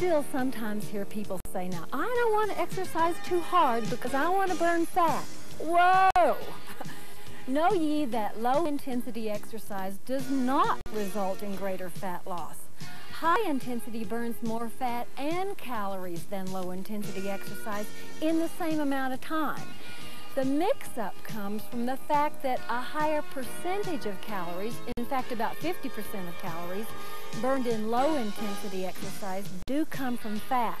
still sometimes hear people say, now, I don't want to exercise too hard because I want to burn fat. Whoa! know ye that low intensity exercise does not result in greater fat loss. High intensity burns more fat and calories than low intensity exercise in the same amount of time. The mix-up comes from the fact that a higher percentage of calories, in fact about 50% of calories, burned in low intensity exercise do come from fat.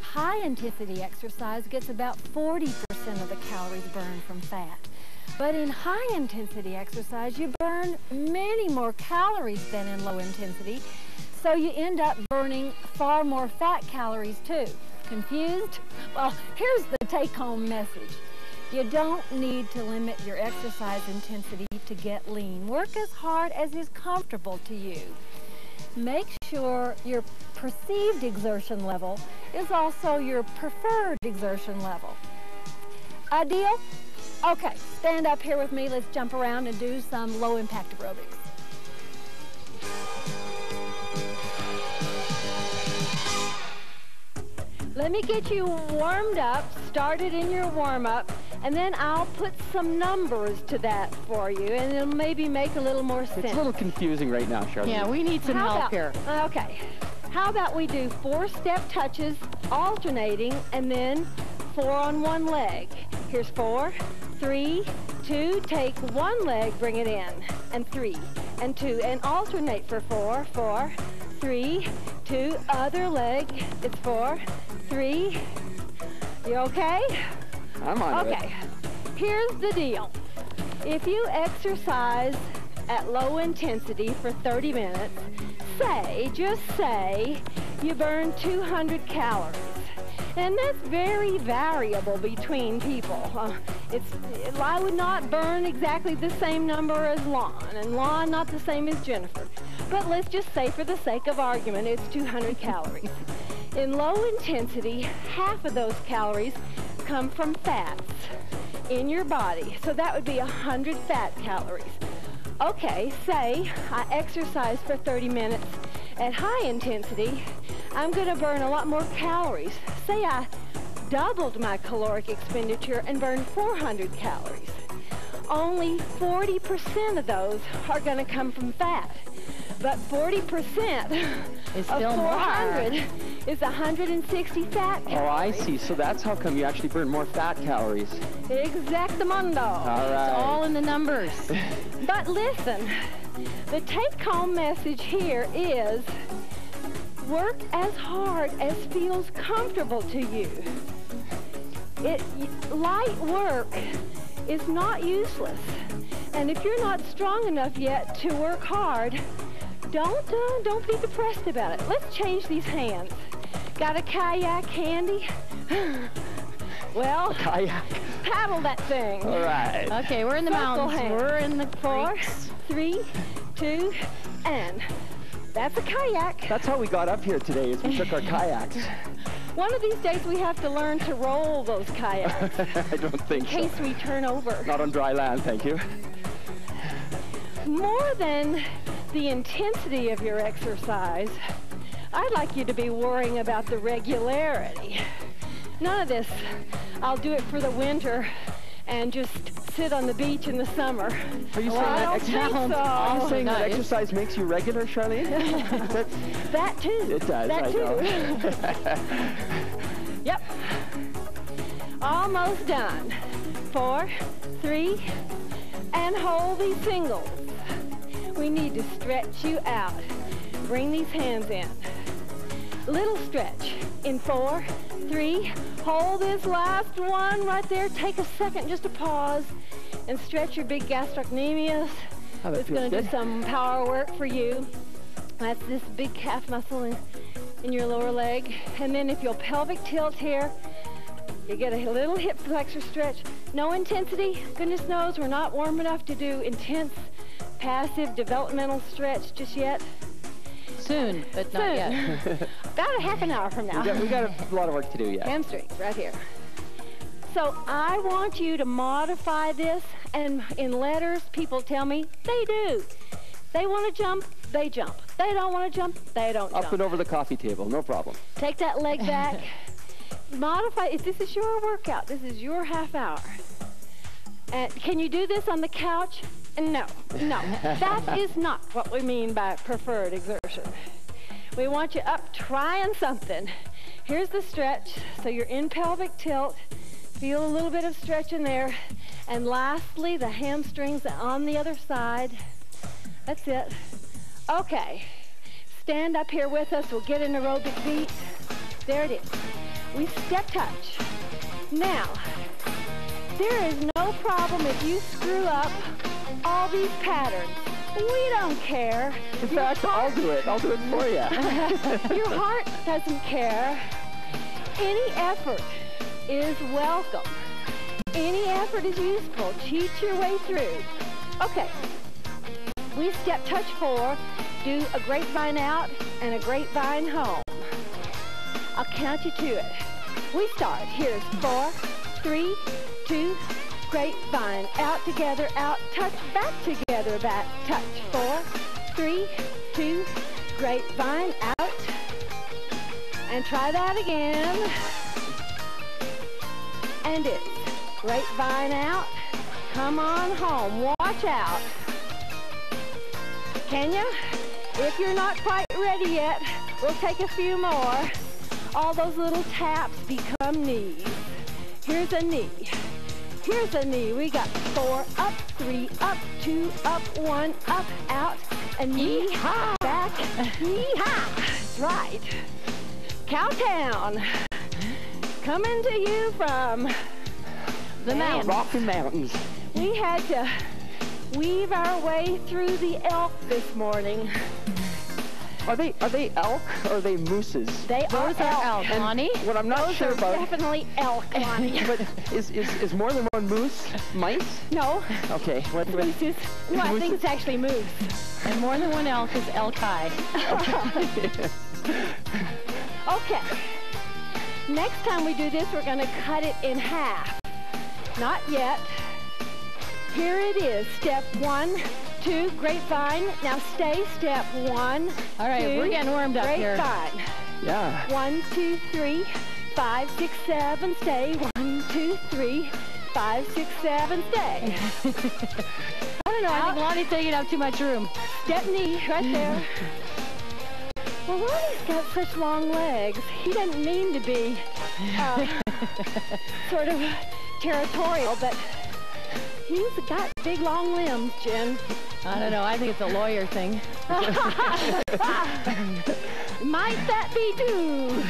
High intensity exercise gets about 40% of the calories burned from fat. But in high intensity exercise, you burn many more calories than in low intensity, so you end up burning far more fat calories too. Confused? Well, here's the take-home message. You don't need to limit your exercise intensity to get lean. Work as hard as is comfortable to you. Make sure your perceived exertion level is also your preferred exertion level. Ideal? Okay, stand up here with me. Let's jump around and do some low impact aerobics. Let me get you warmed up, started in your warm-up, and then I'll put some numbers to that for you, and it'll maybe make a little more sense. It's a little confusing right now, Charlotte. Yeah, we need some How help about- here. Okay. How about we do four step touches, alternating, and then four on one leg. Here's four, three, two, take one leg, bring it in, and three, and two, and alternate for four, four, three, two, other leg, it's four, three. You okay? I'm on it. Okay, here's the deal. If you exercise at low intensity for 30 minutes, say, just say, you burn 200 calories. And that's very variable between people. Uh, it's, I would not burn exactly the same number as Lon, and Lon not the same as Jennifer. But let's just say for the sake of argument, it's 200 calories. In low intensity, half of those calories come from fats in your body. So that would be 100 fat calories. Okay, say I exercise for 30 minutes at high intensity, I'm going to burn a lot more calories. Say I doubled my caloric expenditure and burned 400 calories. Only 40% of those are going to come from fat. But 40% Is of 400 more. is 160 fat calories. Oh, I see. So that's how come you actually burn more fat calories. Exactamundo. All It's all in the numbers. But listen, the take-home message here is work as hard as feels comfortable to you. It, light work is not useless. And if you're not strong enough yet to work hard, don't, uh, don't be depressed about it. Let's change these hands. Got a kayak handy? well, Kayak. paddle that thing. All right. Okay, we're in the Circle mountains. hand. We're in the Four, creeks. three, two, and that's a kayak. That's how we got up here today, is we took our kayaks. One of these days we have to learn to roll those kayaks I don't think in so. case we turn over. Not on dry land, thank you. More than the intensity of your exercise, I'd like you to be worrying about the regularity. None of this, I'll do it for the winter and just sit on the beach in the summer. Are you Well, saying that don't exercise? so. Are you saying that exercise makes you regular, Charlene? That- That too. it does. That I too. know. Yep. Almost done. Four, three, and hold these singles. We need to stretch you out. Bring these hands in. Little stretch. In four, three, hold this last one right there. Take a second just to pause and stretch your big gastrocnemius. Oh, it's going to do some power work for you. That's this big calf muscle in, in your lower leg. And then if you'll pelvic tilt here, you get a little hip flexor stretch. No intensity. Goodness knows we're not warm enough to do intense, passive developmental stretch just yet. Soon, but not Soon. yet. About a half an hour from now. we, got, we got a lot of work to do yet. Hamstrings right here. So I want you to modify this, and in letters, people tell me they do. They want to jump, they jump. They don't want to jump, they don't jump. Up jump. and over the coffee table, no problem. Take that leg back. Modify. If this is your workout, this is your half hour. And can you do this on the couch? No, no. that is not what we mean by preferred exertion. We want you up trying something. Here's the stretch. So you're in pelvic tilt. Feel a little bit of stretch in there. And lastly, the hamstrings on the other side. That's it. Okay. Stand up here with us. We'll get an aerobic beat. There it is. We step touch. Now, there is no problem if you screw up all these patterns. We don't care. In fact, I'll do it. I'll do it for you. Your heart doesn't care. Any effort is welcome. Any effort is useful. Cheat your way through. Okay. We step touch four, do a grapevine out and a grapevine home. I'll count you to it. We start. Here's four, three, two, grapevine. Out together, out, touch, back together, back, touch. Four, three, two, grapevine, out. And try that again. And it's grapevine out. Come on home. Watch out. You? If you're not quite ready yet, we'll take a few more. All those little taps become knees. Here's a knee. Here's a knee. We got four up, three up, two up, one up, out, and knee ha back, knee ha. Right. Cowtown. Coming to you from the mountains. Rocky Mountains. We had to weave our way through the elk this morning. Are they are they elk or are they mooses? They Those are are elk. elk, Lonnie. What I'm not Those sure are about, definitely elk, Lonnie. but is, is is more than one moose mice? no, Okay. What, what, it's just, no, I think it's actually moose. And more than one elk is elk high. Okay. Next time we do this, we're going to cut it in half. Not yet. Here it is. Step one, two, grapevine. Now stay. Step one. All right, two, we're getting warmed up here. Grapevine. yeah. One, two, three, five, six, seven, stay. One, two, three, five, six, seven, stay. I don't know. I think Lonnie's taking up too much room. Step knee right there. Well, Lonnie's got such long legs. He doesn't mean to be uh, sort of territorial, but he's got big long limbs, Jen. I don't know. I think it's a lawyer thing. Might that be too?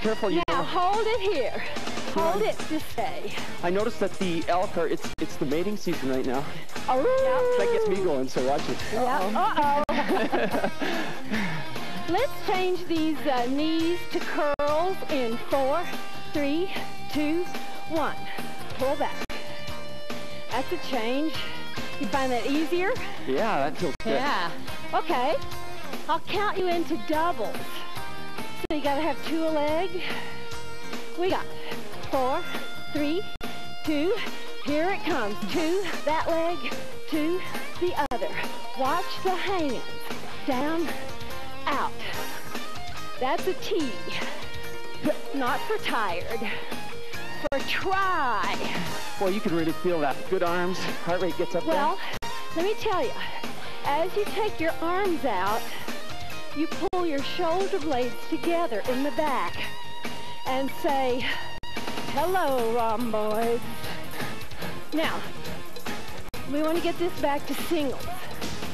Careful. You Now hold it here. Hold it to stay. I noticed that the elk are it's it's the mating season right now. Oh, That gets me going. So watch it. Yeah. Uh-oh. Let's change these uh, knees to curls in four, three, two, one. Pull back. That's a change. You find that easier? Yeah, that feels good. Yeah. Okay. I'll count you into doubles. So you gotta have two a leg. We got four, three, two. Here it comes. Two, that leg, two, the other. Watch the hands. Down, out. That's a T. Not for tired. For a try. Boy, you can really feel that. Good arms. Heart rate gets up Well, let me tell you, as you take your arms out, you pull your shoulder blades together in the back and say, hello, rhomboids. Now, we want to get this back to singles.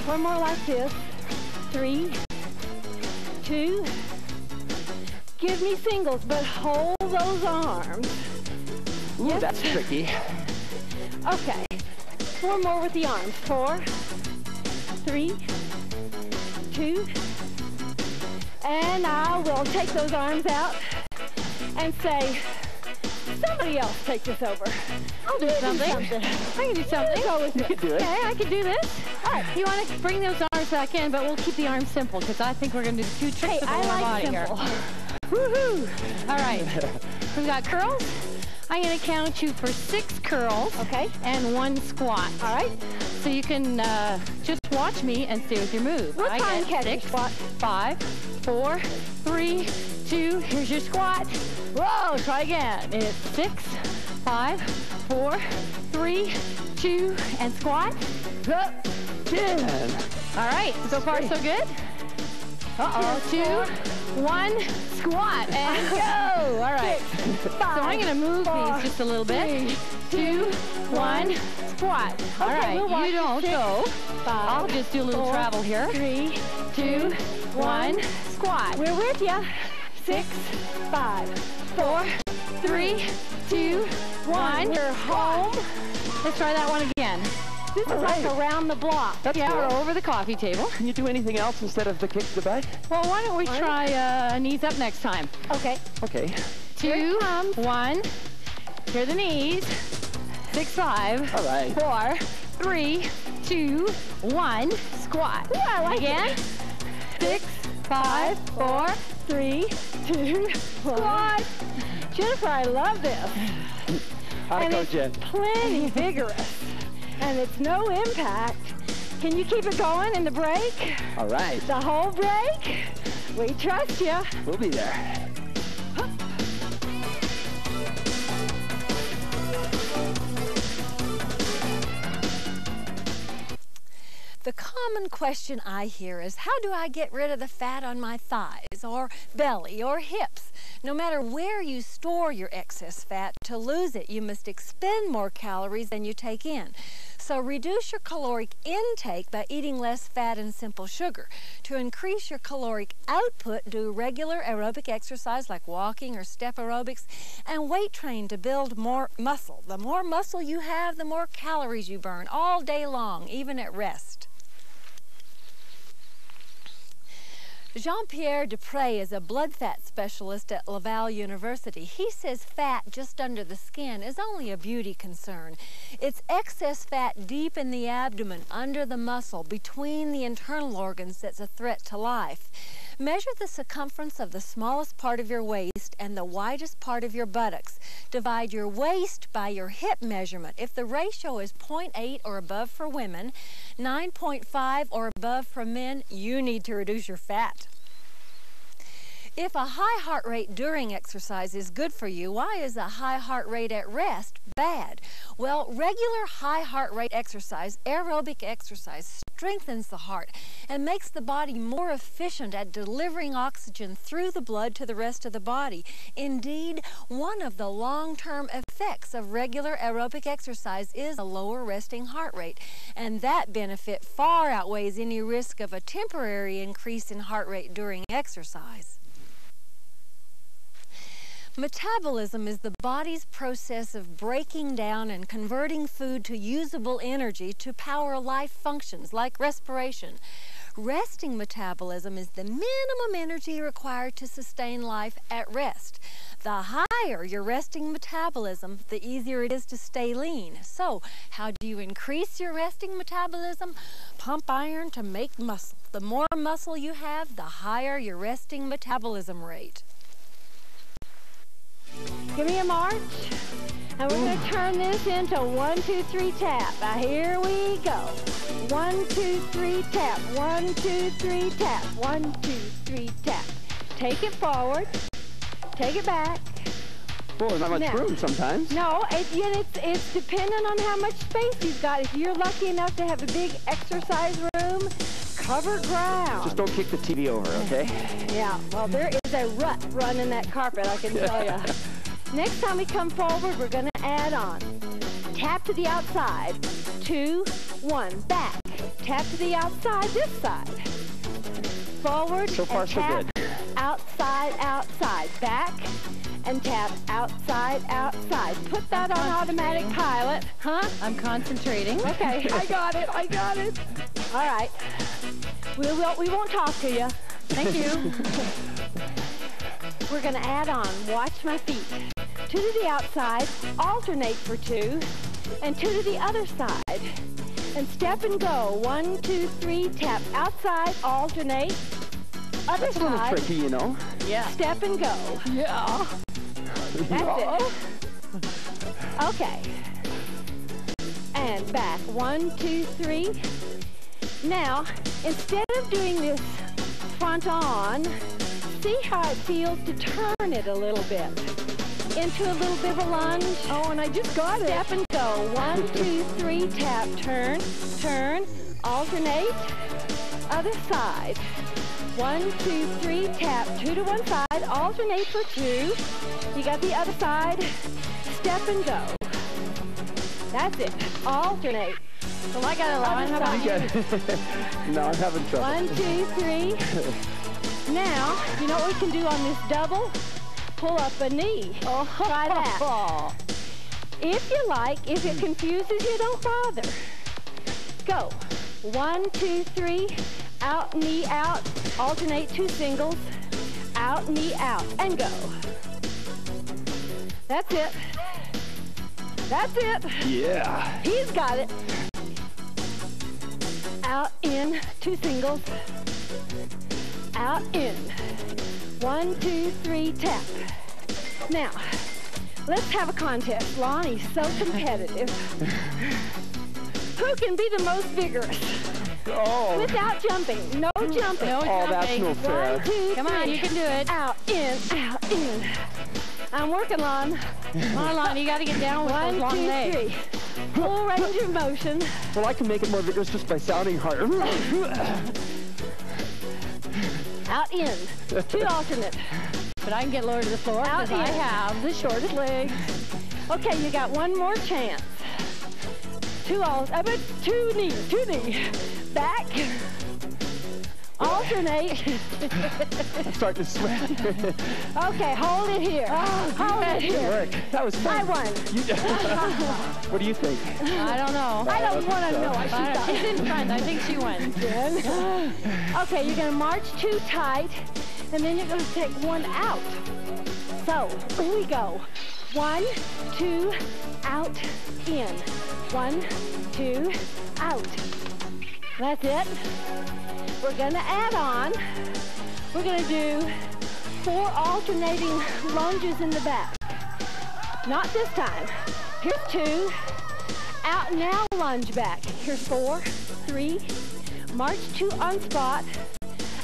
One more like this. Three, two. Give me singles, but hold those arms. Ooh, that's tricky. Okay. Four more with the arms. Four, three, two, and I will take those arms out and say, somebody else take this over. I'll do something. I can do something. Go with You it. can do it. Okay, I can do this. All right, you want to bring those arms back in, but we'll keep the arms simple because I think we're going to do two tricks Hey, with the I like body simple. here. Woohoo! All right, we've got curls. I'm going to count you for six curls Okay. and one squat. All right. so you can uh, just watch me and stay with your move. We're I trying get six, squat. five, four, three, two. Here's your squat. Whoa, try again. It's six, five, four, three, two, and squat. Up. Ten. All right, so far so good. Uh-oh, two, one, squat, and go. All right. So I'm going to move these just a little bit. Two, one, squat. All Okay, right, we'll you don't six, go. five, I'll just do a little four, travel here. Three, Two, one, squat. We're with you. Six, Five. four, three, two, one. We're home. Let's try that one again. This is All like around the block. That's Yeah, cool. or over the coffee table. Can you do anything else instead of the kick to the back? Well, why don't we One. try uh, knees up next time? Okay. Okay. Two, Here one. Here are the knees. Six, five. All right. four, three, two, one, squat. Ooh, I like Again. it. Six, five, four, Three, two, one. Jennifer, I love this. How to and go, Jen? plenty vigorous. And it's no impact. Can you keep it going in the break? All right. The whole break? We trust you. We'll be there. The common question I hear is how do I get rid of the fat on my thighs or belly or hips? No matter where you store your excess fat, to lose it, you must expend more calories than you take in. So reduce your caloric intake by eating less fat and simple sugar. To increase your caloric output, do regular aerobic exercise like walking or step aerobics and weight train to build more muscle. The more muscle you have, the more calories you burn all day long, even at rest. Jean-Pierre Després is a blood fat specialist at Laval University. He says fat just under the skin is only a beauty concern. It's excess fat deep in the abdomen, under the muscle, between the internal organs that's a threat to life. Measure the circumference of the smallest part of your waist and the widest part of your buttocks. Divide your waist by your hip measurement. If the ratio is 0.8 or above for women, 9.5 or above for men, you need to reduce your fat. If a high heart rate during exercise is good for you, why is a high heart rate at rest bad? Well, regular high heart rate exercise, aerobic exercise, strengthens the heart and makes the body more efficient at delivering oxygen through the blood to the rest of the body. Indeed, one of the long-term effects of regular aerobic exercise is a lower resting heart rate, and that benefit far outweighs any risk of a temporary increase in heart rate during exercise. Metabolism is the body's process of breaking down and converting food to usable energy to power life functions like respiration. Resting metabolism is the minimum energy required to sustain life at rest. The higher your resting metabolism, the easier it is to stay lean. So, how do you increase your resting metabolism? Pump iron to make muscle. The more muscle you have, the higher your resting metabolism rate. Give me a march. And we're going to turn this into one, two, three, tap. Now here we go. One, two, three, tap. One, two, three, tap. One, two, three, tap. Take it forward. Take it back. Boy, not much Now. room sometimes. No, it, it's, it's dependent on how much space you've got. If you're lucky enough to have a big exercise room, cover ground. Just don't kick the TV over, okay? Yeah, well, there is a rut running that carpet, I can tell you. Next time we come forward, we're going to add on. Tap to the outside. Two, one, back. Tap to the outside, this side. Forward So far, and so good. Outside, outside. Back and tap outside, outside. Put that on automatic pilot. Huh? I'm concentrating. Okay, I got it. I got it. All right. We will. We won't talk to you. Thank you. We're gonna add on. Watch my feet. Two to the outside. Alternate for two, and two to the other side. And step and go. One, two, three. Tap outside. Alternate. Other That's a little tricky, you know? yeah. Step and go. Yeah. That's it. Okay. and back. One, two, three. Now, instead of doing this front on, see how it feels to turn it a little bit into a little bit of a lunge. Oh, and I just got it. Step and go. One, two, three, tap, turn, turn, alternate, other side. One, two, three, tap, two to one side, alternate for two. You got the other side, step and go. That's it. Alternate. Well, I got a line. How about you? no, I'm having trouble. One, two, three. now, you know what we can do on this double? Pull up a knee. Oh, try that. If you like, if it confuses you, don't bother. Go. One, two, three. Out, knee out. Alternate two singles. Out, knee out. And go. That's it. That's it. Yeah. He's got it. Out, in, two singles. Out, in. One, two, three, tap. Now, let's have a contest. Lonnie's so competitive. Who can be the most vigorous? Oh. Without jumping. No jumping. No Oh, that's jumping. no fair. One, two, Come on, you can do it. Out, in, out, in. I'm working on Come on, Lon, you got to get down with one, those long two, legs. three. Full range of motion. Well, I can make it more vigorous just by sounding harder. Out, in. Two alternate. But I can get lower to the floor because I have the shortest legs. Okay, you got one more chance. Two all, uh, but two knee, two knee. Back. Alternate. I'm starting to sweat. Okay, hold it here. Ah, hold it here. Work. That was I fun. won. You- what do you think? I don't know. I don't want to know. I I should She's in front. I think she won. Okay, you're gonna march two tight, and then you're gonna take one out. So, here we go. One, two, out, in. One, two, out. That's it. We're gonna add on. We're gonna do four alternating lunges in the back. Not this time. Here's two. Out now, lunge back. Here's four, three, march two on spot,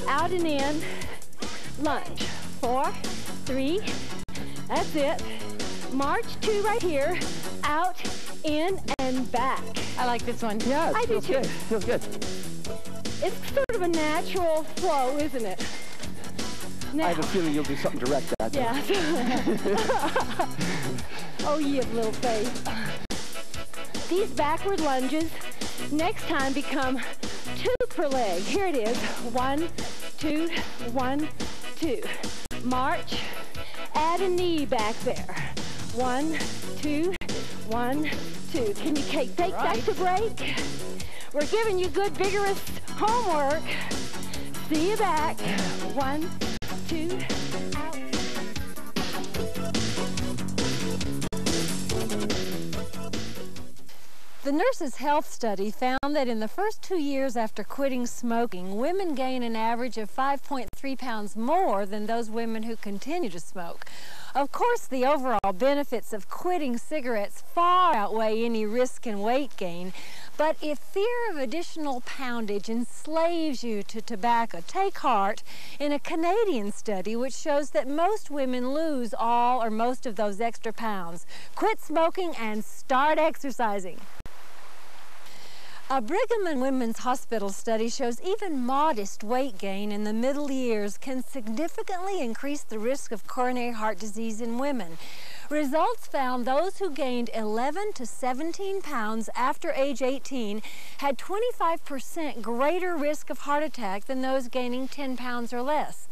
out and in, lunge. Four, three, that's it. March two right here, out, in, and back. I like this one. Yeah, it I do too. good. Feels good. It's sort of a natural flow, isn't it? Now, I have a feeling you'll do something direct that day. yeah. oh, you have little faith. These backward lunges next time become two per leg. Here it is. One, two, one, two. March. Add a knee back there. One, two, one, two. Can you take, take that to break? We're giving you good, vigorous homework. See you back. One, two, out. The Nurses' Health Study found that in the first two years after quitting smoking, women gain an average of 5.3 pounds more than those women who continue to smoke. Of course, the overall benefits of quitting cigarettes far outweigh any risk in weight gain, but if fear of additional poundage enslaves you to tobacco, take heart in a Canadian study which shows that most women lose all or most of those extra pounds. Quit smoking and start exercising. A Brigham and Women's Hospital study shows even modest weight gain in the middle years can significantly increase the risk of coronary heart disease in women. Results found those who gained 11 to 17 pounds after age 18 had 25% greater risk of heart attack than those gaining 10 pounds or less.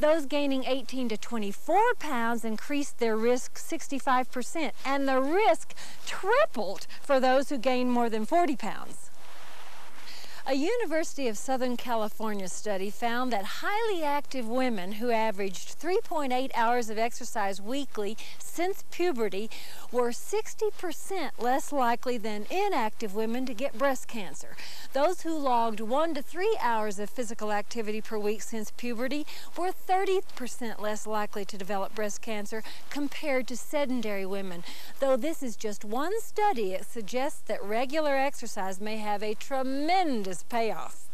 Those gaining 18 to 24 pounds increased their risk 65%, and the risk tripled for those who gained more than 40 pounds. A University of Southern California study found that highly active women who averaged 3.8 hours of exercise weekly since puberty were 60% less likely than inactive women to get breast cancer. Those who logged one to three hours of physical activity per week since puberty were 30% less likely to develop breast cancer compared to sedentary women. Though this is just one study, it suggests that regular exercise may have a tremendous payoff.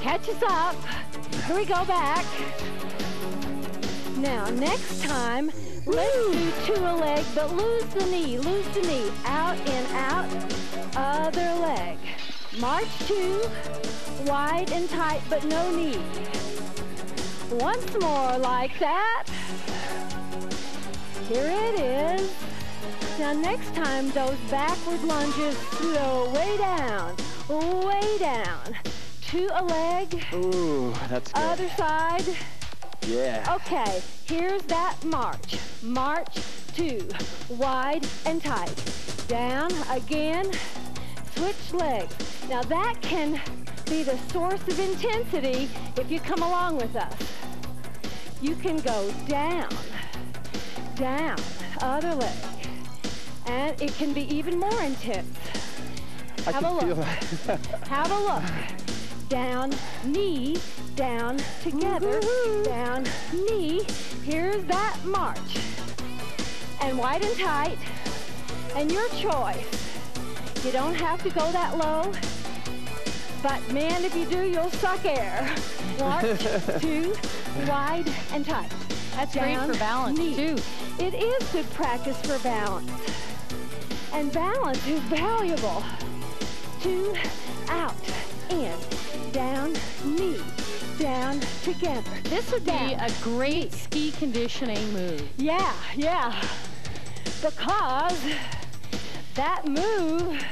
Catch us up. Here we go back. Now, next time, let's do two a leg, but lose the knee, lose the knee. Out and out, other leg. March two, wide and tight, but no knee. Once more like that. Here it is. Now next time, those backward lunges slow way down, way down. To a leg, Ooh, that's good. other side. yeah. Okay, here's that march. March two, wide and tight. Down again, switch legs. Now that can be the source of intensity if you come along with us. You can go down, down, other leg. And it can be even more intense. I Have can a feel look. that. Have a look. Down, knee, down, together, down, knee. Here's that march. And wide and tight. And your choice. You don't have to go that low. But man, if you do, you'll suck air. March, two, wide and tight. That's great for balance, knee. too. It is good practice for balance. And balance is valuable. Two, out, in, down, knee, down, together. This would be a great ski conditioning move. Yeah, yeah. Because that move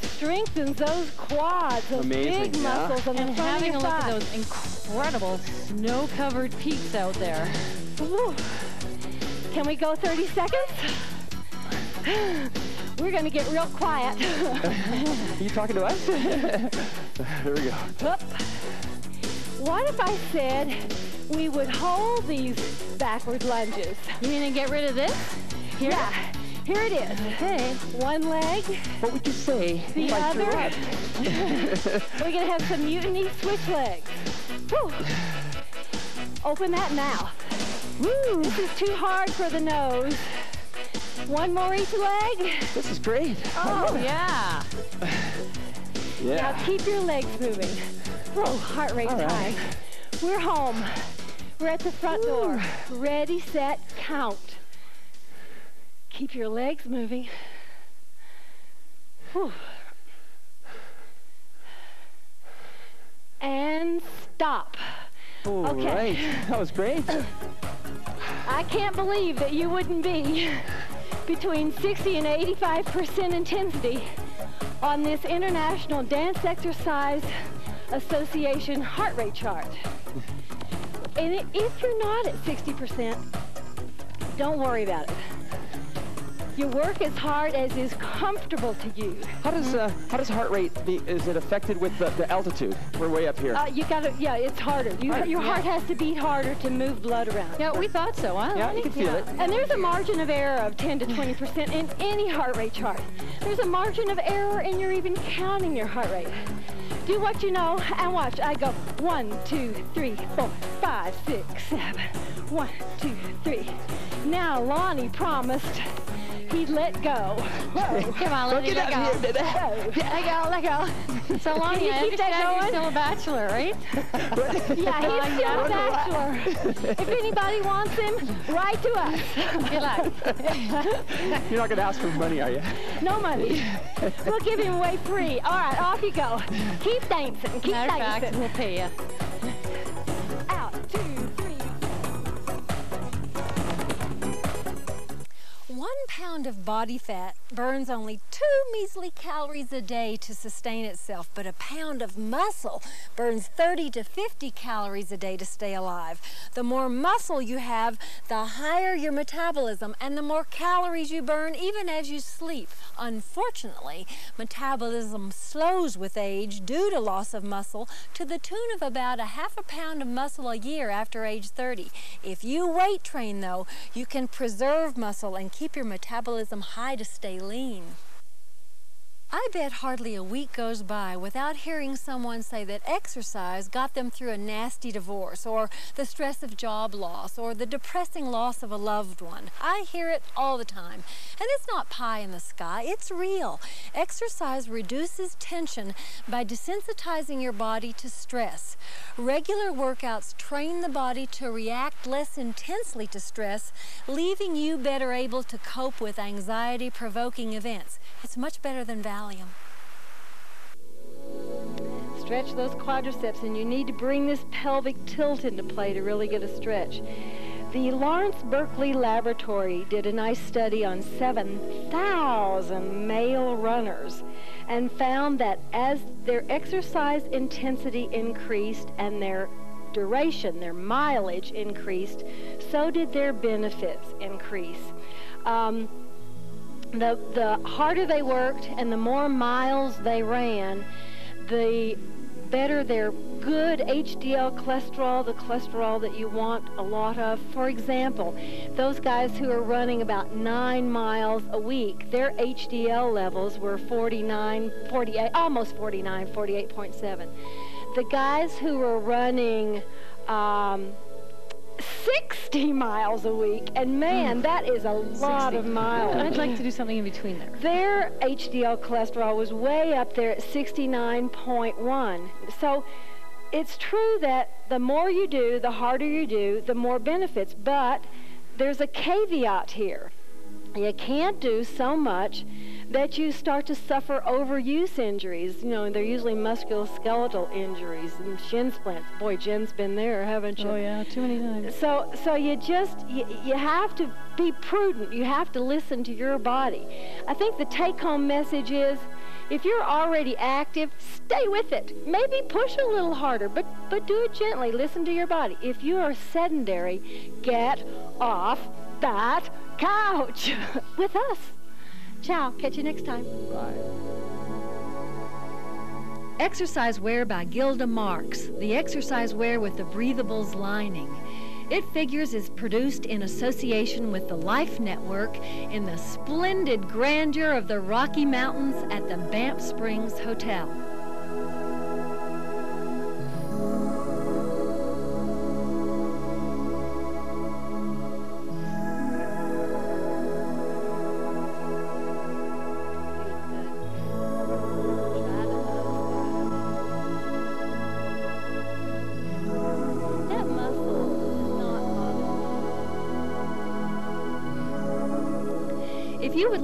strengthens those quads, those Amazing, big yeah. muscles on And the front having a of look your at those incredible snow-covered peaks out there. Woo. Can we go 30 seconds? We're going to get real quiet. Are you talking to us? Here we go. Whoop. What if I said we would hold these backward lunges? You mean to get rid of this? Here? Yeah, here it is. Okay. One leg, What would you say? the if I threw other. up? We're gonna have some mutiny switch legs. Whew. Open that mouth. Woo. This is too hard for the nose. One more each leg. This is great. Oh, yeah. yeah. Now keep your legs moving. Whoa, heart rate right. high. We're home. We're at the front door. Ready, set, count. Keep your legs moving. Whew. And stop. Okay. right. That was great. I can't believe that you wouldn't be between 60 and 85% intensity on this International Dance Exercise Association heart rate chart. And if you're not at 60%, don't worry about it. You work as hard as is comfortable to you. How does uh, how does heart rate be? Is it affected with the, the altitude? We're way up here. Uh, you gotta, yeah, it's harder. You, Right. your heart has to beat harder to move blood around. Yeah, we thought so. Huh? yeah, you can feel it. And there's a margin of error of 10 to 20% in any heart rate chart. There's a margin of error in your even counting your heart rate. Do what you know and watch. I go one, two, three, four, five, six, seven. One, two, three. Now Lonnie promised he'd let go. Whoa. Come on, let me let go. Let go, let go. So long, you I keep that understand you're still a bachelor, right? Yeah, he's still a bachelor. if anybody wants him, write to us. Good luck. You're not gonna ask for money, are you? No money. We'll give him away free. All right, off you go. Keep dancing. Keep Matter of fact, dancing. we'll pay you. Pound of body fat burns only two measly calories a day to sustain itself, but a pound of muscle burns 30 to 50 calories a day to stay alive. The more muscle you have, the higher your metabolism and the more calories you burn even as you sleep. Unfortunately, metabolism slows with age due to loss of muscle to the tune of about a half a pound of muscle a year after age 30. If you weight train though, you can preserve muscle and keep your metabolism high to stay lean. I bet hardly a week goes by without hearing someone say that exercise got them through a nasty divorce, or the stress of job loss, or the depressing loss of a loved one. I hear it all the time. And it's not pie in the sky, it's real. Exercise reduces tension by desensitizing your body to stress. Regular workouts train the body to react less intensely to stress, leaving you better able to cope with anxiety provoking events. It's much better than Valium. Stretch those quadriceps, and you need to bring this pelvic tilt into play to really get a stretch. The Lawrence Berkeley Laboratory did a nice study on 7,000 male runners and found that as their exercise intensity increased and their duration, their mileage increased, so did their benefits increase. Um, the, the harder they worked and the more miles they ran, the better their good HDL cholesterol, the cholesterol that you want a lot of. For example, those guys who are running about nine miles a week, their HDL levels were 49, 48, almost 49, 48.7. The guys who were running um, 60 miles a week. And man, mm. that is a lot 60. of miles. I'd like to do something in between there. Their HDL cholesterol was way up there at 69.1. So it's true that the more you do, the harder you do, the more benefits. But there's a caveat here. You can't do so much that you start to suffer overuse injuries. You know, they're usually musculoskeletal injuries and shin splints. Boy, Jen's been there, haven't you? Oh yeah, too many times. So, so you just you, you have to be prudent. You have to listen to your body. I think the take-home message is. If you're already active, stay with it. Maybe push a little harder, but, but do it gently. Listen to your body. If you are sedentary, get off that couch with us. Ciao. Catch you next time. Bye. Exercise Wear by Gilda Marx, the exercise wear with the breathables lining. It Figures is produced in association with the Life Network in the splendid grandeur of the Rocky Mountains at the Banff Springs Hotel.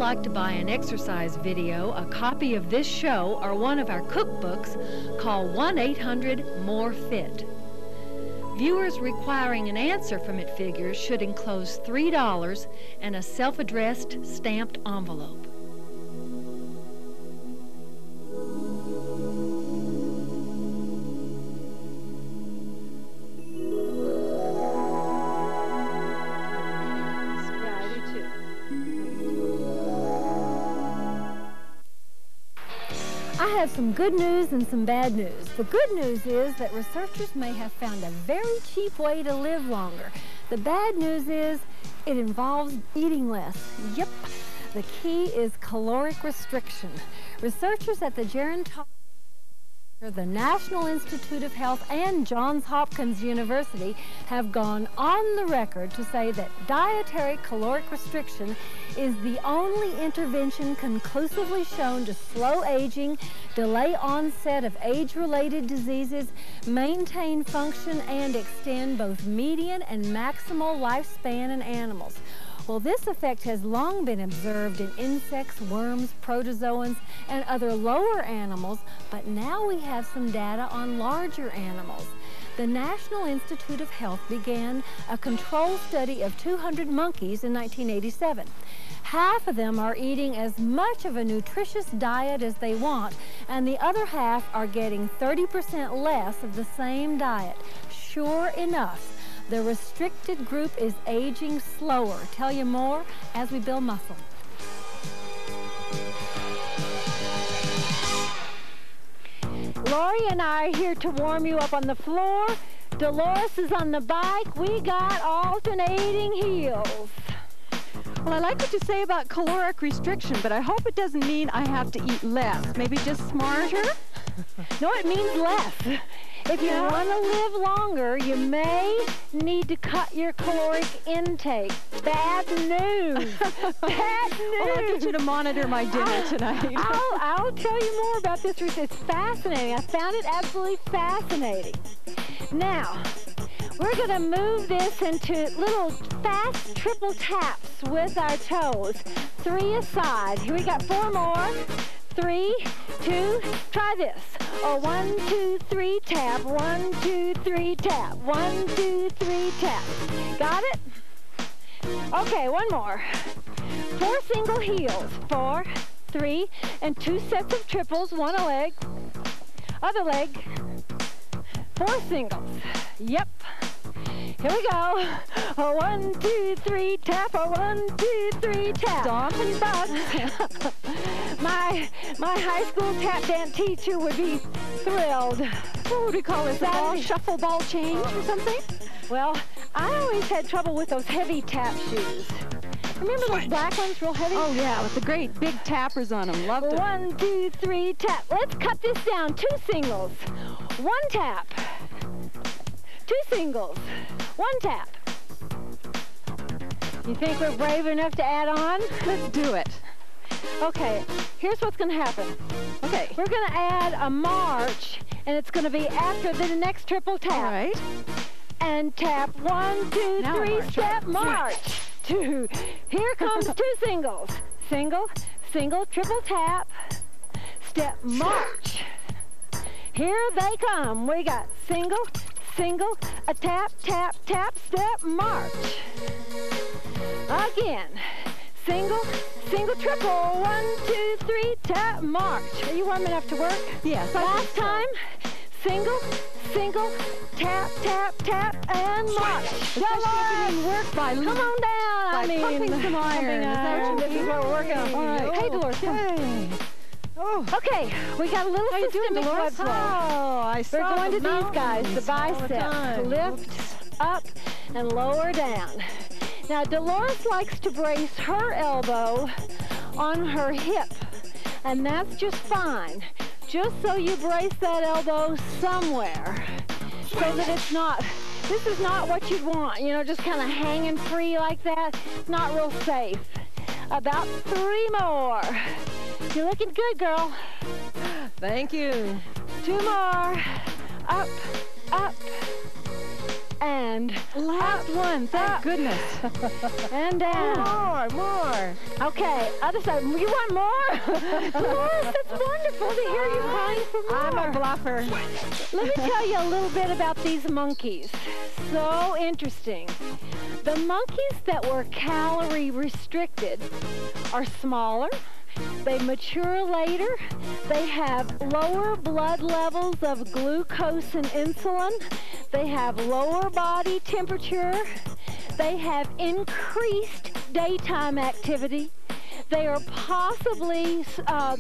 Like to buy an exercise video, a copy of this show, or one of our cookbooks, call 1-800-MORE-FIT. Viewers requiring an answer from It Figures should enclose $3 and a self-addressed stamped envelope. Good news and some bad news. The good news is that researchers may have found a very cheap way to live longer. The bad news is it involves eating less. Yep. The key is caloric restriction. Researchers at the Gerontology the National Institute of Health and Johns Hopkins University have gone on the record to say that dietary caloric restriction is the only intervention conclusively shown to slow aging, delay onset of age-related diseases, maintain function, and extend both median and maximal lifespan in animals. Well, this effect has long been observed in insects, worms, protozoans, and other lower animals, but now we have some data on larger animals. The National Institute of Health began a control study of 200 monkeys in 1987. Half of them are eating as much of a nutritious diet as they want, and the other half are getting 30% less of the same diet. Sure enough, the restricted group is aging slower. Tell you more as we build muscle. Lori and I are here to warm you up on the floor. Dolores is on the bike. We got alternating heels. Well, I like what you say about caloric restriction, but I hope it doesn't mean I have to eat less. Maybe just smarter? no, it means less. If you want to live longer, you may need to cut your caloric intake. Bad news. Bad news. Well, I'll get you to monitor my dinner I'll, tonight. I'll, I'll tell you more about this research. It's fascinating. I found it absolutely fascinating. Now, we're going to move this into little fast triple taps with our toes. Three aside. Here we got four more. Three, two, try this. Oh, one, two, three, tap. One, two, three, tap. One, two, three, tap. Got it? Okay, one more. Four single heels. Four, three, and two sets of triples. One a leg. Other leg. Four singles. Yep. Here we go. A one, two, three, tap. A one, two, three, tap. Stomping bucks. my my high school tap dance teacher would be thrilled. What would we call this? A ball shuffle ball change or something? Well, I always had trouble with those heavy tap shoes. Remember those black ones, real heavy? Oh, yeah, with the great big tappers on them. Loved them. One, two, three, tap. Let's cut this down. Two singles. One tap. Two singles. One tap. You think we're brave enough to add on? Let's do it. Okay, here's what's going to happen. Okay. We're going to add a march, and it's going to be after the next triple tap. All right. And tap one, two, Now three, march. step march. Two. Here comes two singles. Single, single, triple tap, step march. Here they come. We got single, single, a tap, tap, tap, step march. Again. Single, single, triple. One, two, three, tap, march. Are you warm enough to work? Yes, Last time. Single, single, tap, tap, tap, and march. Especially if Dolores, you work by come on down. I mean, pumping some iron. Is that what you This is what we're working on. All right. Hey, Dolores. come. Okay. Oh. Okay, we got a little How systemic blood flow. Oh, I We're going the to these guys, the mountains the biceps. Lift up and lower down. Now, Dolores likes to brace her elbow on her hip, and that's just fine. Just so you brace that elbow somewhere so that it's not, this is not what you'd want, you know, just kind of hanging free like that. It's not real safe. About three more. You're looking good, girl. Thank you. Two more. Up, up, and Last one. Thank up. goodness. and down. More, more. Okay, other side. You want more? Dolores, that's wonderful to hear you crying for more. I'm a bluffer. Let me tell you a little bit about these monkeys. So interesting. The monkeys that were calorie restricted are smaller. They mature later. They have lower blood levels of glucose and insulin. They have lower body temperature. They have increased daytime activity. They are possibly uh,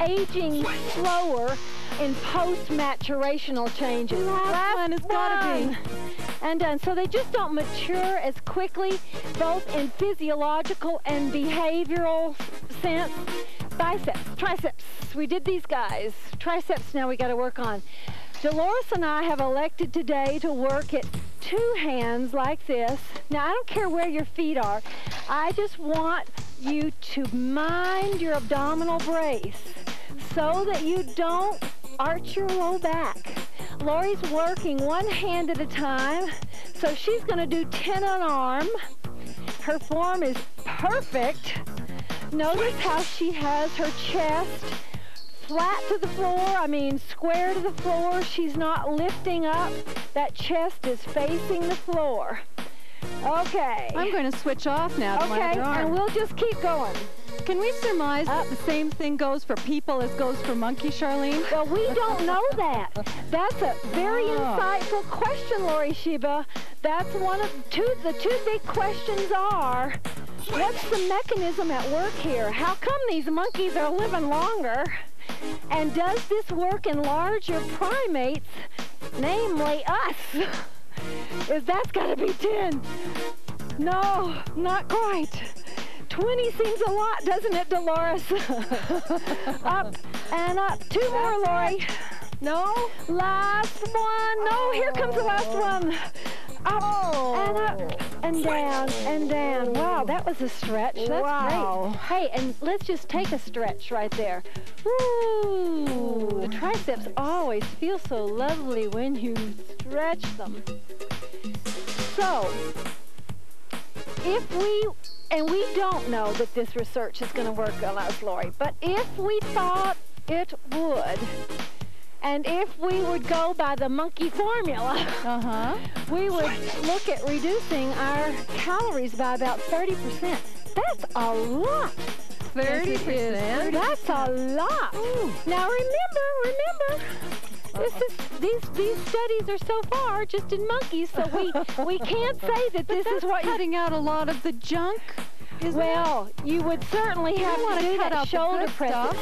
aging slower in post-maturational changes. Last one has gotta be. And done. So they just don't mature as quickly, both in physiological and behavioral sense. Biceps, triceps. We did these guys. Triceps now we got to work on. Dolores and I have elected today to work at two hands like this. Now, I don't care where your feet are. I just want you to mind your abdominal brace so that you don't arch your low back. Lori's working one hand at a time, so she's going to do 10 on arm. Her form is perfect. Notice how she has her chest flat to the floor, I mean square to the floor. She's not lifting up. That chest is facing the floor. Okay. I'm going to switch off now to my Okay, other arm. and we'll just keep going. Can we surmise that the same thing goes for people as goes for monkey, Charlene? Well, we don't know that. That's a very Ah. insightful question, Lori Sheba. That's one of two. The two big questions are, what's the mechanism at work here? How come these monkeys are living longer? And does this work in larger primates, namely us? Is that's got to be 10? No, not quite. 20 seems a lot, doesn't it, Dolores? up and up. Two more, Lori. No? Last one. No, here comes the last oh. one. Up and up oh. and down and down. Wow, that was a stretch. That's Wow. great. Hey, and let's just take a stretch right there. Woo! The triceps always feel so lovely when you stretch them. So, if we, and we don't know that this research is going to work on us, Lori, but if we thought it would, and if we would go by the monkey formula, Uh-huh. we would look at reducing our calories by about 30%. That's a lot. 30%? That's a lot. Now remember, remember, this is these these studies are so far just in monkeys, so we we can't say that this is what you Cutting out a lot of the junk. Isn't well, you would certainly have wanna to do cut that out shoulder good press.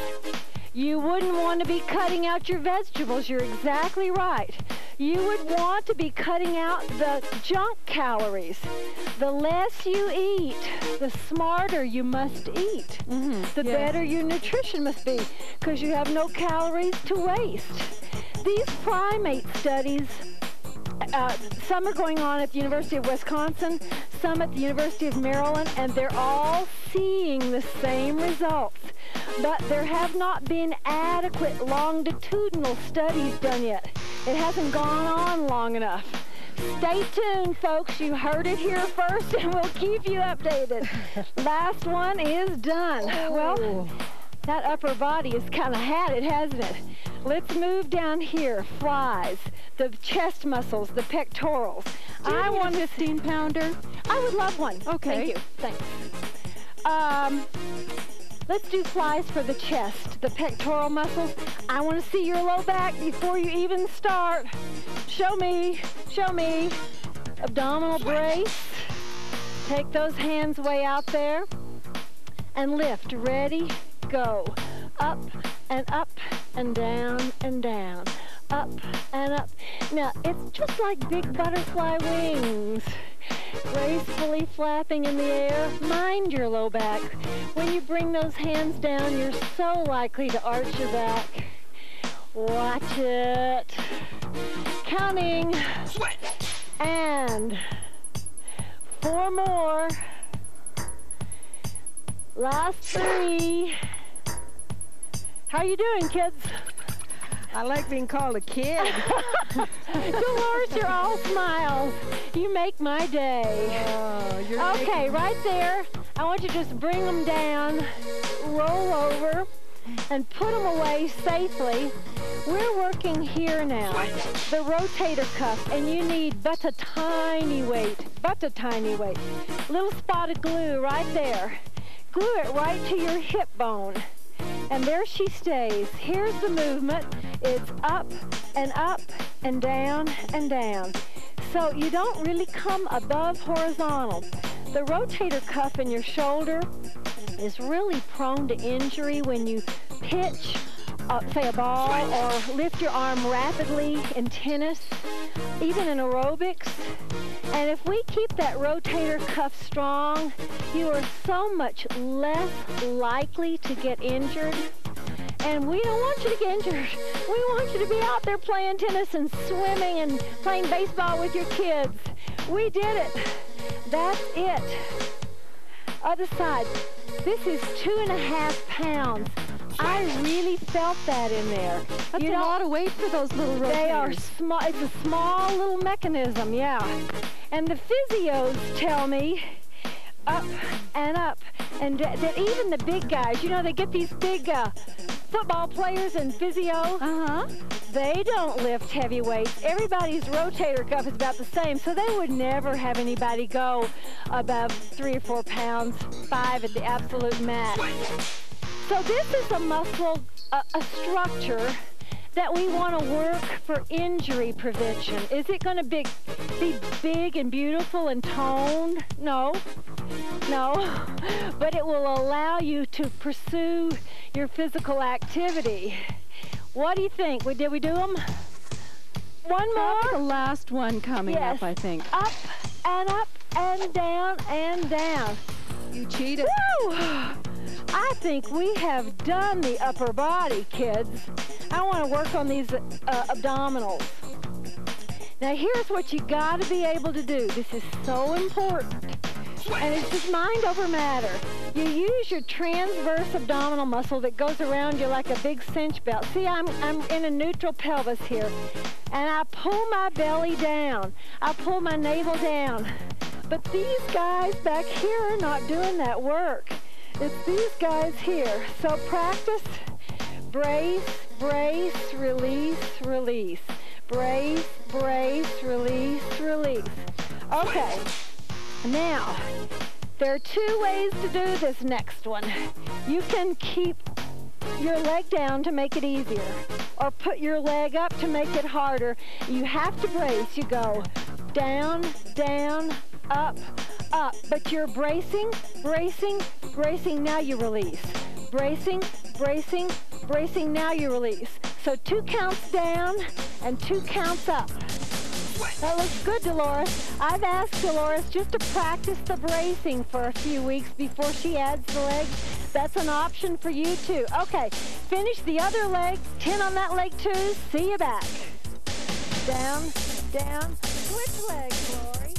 Stuff. You wouldn't want to be cutting out your vegetables. You're exactly right. You would want to be cutting out the junk calories. The less you eat, the smarter you must eat. Mm-hmm. The Yes. better your nutrition must be because you have no calories to waste. These primate studies uh, some are going on at the University of Wisconsin, some at the University of Maryland, and they're all seeing the same results. But there have not been adequate longitudinal studies done yet. It hasn't gone on long enough. Stay tuned, folks. You heard it here first, and we'll keep you updated. Last one is done. Well, that upper body has kind of had it, hasn't it? Let's move down here. Flies, the chest muscles, the pectorals. I want a to 15 pounder? I would love one. Okay. Thank you. Thanks. Um, let's do flies for the chest, the pectoral muscles. I want to see your low back before you even start. Show me. Show me. Abdominal brace. Take those hands way out there and lift. Ready? Go. Up and up and down and down. Up and up. Now, it's just like big butterfly wings. Gracefully flapping in the air. Mind your low back. When you bring those hands down, you're so likely to arch your back. Watch it. Counting. And four more. Last three. How you doing, kids? I like being called a kid. Dolores, you're all smiles. You make my day. oh, you're Okay, right there. I want you to just bring them down, roll over, and put them away safely. We're working here now, the rotator cuff, and you need but a tiny weight, but a tiny weight. Little spot of glue right there. Glue it right to your hip bone. And there she stays. Here's the movement. It's up and up and down and down. So you don't really come above horizontal. The rotator cuff in your shoulder is really prone to injury when you pitch, uh, say a ball, or lift your arm rapidly in tennis, even in aerobics. And if we keep that rotator cuff strong, you are so much less likely to get injured. And we don't want you to get injured. We want you to be out there playing tennis and swimming and playing baseball with your kids. We did it. That's it. Other side. This is two and a half pounds. I really felt that in there. That's You a know, lot of weight for those little rotators. they are small. It's a small little mechanism, yeah. And the physios tell me up and up. And that even the big guys, you know, they get these big uh, football players and physio. Uh-huh. They don't lift heavy weights. Everybody's rotator cuff is about the same, so they would never have anybody go above three or four pounds, five at the absolute max. So this is a muscle, a, a structure that we want to work for injury prevention. Is it going to be, be big and beautiful and toned? No. No. But it will allow you to pursue your physical activity. What do you think? Did we do them? One more? The last one coming Yes. up, I think. Up and up and down and down. You cheated. Woo! I think we have done the upper body, kids. I want to work on these uh, abdominals. Now, here's what you got to be able to do. This is so important. And it's just mind over matter. You use your transverse abdominal muscle that goes around you like a big cinch belt. See, I'm, I'm in a neutral pelvis here. And I pull my belly down. I pull my navel down. But these guys back here are not doing that work. It's these guys here. So practice, brace, brace, release, release. Brace, brace, release, release. Okay. Now, there are two ways to do this next one. You can keep your leg down to make it easier, or put your leg up to make it harder. You have to brace. You go down, down, up, up. But you're bracing, bracing, bracing. Now you release. Bracing, bracing, bracing. Now you release. So two counts down and two counts up. That looks good, Dolores. I've asked Dolores just to practice the bracing for a few weeks before she adds the legs. That's an option for you too. Okay, finish the other leg. 10 on that leg too. See you back. Down, down. Switch legs, Lori.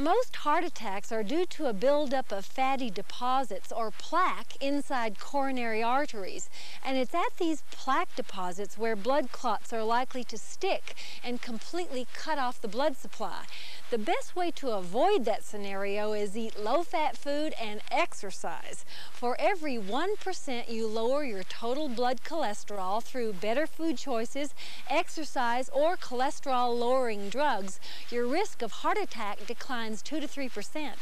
Most heart attacks are due to a buildup of fatty deposits or plaque inside coronary arteries. And it's at these plaque deposits where blood clots are likely to stick and completely cut off the blood supply. The best way to avoid that scenario is eat low-fat food and exercise. For every 1% you lower your total blood cholesterol through better food choices, exercise, or cholesterol-lowering drugs, your risk of heart attack declines 2 to 3%.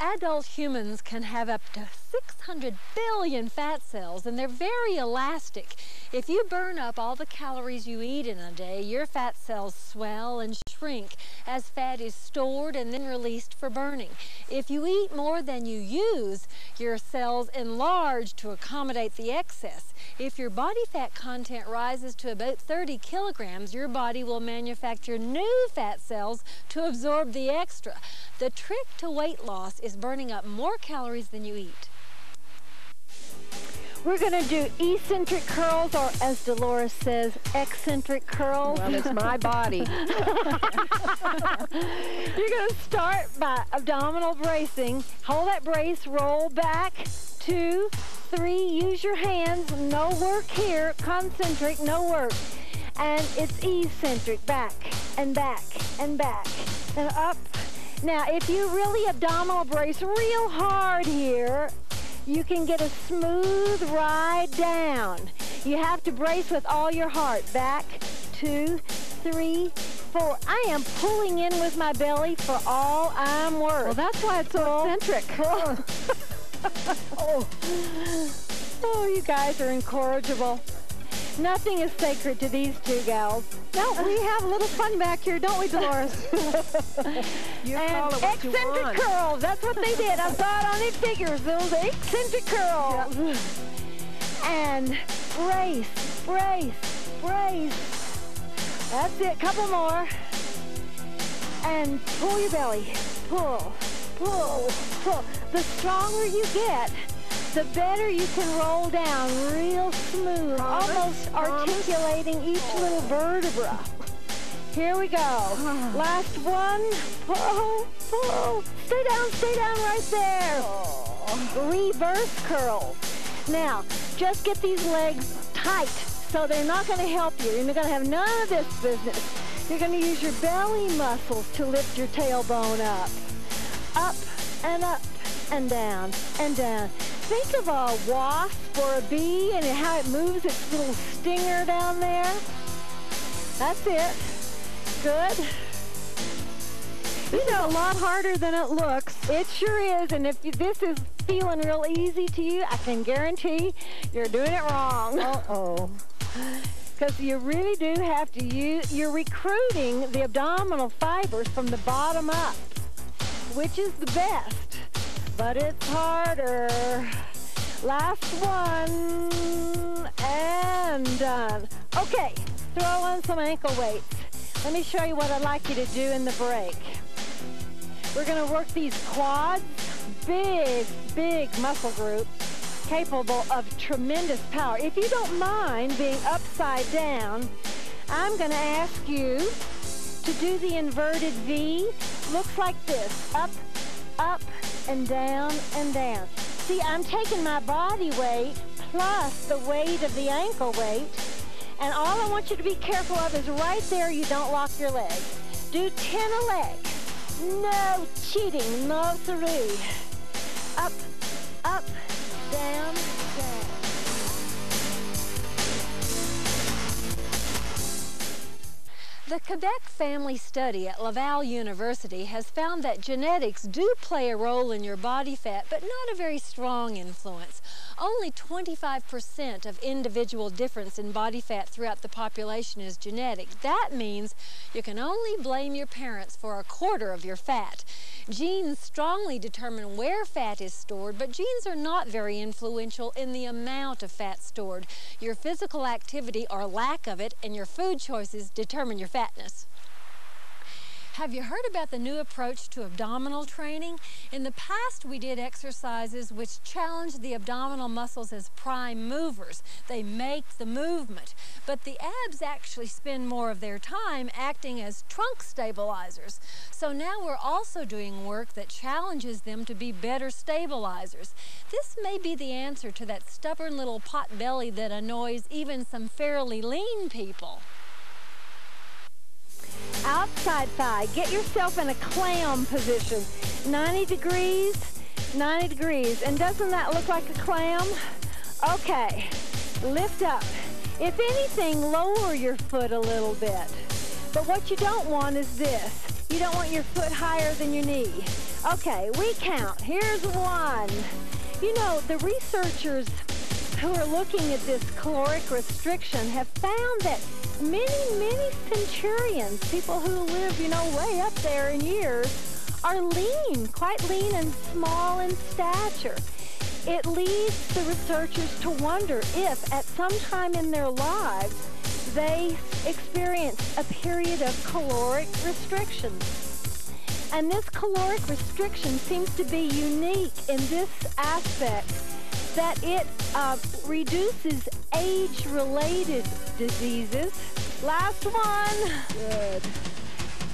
Adult humans can have up to 600 billion fat cells and they're very elastic. If you burn up all the calories you eat in a day, your fat cells swell and shrink as fat is stored and then released for burning. If you eat more than you use, your cells enlarge to accommodate the excess. If your body fat content rises to about 30 kilograms, your body will manufacture new fat cells to absorb the extra. The trick to weight loss is burning up more calories than you eat. We're going to do eccentric curls, or as Dolores says, eccentric curls. Well, it's my body. You're going to start by abdominal bracing. Hold that brace, roll back, two, three, use your hands, no work here, concentric, no work. And it's eccentric, back and back and back and up. Now, if you really abdominal brace real hard here, you can get a smooth ride down. You have to brace with all your heart. Back, two, three, four. I am pulling in with my belly for all I'm worth. Well, that's why it's so eccentric. oh. oh, you guys are incorrigible. Nothing is sacred to these two gals. No, we have a little fun back here, don't we, Dolores? you and call it what you want. curls. That's what they did. I saw it on their figures. Those eccentric curls. And brace, brace, brace. That's it. Couple more. And pull your belly. Pull, pull, pull. The stronger you get, the better you can roll down real smooth, Promise? almost Promise? articulating each little vertebra. Here we go. Last one. Pull, pull. Stay down, stay down right there. Reverse curls. Now, just get these legs tight So they're not going to help you. You're going to have none of this business. You're going to use your belly muscles to lift your tailbone up. Up and up and down and down. Think of a wasp or a bee and how it moves its little stinger down there. That's it. Good. This know, is a lot harder than it looks. It sure is. And if you, this is feeling real easy to you, I can guarantee you're doing it wrong. Uh-oh. Because you really do have to use, you're recruiting the abdominal fibers from the bottom up, which is the best but it's harder. Last one, and done. Okay, throw on some ankle weights. Let me show you what I'd like you to do in the break. We're gonna work these quads, big, big muscle group, capable of tremendous power. If you don't mind being upside down, I'm gonna ask you to do the inverted V. Looks like this, up, up, and down and down. See, I'm taking my body weight plus the weight of the ankle weight, and all I want you to be careful of is right there you don't lock your leg. Do 10 a leg. No cheating, no three. Up, up, down, down. The Quebec Family Study at Laval University has found that genetics do play a role in your body fat, but not a very strong influence. Only 25% of individual difference in body fat throughout the population is genetic. That means you can only blame your parents for a quarter of your fat. Genes strongly determine where fat is stored, but genes are not very influential in the amount of fat stored. Your physical activity or lack of it and your food choices determine your fatness. Have you heard about the new approach to abdominal training? In the past, we did exercises which challenged the abdominal muscles as prime movers. They make the movement. But the abs actually spend more of their time acting as trunk stabilizers. So now we're also doing work that challenges them to be better stabilizers. This may be the answer to that stubborn little pot belly that annoys even some fairly lean people outside thigh. Get yourself in a clam position. 90 degrees, 90 degrees. And doesn't that look like a clam? Okay, lift up. If anything, lower your foot a little bit. But what you don't want is this. You don't want your foot higher than your knee. Okay, we count. Here's one. You know, the researchers who are looking at this caloric restriction have found that many, many centurions, people who live, you know, way up there in years, are lean, quite lean and small in stature. It leads the researchers to wonder if at some time in their lives they experienced a period of caloric restriction. And this caloric restriction seems to be unique in this aspect that it uh, reduces age-related diseases. Last one. Good.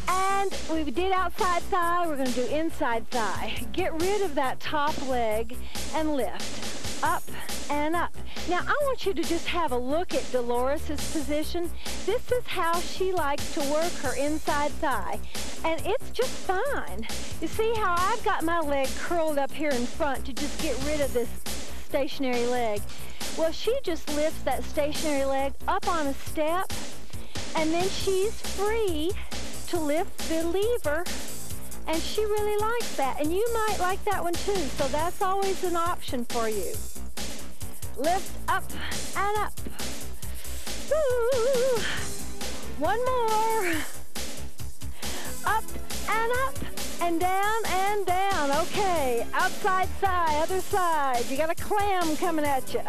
And we did outside thigh. We're going to do inside thigh. Get rid of that top leg and lift. Up and up. Now, I want you to just have a look at Dolores' position. This is how she likes to work her inside thigh. And it's just fine. You see how I've got my leg curled up here in front to just get rid of this stationary leg. Well, she just lifts that stationary leg up on a step, and then she's free to lift the lever, and she really likes that. And you might like that one too, so that's always an option for you. Lift up and up. Ooh. One more. Up and up and down and down. Okay, outside thigh, other side. You got a clam coming at you.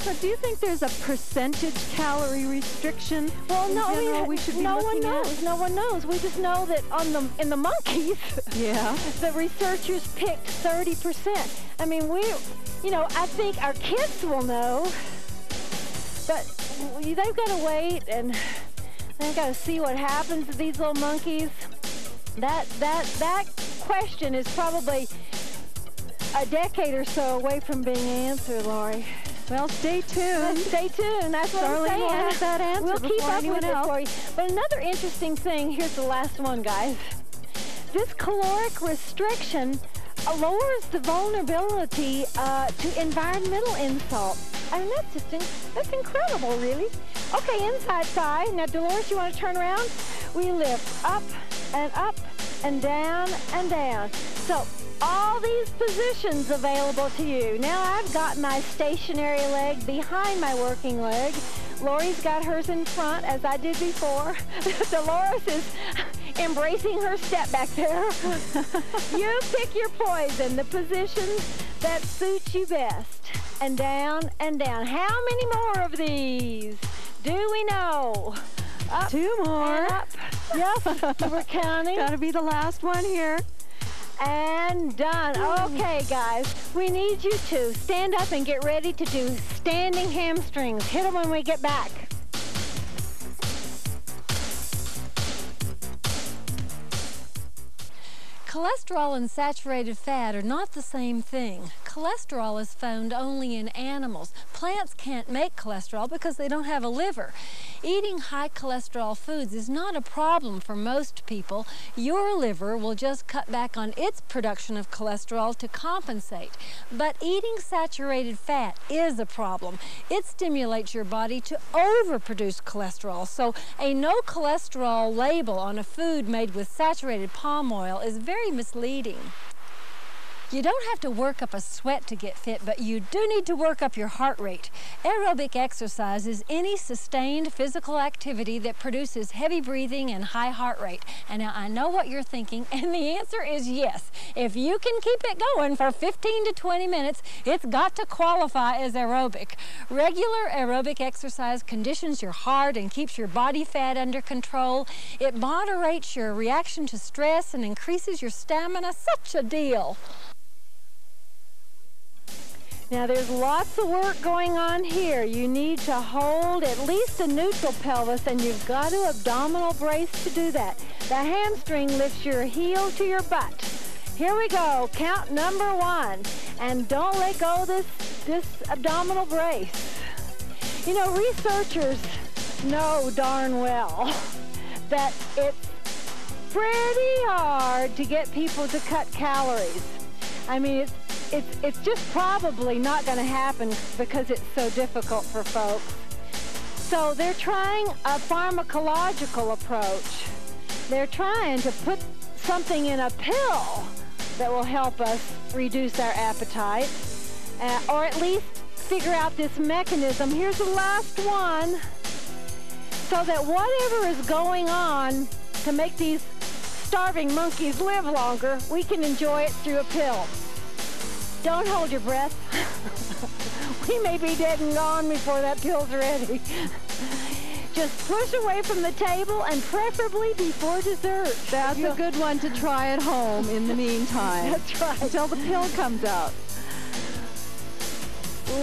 So do you think there's a percentage calorie restriction? Well, no, general, we, should be no one knows. At? No one knows. We just know that on the in the monkeys, yeah, the researchers picked 30%. I mean, we, you know, I think our kids will know, but they've got to wait and they've got to see what happens to these little monkeys. That that that question is probably a decade or so away from being answered, Lori. Well, stay tuned. Stay tuned. That's what I'm will saying. have that answer we'll keep up with else. it for you. But another interesting thing, here's the last one, guys. This caloric restriction lowers the vulnerability uh, to environmental insult. I mean, that's just in, that's incredible, really. Okay, inside side. Now, Dolores, you want to turn around? We lift up and up and down and down. So all these positions available to you. Now I've got my stationary leg behind my working leg. Lori's got hers in front, as I did before. Dolores is embracing her step back there. you pick your poison, the positions that suit you best. And down and down. How many more of these do we know? Up Two more. Yes, we're counting. Got to be the last one here. And done. Okay, guys, we need you to stand up and get ready to do standing hamstrings. Hit them when we get back. Cholesterol and saturated fat are not the same thing. Cholesterol is found only in animals. Plants can't make cholesterol because they don't have a liver. Eating high cholesterol foods is not a problem for most people. Your liver will just cut back on its production of cholesterol to compensate. But eating saturated fat is a problem. It stimulates your body to overproduce cholesterol. So a no cholesterol label on a food made with saturated palm oil is very misleading. You don't have to work up a sweat to get fit, but you do need to work up your heart rate. Aerobic exercise is any sustained physical activity that produces heavy breathing and high heart rate. And now I know what you're thinking, and the answer is yes. If you can keep it going for 15 to 20 minutes, it's got to qualify as aerobic. Regular aerobic exercise conditions your heart and keeps your body fat under control. It moderates your reaction to stress and increases your stamina. Such a deal. Now there's lots of work going on here. You need to hold at least a neutral pelvis and you've got to abdominal brace to do that. The hamstring lifts your heel to your butt. Here we go, count number one. And don't let go this, this abdominal brace. You know, researchers know darn well that it's pretty hard to get people to cut calories. I mean, it's it's it's just probably not going to happen because it's so difficult for folks. So they're trying a pharmacological approach. They're trying to put something in a pill that will help us reduce our appetite, uh, or at least figure out this mechanism. Here's the last one, so that whatever is going on to make these starving monkeys live longer, we can enjoy it through a pill. Don't hold your breath. we may be dead and gone before that pill's ready. Just push away from the table and preferably before dessert. That's a good one to try at home in the meantime. That's right. Until the pill comes out.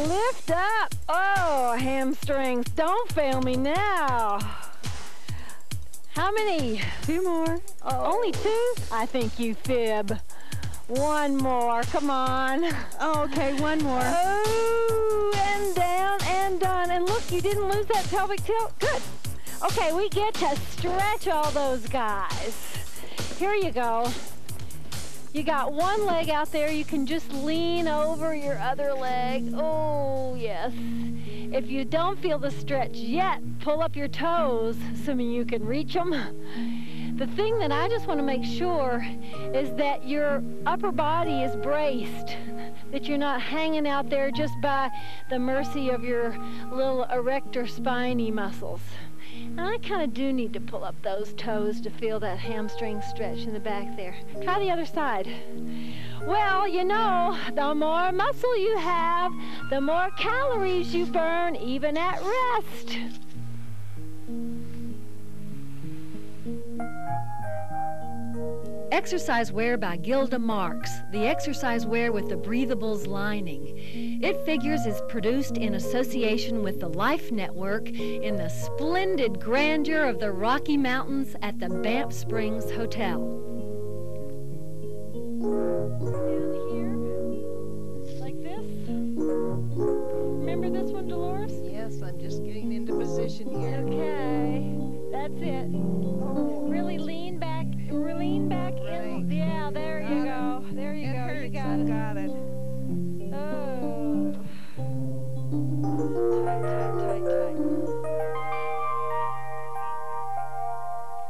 Lift up. Oh, hamstrings. Don't fail me now. How many? Two more. Oh, only two? I think you fib. One more. Come on. Oh, okay, one more. Oh, and down and done. And look, you didn't lose that pelvic tilt. Good. Okay, we get to stretch all those guys. Here you go. You got one leg out there. You can just lean over your other leg. Oh, yes. If you don't feel the stretch yet, pull up your toes, assuming you can reach them. The thing that I just want to make sure is that your upper body is braced, that you're not hanging out there just by the mercy of your little erector spinae muscles. And I kind of do need to pull up those toes to feel that hamstring stretch in the back there. Try the other side. Well, you know, the more muscle you have, the more calories you burn, even at rest. Exercise Wear by Gilda Marx, the exercise wear with the breathables lining. It figures is produced in association with the Life Network in the splendid grandeur of the Rocky Mountains at the Banff Springs Hotel. Down here, like this. Remember this one, Dolores? Yes, I'm just getting into position here. Okay, that's it. Lean back, in. Yeah, there you go. There you it go. hurts. You got it. got it. Oh. Tight, tight, tight, tight.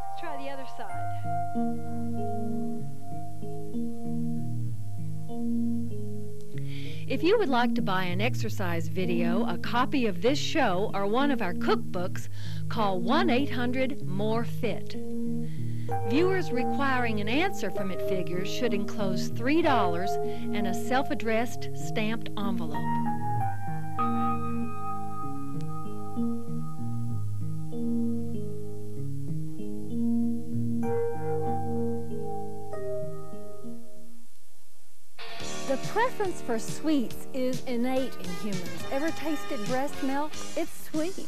Let's try the other side. If you would like to buy an exercise video, a copy of this show, or one of our cookbooks, call 1 800 MORE FIT. Viewers requiring an answer from It Figures should enclose $3 and a self addressed stamped envelope. The preference for sweets is innate in humans. Ever tasted breast milk? It's sweet.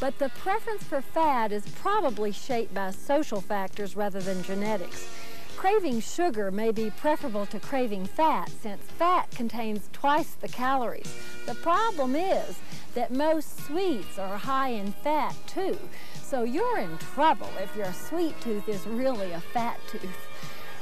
But the preference for fat is probably shaped by social factors rather than genetics. Craving sugar may be preferable to craving fat since fat contains twice the calories. The problem is that most sweets are high in fat too. So you're in trouble if your sweet tooth is really a fat tooth.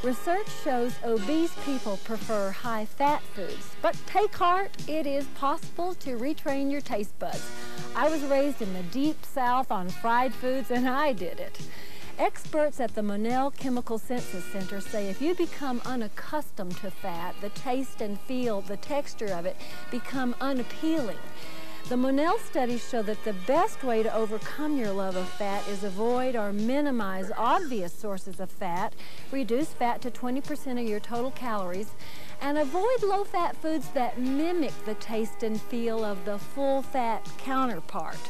Research shows obese people prefer high fat foods, but take heart, it is possible to retrain your taste buds. I was raised in the deep south on fried foods and I did it. Experts at the Monell Chemical Senses Center say if you become unaccustomed to fat, the taste and feel, the texture of it become unappealing. The Monell studies show that the best way to overcome your love of fat is avoid or minimize obvious sources of fat, reduce fat to 20% of your total calories, and avoid low-fat foods that mimic the taste and feel of the full-fat counterpart.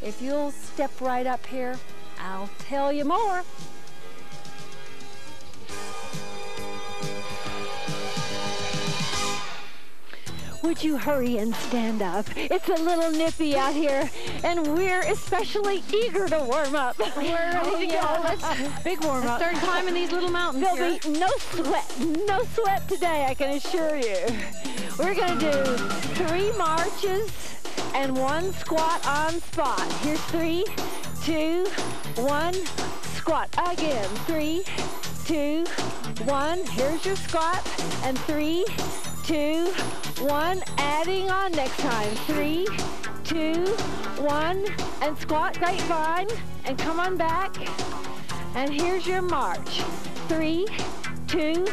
If you'll step right up here, I'll tell you more. Would you hurry and stand up? It's a little nippy out here, and we're especially eager to warm up. We're ready to oh, go. Let's Big warm up. Start climbing these little mountains There'll here. be no sweat, no sweat today, I can assure you. We're going to do three marches and one squat on spot. Here's three, two, one, squat. Again, three, two, one. Here's your squat, and three, two, one. Adding on next time. Three, two, one, and squat grapevine, and come on back. And here's your march. Three, two,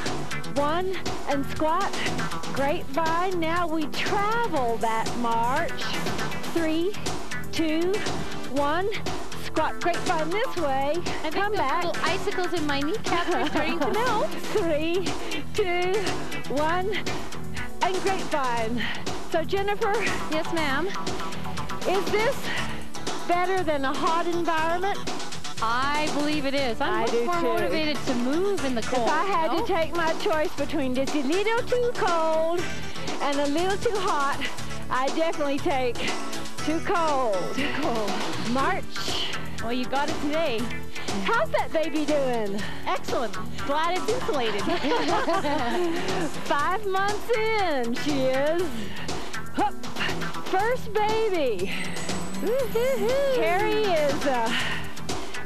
one, and squat. Grapevine. Now we travel that march. Three, two, one. Squat grapevine this way. and Come back. little icicles in my kneecaps are starting to melt. Three, two, one, and grapevine. So Jennifer, Yes, ma'am. is this better than a hot environment? I believe it is. I'm I much more too. motivated to move in the cold. If I had you know? to take my choice between just a little too cold and a little too hot, I definitely take too cold. Too cold. March. Well, you got it today. How's that baby doing? Excellent. Glad it's insulated. Five months in, she is. Hup. First baby. Carrie is uh,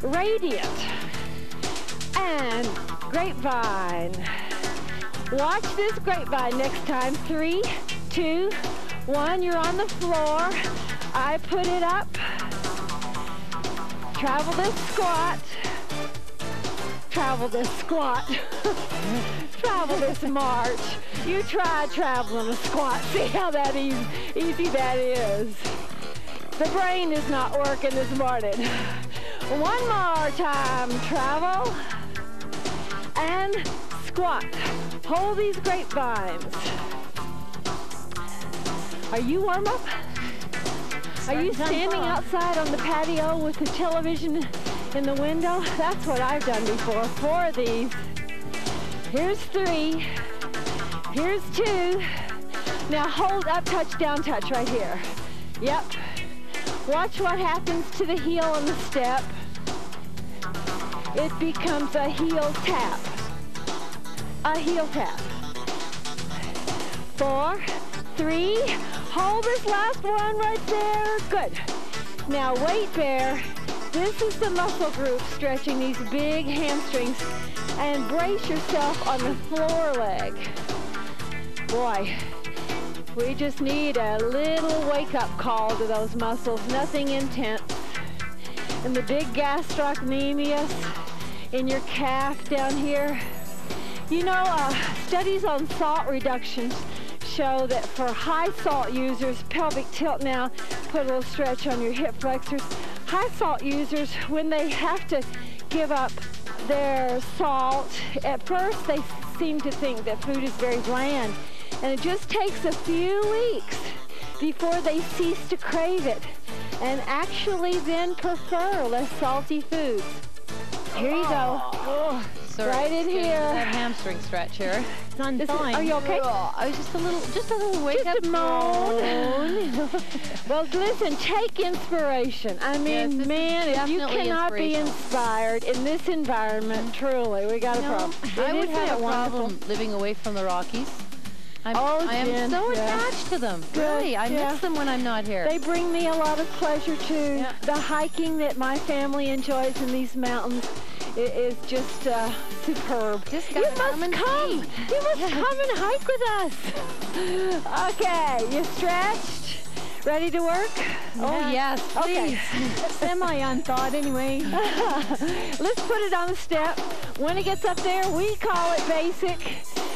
radiant and grapevine. Watch this grapevine next time. Three, two, one. You're on the floor. I put it up. Travel this squat. Travel this squat. travel this march. You try traveling a squat. See how that easy, easy that is. The brain is not working this morning. One more time. Travel and squat. Hold these grapevines. Are you warm up? Are you standing outside on the patio with the television in the window? That's what I've done before. Four of these. Here's three. Here's two. Now hold up, touch, down, touch right here. Yep. Watch what happens to the heel on the step. It becomes a heel tap. A heel tap. Four, three, hold this last one right there. Good. Now weight bear, this is the muscle group stretching these big hamstrings and brace yourself on the floor leg. Boy, we just need a little wake-up call to those muscles, nothing intense. And the big gastrocnemius in your calf down here. You know, uh, studies on salt reduction show that for high salt users, pelvic tilt now, put a little stretch on your hip flexors. High salt users, when they have to give up their salt, at first they seem to think that food is very bland. And it just takes a few weeks before they cease to crave it and actually then prefer less salty foods. Here you go. Oh, sorry. Right in here. That hamstring stretch here. It's on This is- are you okay? Oh, I was just a little, just a little wake Just up a moan. well, listen, take inspiration. I mean, Yes, man, if you cannot be inspired in this environment, truly, we got a problem. I would have a problem living away from the Rockies. I'm, Oh, I am so yeah. attached to them. Good, Really, I yeah. miss them when I'm not here. They bring me a lot of pleasure too. Yeah. The hiking that my family enjoys in these mountains i- is just uh, superb. Just you must come. You must come and hike with us. okay, you stretched? Ready to work? oh yes, please. Okay. Semi unthought anyway. Let's put it on the step. When it gets up there, we call it basic.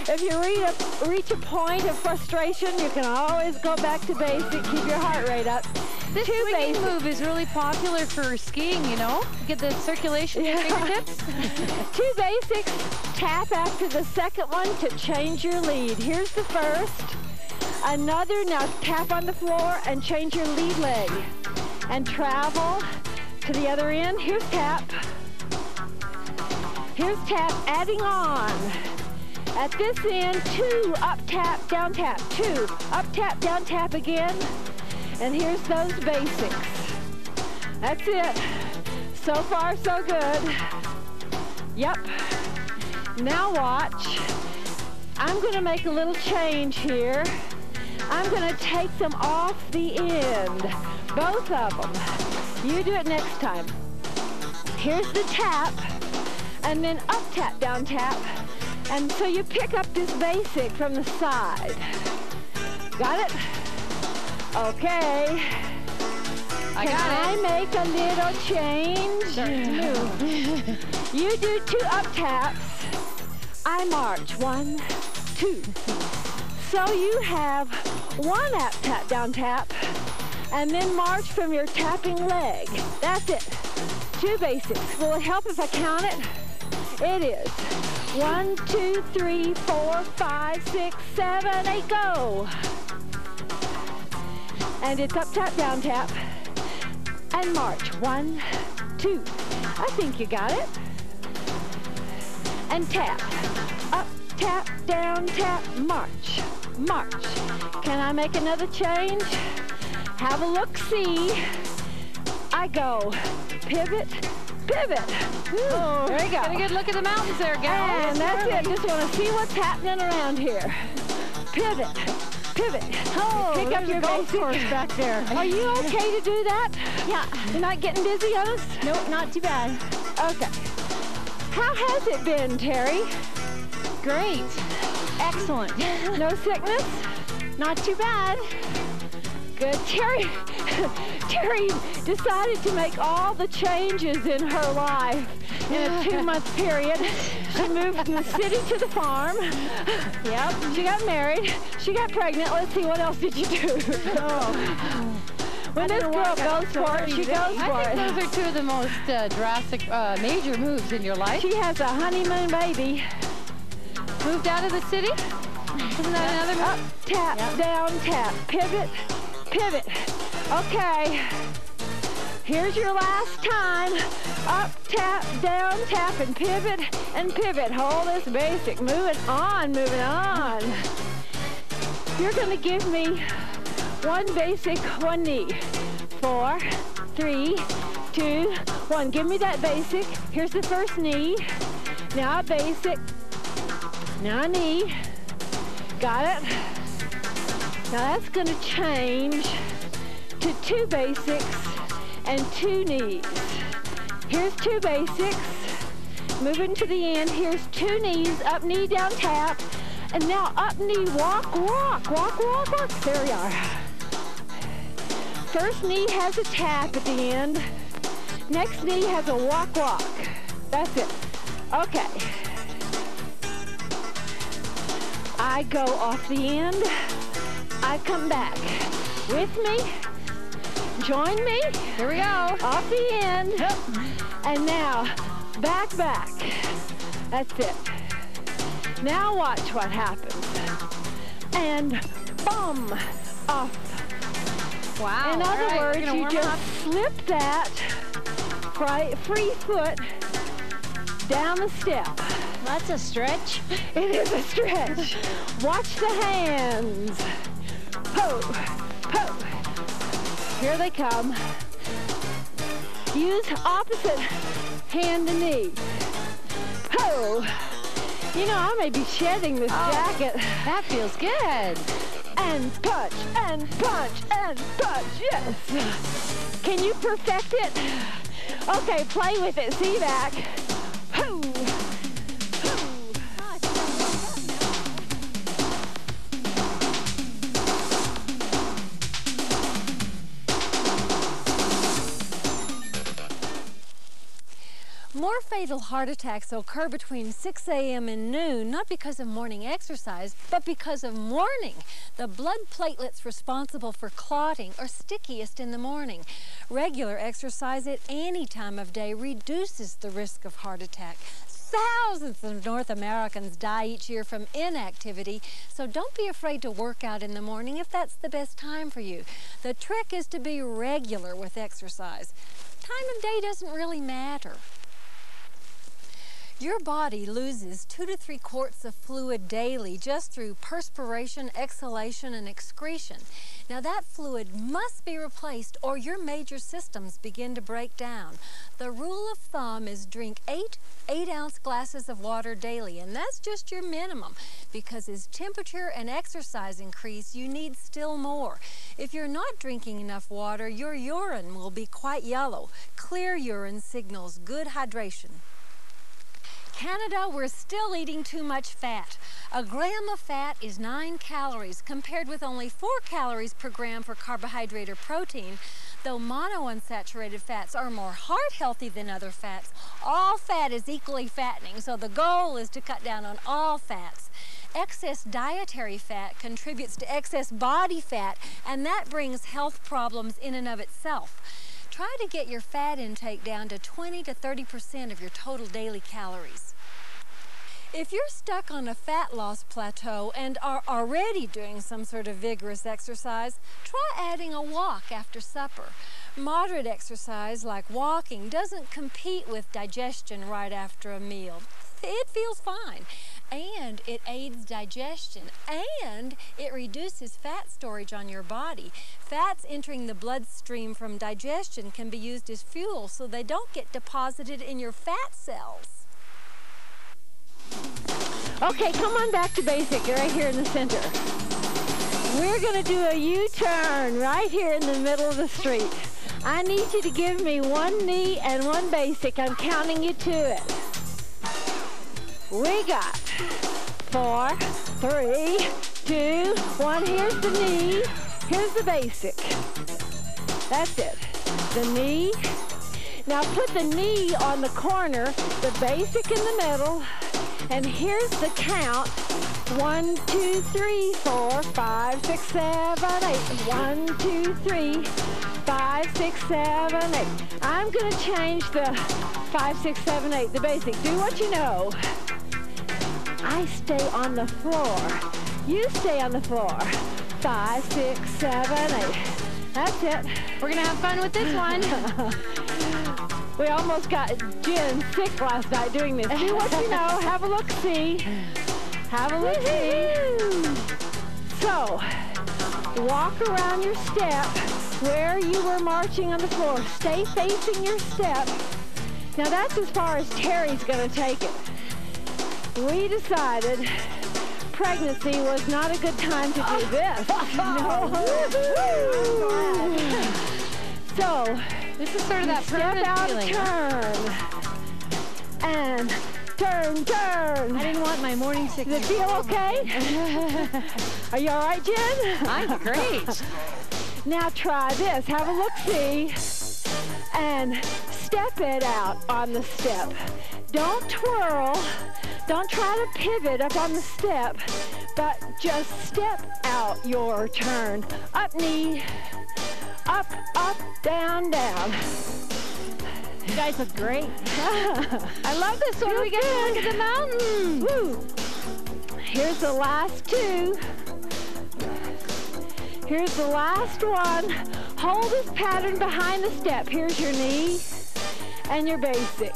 If you reach a, reach a point of frustration, you can always go back to basic. Keep your heart rate up. This Two swinging basic. move is really popular for skiing. You know, get the circulation in your Yeah. fingertips. Two basics. Tap after the second one to change your lead. Here's the first. Another, now tap on the floor and change your lead leg. And travel to the other end. Here's tap. Here's tap, adding on. At this end, two, up tap, down tap, two, up tap, down tap again. And here's those basics. That's it. So far, so good. Yep. Now watch. I'm going to make a little change here. I'm going to take them off the end. Both of them. You do it next time. Here's the tap. And then up tap, down tap. And so you pick up this basic from the side. Got it? Okay. I Can I it. make a little change? you do two up taps. I march. One, two. So you have one up tap, down tap, and then march from your tapping leg. That's it. Two basics. Will it help if I count it? It is. One, two, three, four, five, six, seven, eight, go. And it's up, tap, down, tap. And march. One, two. I think you got it. And tap. Up, tap, down, tap, march. March. Can I make another change? Have a look, see. I go. Pivot, pivot. Oh, there you go. Get a good look at the mountains there, guys. And that's it. Just want to see what's happening around here. Pivot, pivot. Oh, Pick up your a golf course back there. Are you okay to do that? Yeah. You're not getting dizzy on us? Nope, not too bad. Okay. How has it been, Terry? Great. Excellent. No sickness? Not too bad. Good. Terry, Terry decided to make all the changes in her life in a two-month period. She moved from the city to the farm. Yep. She got married. She got pregnant. Let's see, what else did you do? When this girl goes for it, she goes I for think those are two of the most uh, drastic, uh, major moves in your life. She has a honeymoon baby. Moved out of the city. Isn't that another move? Up, tap, down, tap, pivot, pivot. Okay. Here's your last time. Up, tap, down, tap, and pivot, and pivot. Hold this basic. Moving on, moving on. You're to give me one basic, one knee. Four, three, two, one. Give me that basic. Here's the first knee. Now a basic. Now a knee. Got it? Now that's going to change to two basics and two knees. Here's two basics. Moving to the end. Here's two knees, up knee, down tap. And now up knee, walk, walk, walk, walk, walk. There we are. First knee has a tap at the end. Next knee has a walk, walk. That's it. Okay. I go off the end. I come back. With me. Join me. Here we go. Off the end. Yep. And now, back, back. That's it. Now watch what happens. And boom, off. Wow. In other right, words, you just up. slip that free foot down the step. That's a stretch. It is a stretch. Watch the hands. Here they come. Use opposite hand to knee. Ho. You know, I may be shedding this oh, jacket. That feels good. And punch, and punch, and punch. Yes. Can you perfect it? Okay, play with it. See back. Fatal heart attacks occur between 6 a.m. and noon, not because of morning exercise, but because of morning. The blood platelets responsible for clotting are stickiest in the morning. Regular exercise at any time of day reduces the risk of heart attack. Thousands of North Americans die each year from inactivity, so don't be afraid to work out in the morning if that's the best time for you. The trick is to be regular with exercise. Time of day doesn't really matter. Your body loses two to three quarts of fluid daily just through perspiration, exhalation, and excretion. Now, that fluid must be replaced or your major systems begin to break down. The rule of thumb is drink eight eight ounce glasses of water daily, and that's just your minimum because as temperature and exercise increase, you need still more. If you're not drinking enough water, your urine will be quite yellow. Clear urine signals good hydration. Canada, we're still eating too much fat. A gram of fat is 9 calories, compared with only 4 calories per gram for carbohydrate or protein. Though monounsaturated fats are more heart healthy than other fats, all fat is equally fattening, so the goal is to cut down on all fats. Excess dietary fat contributes to excess body fat, and that brings health problems in and of itself. Try to get your fat intake down to 20 to 30% of your total daily calories. If you're stuck on a fat loss plateau and are already doing some sort of vigorous exercise, try adding a walk after supper. Moderate exercise like walking doesn't compete with digestion right after a meal. It feels fine and it aids digestion and it reduces fat storage on your body. Fats entering the bloodstream from digestion can be used as fuel so they don't get deposited in your fat cells. Okay, come on back to basic, right here in the center. We're gonna do a U-turn right here in the middle of the street. I need you to give me one knee and one basic. I'm counting you to it. We got four, three, two, one. Here's the knee. Here's the basic. That's it. The knee. Now put the knee on the corner, the basic in the middle, and here's the count. One, two, three, four, five, six, seven, eight. One, two, three, five, six, seven, eight. I'm gonna change the five, six, seven, eight, the basic. Do what you know. I stay on the floor. You stay on the floor. Five, six, seven, eight. That's it. We're gonna have fun with this one. We almost got Jen sick last night doing this. Do what you know. Have a look see. Have a look. So, walk around your step where you were marching on the floor. Stay facing your step. Now that's as far as Terry's going to take it. We decided pregnancy was not a good time to do this. no. So, This is sort of that Step out, feeling. turn. And turn, turn. I didn't want my morning Does sickness. it feel okay? Are you all right, Jen? I'm great. Now try this. Have a look-see. And step it out on the step. Don't twirl. Don't try to pivot up on the step, but just step out your turn. Up knee, up, up, down, down. You guys look great. I love this one. We get to look at the mountain. Woo. Here's the last two. Here's the last one. Hold this pattern behind the step. Here's your knee and your basic.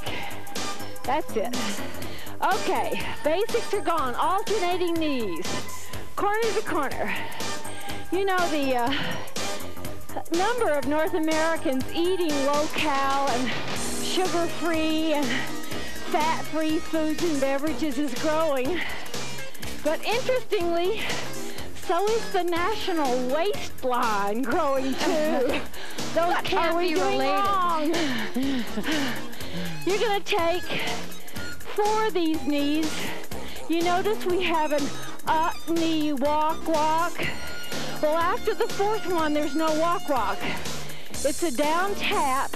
That's it. Okay, basics are gone. Alternating knees, corner to corner. You know the uh, number of North Americans eating low-cal and sugar-free and fat-free foods and beverages is growing. But interestingly, so is the national waistline growing too. Those can't are we be doing related. wrong? You're gonna take four of these knees. You notice we have an up knee walk walk. Well, after the fourth one, there's no walk walk. It's a down tap,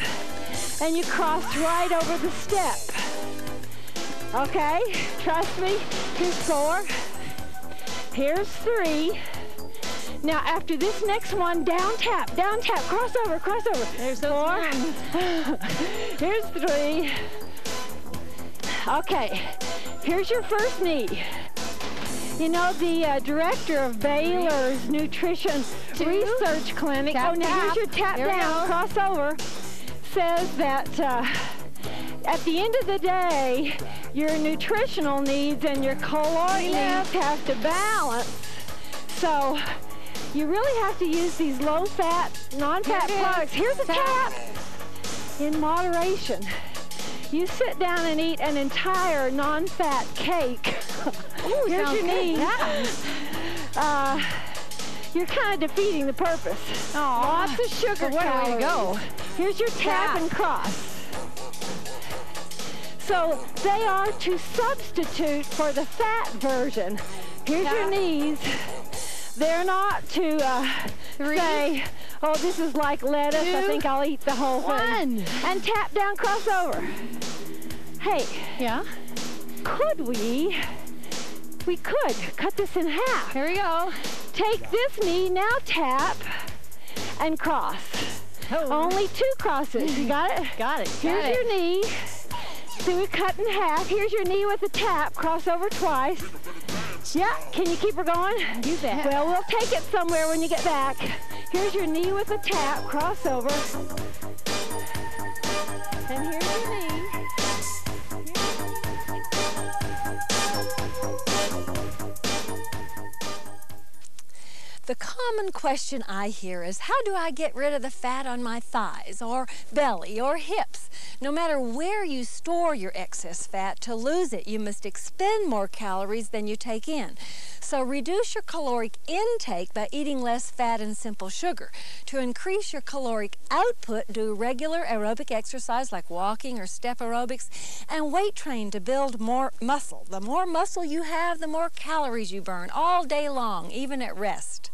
and you cross right over the step. Okay, trust me. Here's four. Here's three. Now after this next one, down tap, down tap, crossover, crossover. There's four. Here's three. Okay, here's your first knee. You know, the uh, director of Baylor's Nutrition Research Clinic, Tap, oh, now tap. here's your tap down, crossover, says that uh, at the end of the day, your nutritional needs and your caloric needs have to balance. So you really have to use these low-fat, non-fat Here it is. products. Here's a tap in moderation. You sit down and eat an entire non-fat cake. Ooh, Here's your good. knee. Uh, you're kind of defeating the purpose. Oh, Lots of sugar what a way to go. Here's your tap Tap. and cross. So they are to substitute for the fat version. Here's your knees. They're not to uh, say, oh, this is like lettuce. I think I'll eat the whole thing. One. And tap down, crossover. Hey, Yeah. could we? We could cut this in half. Here we go. Take this knee, now tap, and cross. Only two crosses. You got it? Got it. Here's Got it. your knee. So we cut in half. Here's your knee with a tap. Cross over twice. Yeah, can you keep her going? You bet. Well, we'll take it somewhere when you get back. Here's your knee with a tap. Cross over. And here's your knee. The common question I hear is how do I get rid of the fat on my thighs or belly or hips? No matter where you store your excess fat, to lose it, you must expend more calories than you take in. So reduce your caloric intake by eating less fat and simple sugar. To increase your caloric output, do regular aerobic exercise like walking or step aerobics and weight train to build more muscle. The more muscle you have, the more calories you burn all day long, even at rest.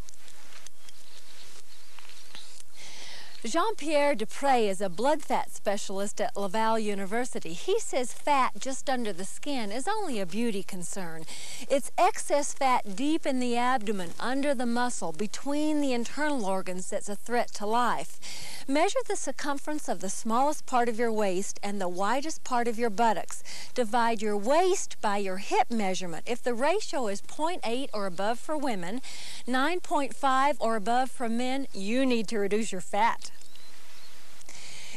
Jean-Pierre Després is a blood fat specialist at Laval University. He says fat just under the skin is only a beauty concern. It's excess fat deep in the abdomen, under the muscle, between the internal organs that's a threat to life. Measure the circumference of the smallest part of your waist and the widest part of your buttocks. Divide your waist by your hip measurement. If the ratio is 0.8 or above for women, 9.5 or above for men, you need to reduce your fat.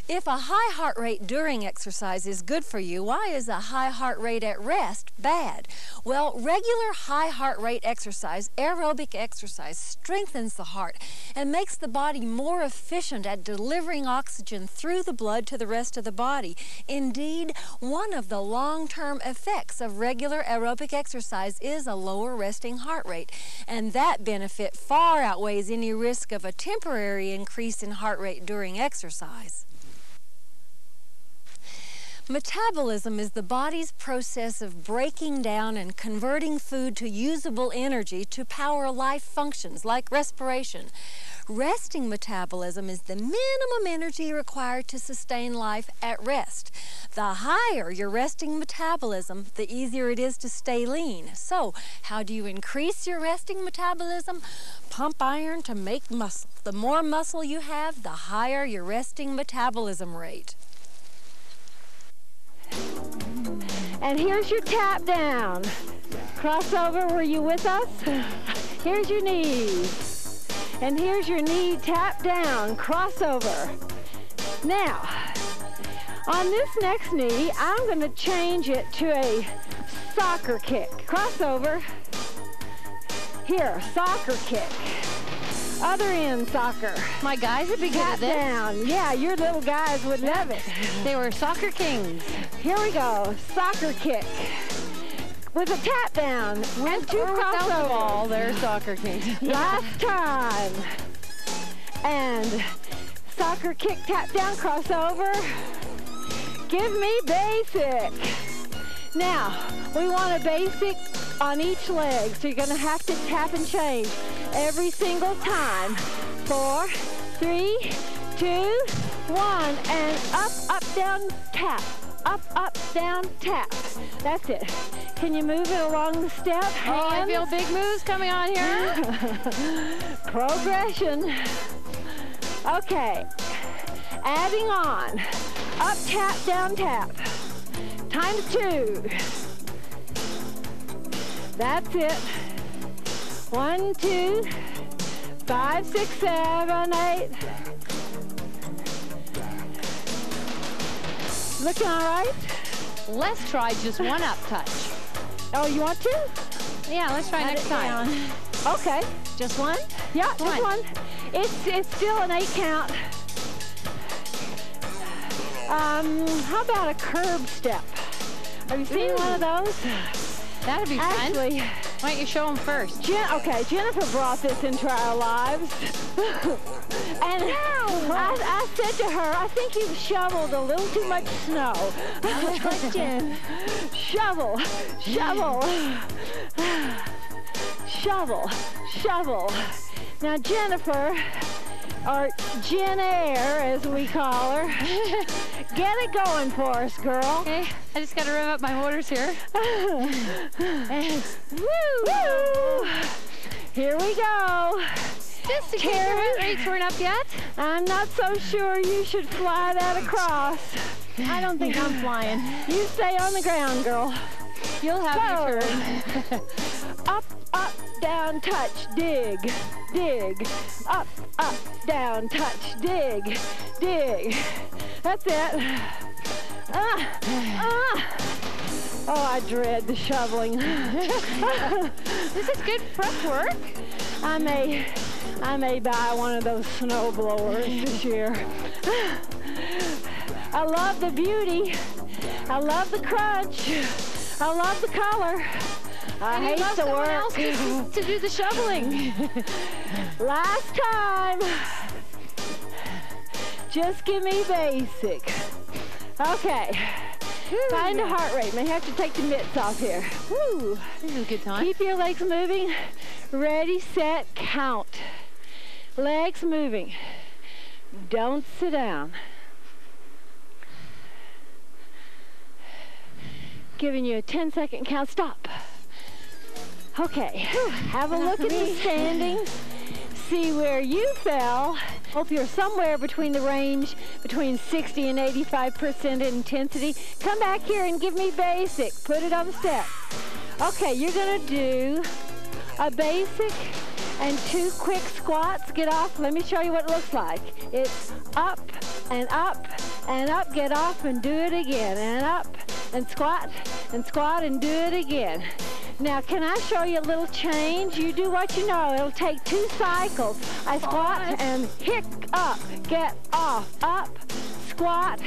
If a high heart rate during exercise is good for you, why is a high heart rate at rest bad? Well, regular high heart rate exercise, aerobic exercise, strengthens the heart and makes the body more efficient at delivering oxygen through the blood to the rest of the body. Indeed, one of the long-term effects of regular aerobic exercise is a lower resting heart rate, and that benefit far outweighs any risk of a temporary increase in heart rate during exercise. Metabolism is the body's process of breaking down and converting food to usable energy to power life functions like respiration. Resting metabolism is the minimum energy required to sustain life at rest. The higher your resting metabolism, the easier it is to stay lean. So, how do you increase your resting metabolism? Pump iron to make muscle. The more muscle you have, the higher your resting metabolism rate. And here's your tap down. Crossover, were you with us? Here's your knees. And here's your knee tap down, crossover. Now, on this next knee, I'm gonna change it to a soccer kick. Crossover. Here, soccer kick. Other end soccer. My guys would be good at this. down. Yeah, your little guys would love it. They were soccer kings. Here we go. Soccer kick. With a tap down. And two without the ball, crossovers. they're soccer kings. Last time. And soccer kick, tap down, crossover. Give me basic. Now, we want a basic on each leg, so you're gonna have to tap and change every single time. Four, three, two, one, and up, up, down, tap. Up, up, down, tap. That's it. Can you move it along the step? Oh, I Hands? feel big moves coming on here. Progression. Okay. Adding on. Up, tap, down, tap. Times two. That's it. One, two, five, six, seven, eight. Looking all right? Let's try just one up touch. Oh, you want to? Yeah, let's try next time. down. Okay. Just one? Yeah, just One. one. It's it's still an eight count. Um, how about a curb step? Have you seen one of those? That'd be fun. Actually, Why don't you show them first? Jen, okay, Jennifer brought this into our lives. and I, I said to her, I think you've shoveled a little too much snow. Jen, shovel, shovel, shovel, shovel. Now, Jennifer, or Jen Air, as we call her, get it going for us, girl. Okay, I just got to rev up my motors here. And woo! Here we go. Just in case Karen? heart rates weren't up yet. I'm not so sure you should fly that across. I don't think I'm flying. You stay on the ground, girl. You'll have your Go. turn. Up, up, down, touch, dig, dig. Up, up, down, touch, dig, dig. That's it. Ah, ah. Oh, I dread the shoveling. This is good prep work. I may, I may buy one of those snow blowers this year. I love the beauty. I love the crunch. I love the color. I And hate the work. to, to do the shoveling. Last time. Just give me basic. Okay. Find a heart rate. May have to take the mitts off here. Woo. This is a good time. Keep your legs moving. Ready, set, count. Legs moving. Don't sit down. Giving you a 10 second count. Stop. Okay. Have a look at the standings. See where you fell. Hope you're somewhere between the range between 60 and 85% intensity. Come back here and give me basic. Put it on the step. Okay, you're gonna do a basic and two quick squats. Get off. Let me show you what it looks like. It's up and up and up. Get off and do it again. And up and squat and squat and do it again. Now, can I show you a little change? You do what you know. It'll take two cycles. I squat and hick up. Get off. Up. Squat.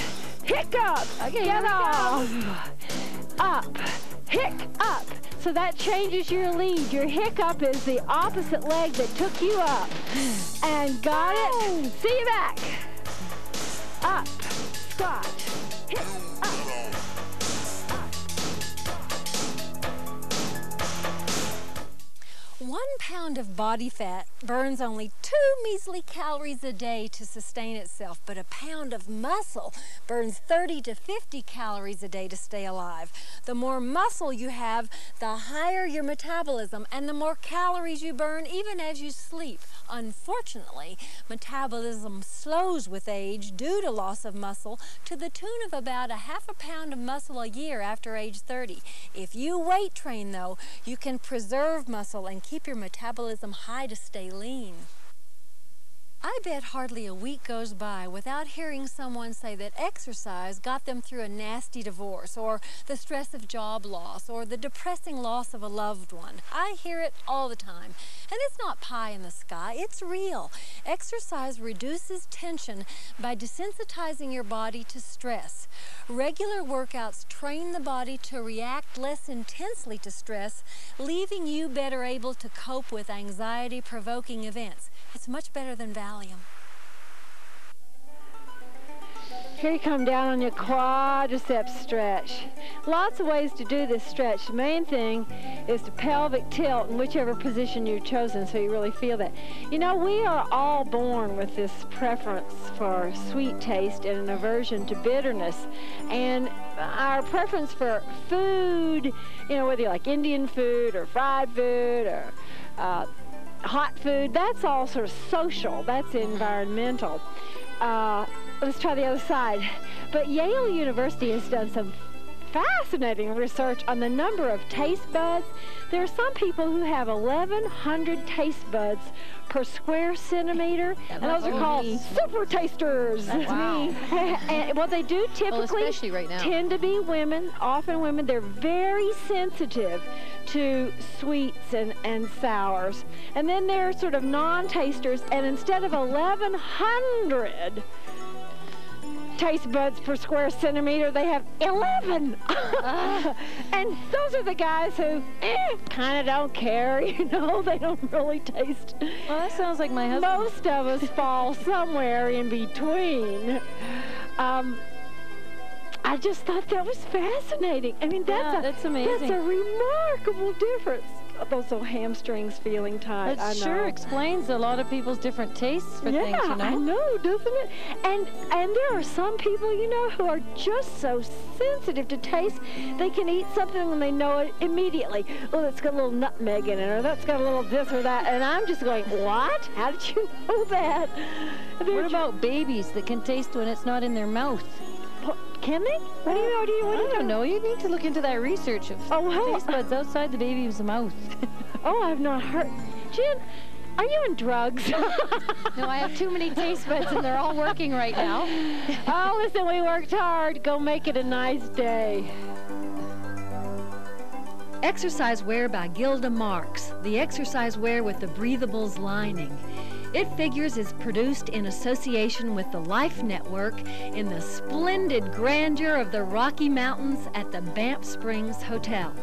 Hick up. Okay, Get go. off. Up. Hick up. So that changes your lead. Your hiccup is the opposite leg that took you up. And got it? See you back. Up. Squat. Pound of body fat burns only two measly calories a day to sustain itself, but a pound of muscle burns 30 to 50 calories a day to stay alive. The more muscle you have, the higher your metabolism and the more calories you burn even as you sleep. Unfortunately, metabolism slows with age due to loss of muscle to the tune of about a half a pound of muscle a year after age 30. If you weight train though, you can preserve muscle and keep your metabolism high to stay lean. I bet hardly a week goes by without hearing someone say that exercise got them through a nasty divorce or the stress of job loss or the depressing loss of a loved one. I hear it all the time. And it's not pie in the sky, it's real. Exercise reduces tension by desensitizing your body to stress. Regular workouts train the body to react less intensely to stress, leaving you better able to cope with anxiety provoking events. It's much better than Valium. Here you come down on your quadriceps stretch. Lots of ways to do this stretch. The main thing is to pelvic tilt in whichever position you've chosen so you really feel that. You know, we are all born with this preference for sweet taste and an aversion to bitterness. And our preference for food, you know, whether you like Indian food or fried food or uh, hot food, that's all sort of social, that's environmental. Uh, let's try the other side. But Yale University has done some fascinating research on the number of taste buds. There are some people who have 1,100 taste buds per square centimeter, and those are called me. super tasters. That's wow. me. and what they do typically well, right tend to be women, often women. They're very sensitive to sweets and, and sours. And then there are sort of non-tasters, and instead of 1,100 taste buds per square centimeter, they have 11. and those are the guys who eh, kind of don't care, you know, they don't really taste. Well, that sounds like my husband. Most of us fall somewhere in between. Um, I just thought that was fascinating. I mean, that's yeah, a that's amazing. That's a remarkable difference. Those little hamstrings feeling tight. That sure explains a lot of people's different tastes for yeah, things, you know? I know, doesn't it? And and there are some people, you know, who are just so sensitive to taste. They can eat something and they know it immediately. Oh, that's got a little nutmeg in it, or that's got a little this or that. And I'm just going, what? How did you know that? What about babies that can taste when it's not in their mouth? Can they? What do you know? Do you, what I do not know. You need to look into that research of oh, well, taste buds uh, outside the baby's mouth. oh, I've not heard. Jen, are you on drugs? no, I have too many taste buds and they're all working right now. oh, listen, we worked hard. Go make it a nice day. Exercise Wear by Gilda Marx, the exercise wear with the breathables lining. It Figures is produced in association with the Life Network in the splendid grandeur of the Rocky Mountains at the Banff Springs Hotel.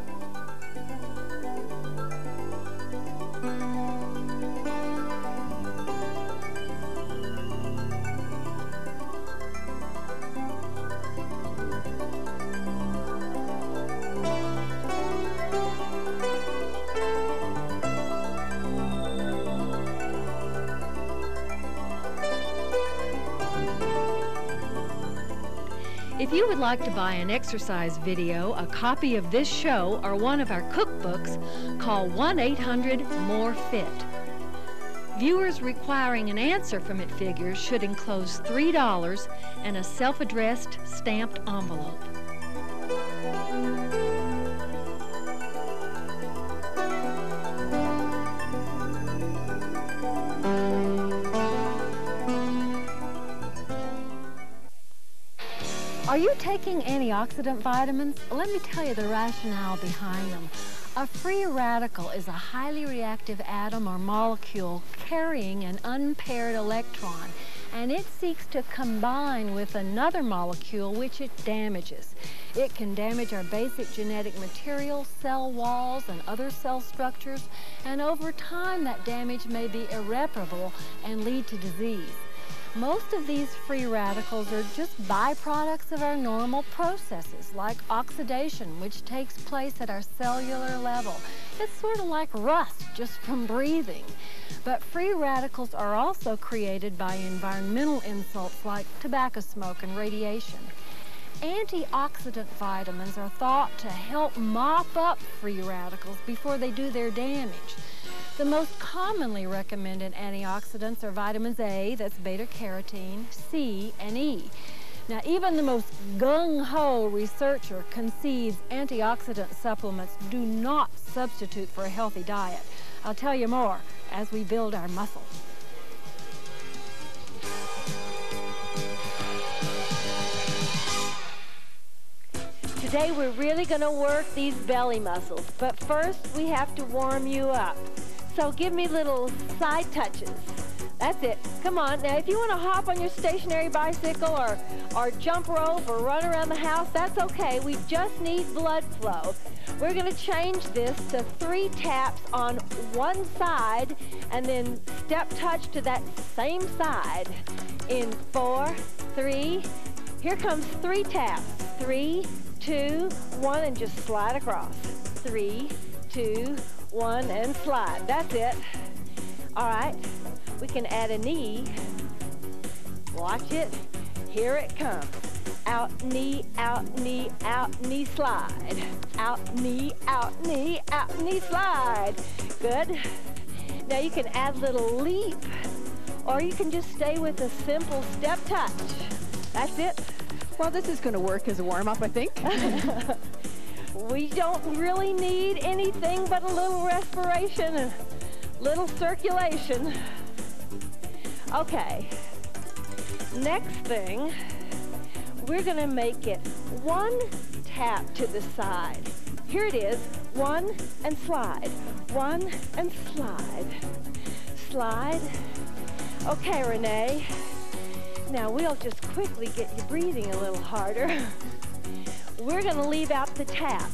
Like to buy an exercise video, a copy of this show, or one of our cookbooks, call 1-800-MORE-FIT. Viewers requiring an answer from It Figures should enclose $3 and a self-addressed stamped envelope. Are you taking antioxidant vitamins? Let me tell you the rationale behind them. A free radical is a highly reactive atom or molecule carrying an unpaired electron, and it seeks to combine with another molecule which it damages. It can damage our basic genetic material, cell walls, and other cell structures, and over time that damage may be irreparable and lead to disease. Most of these free radicals are just byproducts of our normal processes, like oxidation, which takes place at our cellular level. It's sort of like rust just from breathing. But free radicals are also created by environmental insults like tobacco smoke and radiation. Antioxidant vitamins are thought to help mop up free radicals before they do their damage. The most commonly recommended antioxidants are vitamins A, that's beta carotene, C, and E. Now, even the most gung-ho researcher concedes antioxidant supplements do not substitute for a healthy diet. I'll tell you more as we build our muscle. Today we're really going to work these belly muscles, but first we have to warm you up. So give me little side touches. That's it. Come on. Now, if you want to hop on your stationary bicycle or, or jump rope or run around the house, that's okay. We just need blood flow. We're going to change this to three taps on one side and then step touch to that same side in four, three. Here comes three taps. Three, two, one, and just slide across. Three, two, one, and slide. That's it. All right. We can add a knee. Watch it. Here it comes. Out, knee, out, knee, out, knee, slide. Out, knee, out, knee, out, knee, slide. Good. Now you can add a little leap, or you can just stay with a simple step touch. That's it. Well, this is going to work as a warm-up, I think. we don't really need anything but a little respiration and little circulation. Okay. Next thing, we're to make it one tap to the side. Here it is. One and slide. One and slide. Slide. Okay, Renee. Now we'll just quickly get you breathing a little harder. We're going to leave out the tap.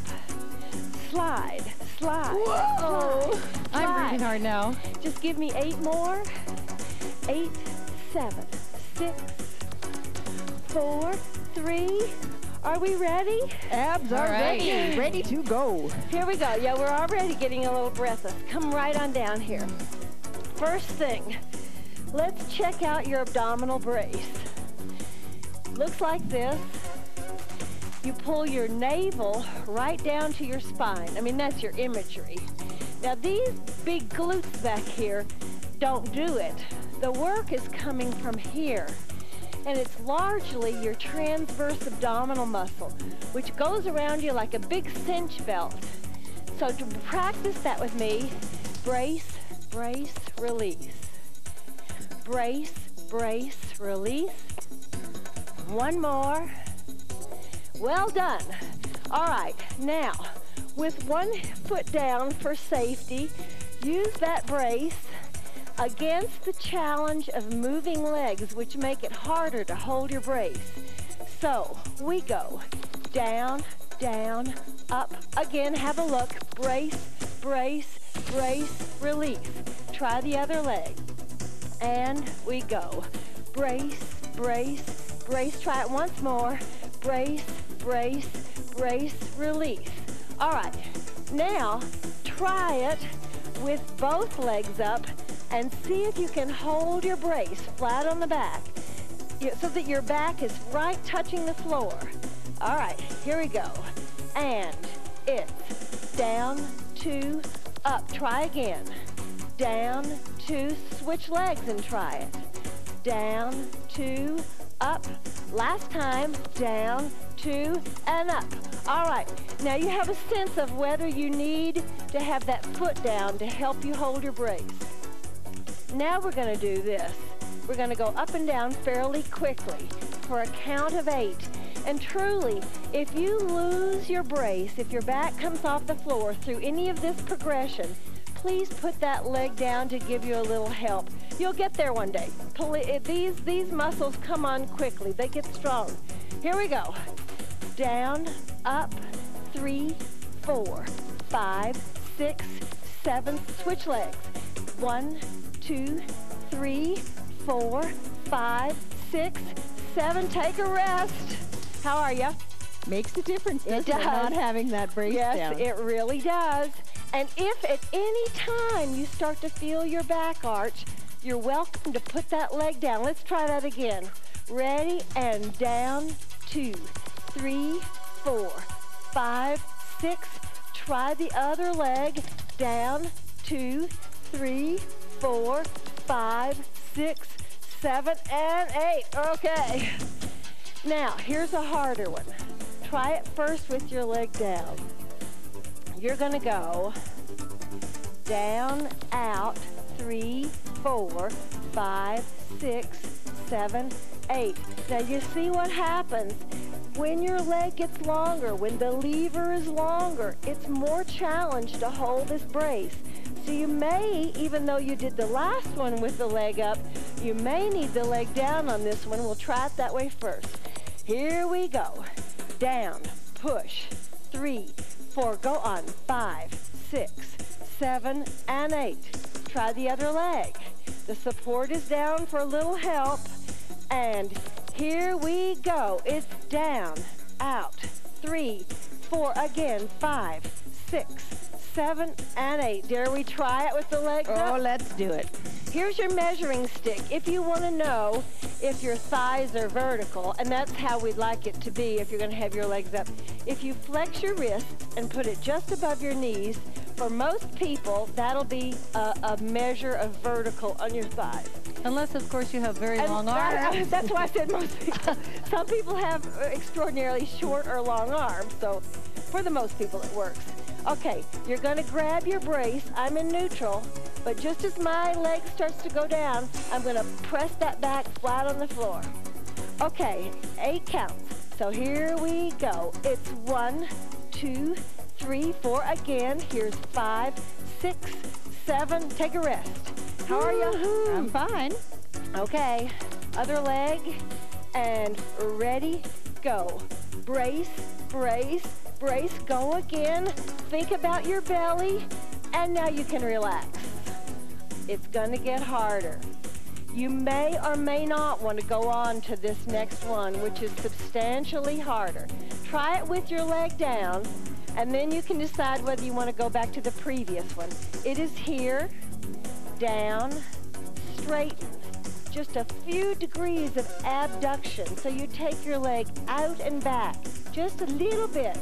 Slide, slide. Whoa! Oh, slide, I'm breathing hard now. Just give me eight more. Eight, seven, six, four, three. Are we ready? Abs are All right. ready, ready to go. Here we go. Yeah, we're already getting a little breathless. Come right on down here. First thing, let's check out your abdominal brace. Looks like this. You pull your navel right down to your spine. I mean, that's your imagery. Now, these big glutes back here don't do it. The work is coming from here and it's largely your transverse abdominal muscle, which goes around you like a big cinch belt. So to practice that with me, brace, brace, release. Brace, brace, release. One more. Well done. All right, now, with one foot down for safety, use that brace against the challenge of moving legs, which make it harder to hold your brace. So we go down, down, up. Again, have a look. Brace, brace, brace, release. Try the other leg. And we go. Brace, brace, brace. Try it once more. Brace, brace, brace, release. All right. Now, try it with both legs up and see if you can hold your brace flat on the back so that your back is right touching the floor. All right, here we go. And it's down, two, up. Try again. Down, two, switch legs and try it. Down, two, up. Last time, down, two, and up. All right, now you have a sense of whether you need to have that foot down to help you hold your brace. Now we're going to do this. We're going to go up and down fairly quickly for a count of eight. And truly, if you lose your brace, if your back comes off the floor through any of this progression, please put that leg down to give you a little help. You'll get there one day. Eh, these, these muscles come on quickly. They get strong. Here we go. Down, up, three, four, five, six, seven. Switch legs. One, two, three, four, five, six, seven. Take a rest. How are you? Makes a difference, It doesn't it, does. not having that brace yes, down. it really does. And if at any time you start to feel your back arch, you're welcome to put that leg down. Let's try that again. Ready and down, two, three, four, five, six. Try the other leg, down, two, three, four, five, six, seven, and eight. Okay. Now, here's a harder one. Try it first with your leg down. You're to go down, out, three, four, five, six, seven, eight. Now, you see what happens when your leg gets longer, when the lever is longer, it's more challenge to hold this brace. So you may, even though you did the last one with the leg up, you may need the leg down on this one. We'll try it that way first. Here we go. Down, push, three, four, go on, five, six, seven, and eight. Try the other leg. The support is down for a little help. And here we go. It's down, out, three, four, again, five, six, seven, and eight. Dare we try it with the legs oh, up? oh, let's do it. Here's your measuring stick. If you want to know if your thighs are vertical, and that's how we'd like it to be if you're going to have your legs up. If you flex your wrist and put it just above your knees, for most people, that'll be a, a measure of vertical on your thighs. Unless, of course, you have very And long that- arms. that's why I said most people. Some people have extraordinarily short or long arms, so for the most people it works. Okay, you're going to grab your brace. I'm in neutral, but just as my leg starts to go down, I'm going to press that back flat on the floor. Okay, eight counts. So here we go. It's one, two, three, four. Again, here's five, six, seven. Take a rest. How are you? I'm fine. Okay, other leg, and ready, go. Brace, brace, brace, go again. Think about your belly, and now you can relax. It's gonna get harder. You may or may not want to go on to this next one, which is substantially harder. Try it with your leg down, and then you can decide whether you want to go back to the previous one. It is here, down, straighten. Just a few degrees of abduction. So you take your leg out and back, just a little bit.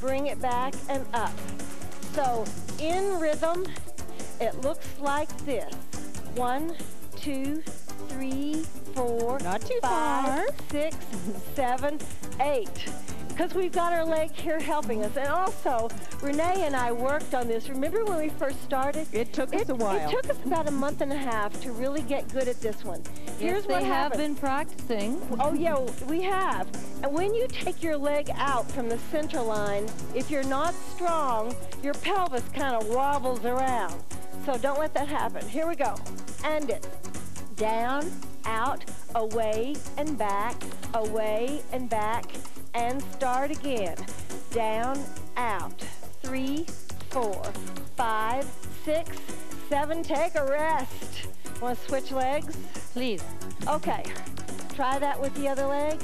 Bring it back and up. So in rhythm, it looks like this. One, two, three, four, Not too five, far. six, seven, eight. Because we've got our leg here helping us. And also, Renee and I worked on this. Remember when we first started? It took us a while. it took us about a month and a half to really get good at this one. Here's yes, what they have been practicing. Oh, yeah, we have. And when you take your leg out from the center line, if you're not strong, your pelvis kind of wobbles around. So don't let that happen. Here we go. End it. Down, out, away and back, away and back, and start again. Down, out. Three, four, five, six, seven. Take a rest. Want to switch legs? Please. Okay, try that with the other leg.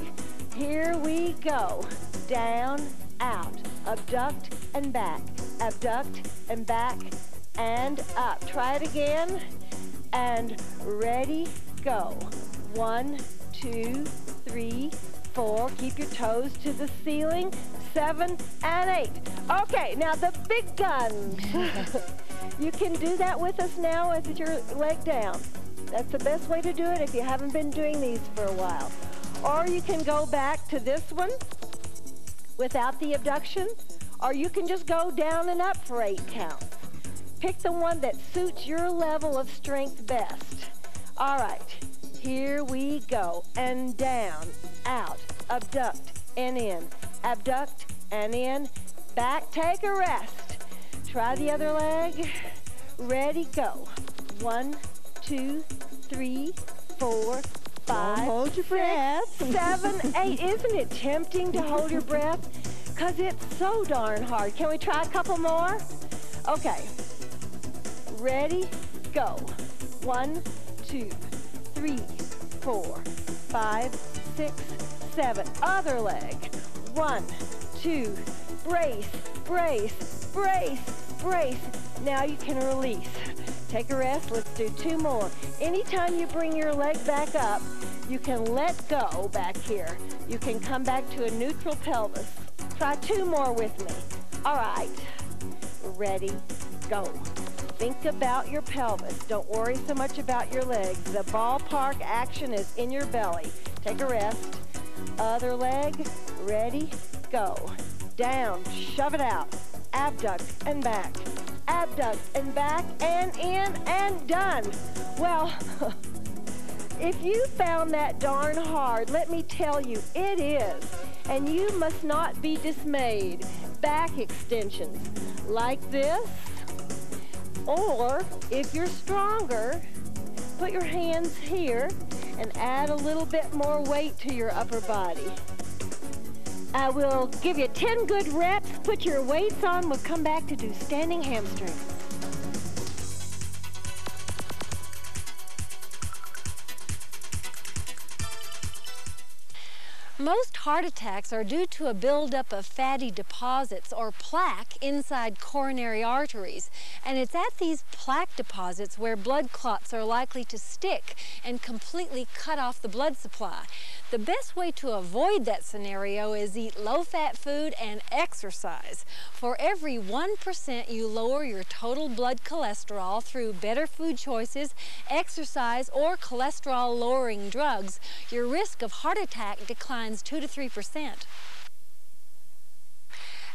Here we go. Down, out, abduct and back, abduct and back and up. Try it again. And ready, go. One, two, three, four. Keep your toes to the ceiling. Seven and eight. Okay, now the big guns. you can do that with us now with your leg down. That's the best way to do it if you haven't been doing these for a while. Or you can go back to this one without the abduction, or you can just go down and up for eight counts. Pick the one that suits your level of strength best. All right, here we go. And down, out, abduct, and in. Abduct, and in. Back, take a rest. Try the other leg. Ready, go. One, two, three, four, five, hold your breath. seven, eight. Isn't it tempting to hold your breath? Because it's so darn hard. Can we try a couple more? Okay. Ready, go. One, two, three, four. four, five, six, seven. Other leg. One, two, brace, brace, brace, brace. Now you can release. Take a rest. Let's do two more. Anytime you bring your leg back up, you can let go back here. You can come back to a neutral pelvis. Try two more with me. All right. Ready, go. Think about your pelvis. Don't worry so much about your legs. The ballpark action is in your belly. Take a rest. Other leg. Ready, go. Down, shove it out. Abduct and back. Abduct and back and in and done. Well, if you found that darn hard, let me tell you, it is. And you must not be dismayed. Back extensions like this. Or if you're stronger, put your hands here and add a little bit more weight to your upper body. I will give you 10 good reps. Put your weights on. We'll come back to do standing hamstrings. Most heart attacks are due to a buildup of fatty deposits or plaque inside coronary arteries. And it's at these plaque deposits where blood clots are likely to stick and completely cut off the blood supply. The best way to avoid that scenario is eat low-fat food and exercise. For every 1% you lower your total blood cholesterol through better food choices, exercise, or cholesterol-lowering drugs, your risk of heart attack declines 2 to 3%.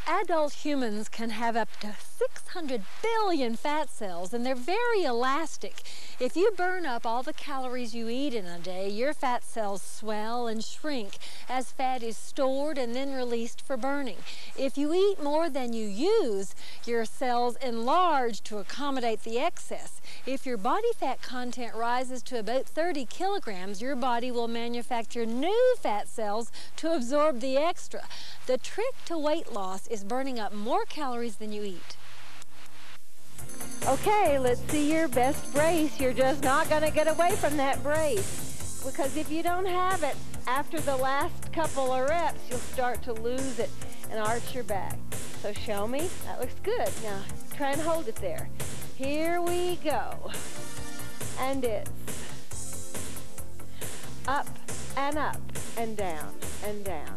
Adult humans can have up to 600 billion fat cells and they're very elastic. If you burn up all the calories you eat in a day, your fat cells swell and shrink as fat is stored and then released for burning. If you eat more than you use, your cells enlarge to accommodate the excess. If your body fat content rises to about 30 kilograms, your body will manufacture new fat cells to absorb the extra. The trick to weight loss is burning up more calories than you eat. Okay, let's see your best brace. You're just not going to get away from that brace. Because if you don't have it, after the last couple of reps, you'll start to lose it and arch your back. So show me. That looks good. Now, try and hold it there. Here we go. And it's up and up and down and down.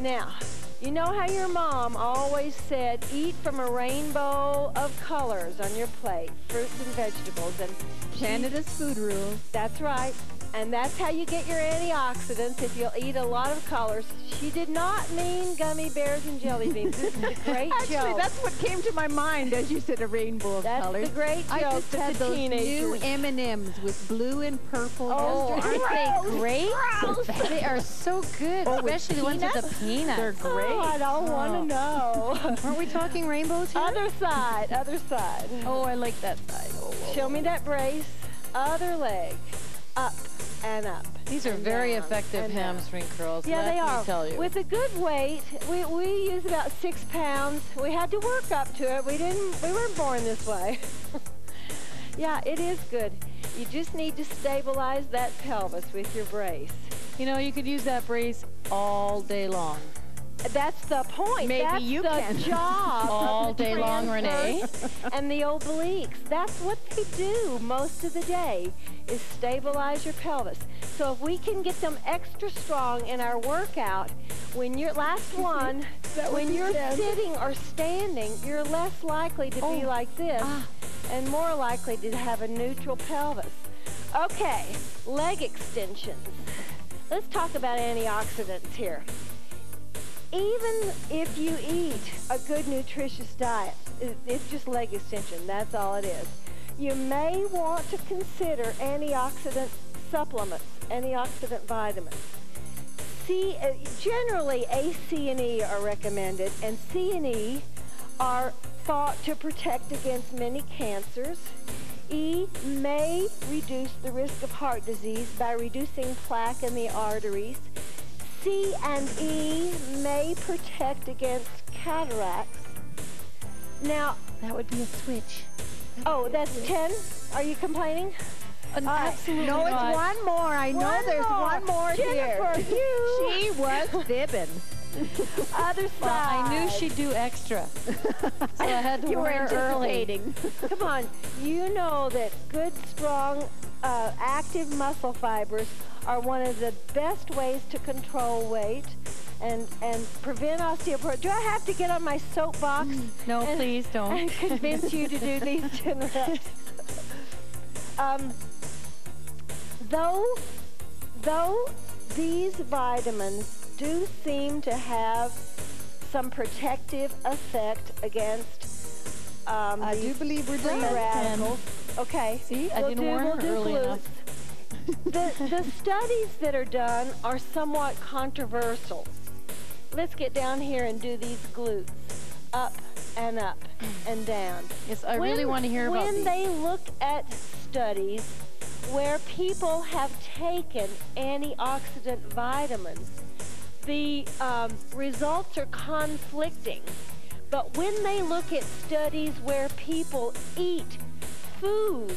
Now, you know how your mom always said, eat from a rainbow of colors on your plate, fruits and vegetables. And Canada's food rules. That's right. And that's how you get your antioxidants if you'll eat a lot of colors. She did not mean gummy bears and jelly beans. This is a great Actually, joke. that's what came to my mind as you said a rainbow of That's colors. the great I just had those teenagers- new M&Ms with blue and purple. Oh, yesterday. Aren't they great? Gross. They are so good, Oh, especially the ones with the peanuts. They're oh, great. Oh, I don't want to oh. know. Aren't we talking rainbows here? other side, other side. Oh, I like that side. Oh, oh, Show me that brace. Other leg. Up and up. These are very effective down. hamstring curls. Yeah, let they me are. tell you. With a good weight, we, we use about six pounds. We had to work up to it. We didn't. We weren't born this way. yeah, it is good. You just need to stabilize that pelvis with your brace. you know, you could use that brace all day long. That's the point. Maybe That's you the can. job. All day long, Renee. and the obliques. That's what they do most of the day is stabilize your pelvis. So if we can get them extra strong in our workout, when you're last one, when you're sitting or standing, you're less likely to Oh. be like this Ah. and more likely to have a neutral pelvis. Okay, leg extensions. Let's talk about antioxidants here even if you eat a good nutritious diet, it's just leg extension, that's all it is. You may want to consider antioxidant supplements, antioxidant vitamins. C, uh, generally A, C, and E are recommended, and C and E are thought to protect against many cancers. E may reduce the risk of heart disease by reducing plaque in the arteries. C and E may protect against cataracts. Now, That would be a switch. Oh, that's 10? Are you complaining? Absolutely no, not. it's one more. I know there's more. one more Jennifer, here. you. She was fibbing. Other Well, side. I knew she'd do extra. so I had to You warn her early. Come on. You know that good, strong, uh, active muscle fibers are one of the best ways to control weight and, and prevent osteoporosis. Do I have to get on my soapbox No, and- please don't. and convince you to do these 10 reps? Um, though, though these vitamins do seem to have some protective effect against um, I do believe we're done. radicals. Okay. See, I we'll didn't do, warn we'll her early glutes. enough. the, the studies that are done are somewhat controversial. Let's get down here and do these glutes. Up and up and down. Yes, I really When- want to hear about When these. they look at studies where people have taken antioxidant vitamins, the um, results are conflicting. But when they look at studies where people eat foods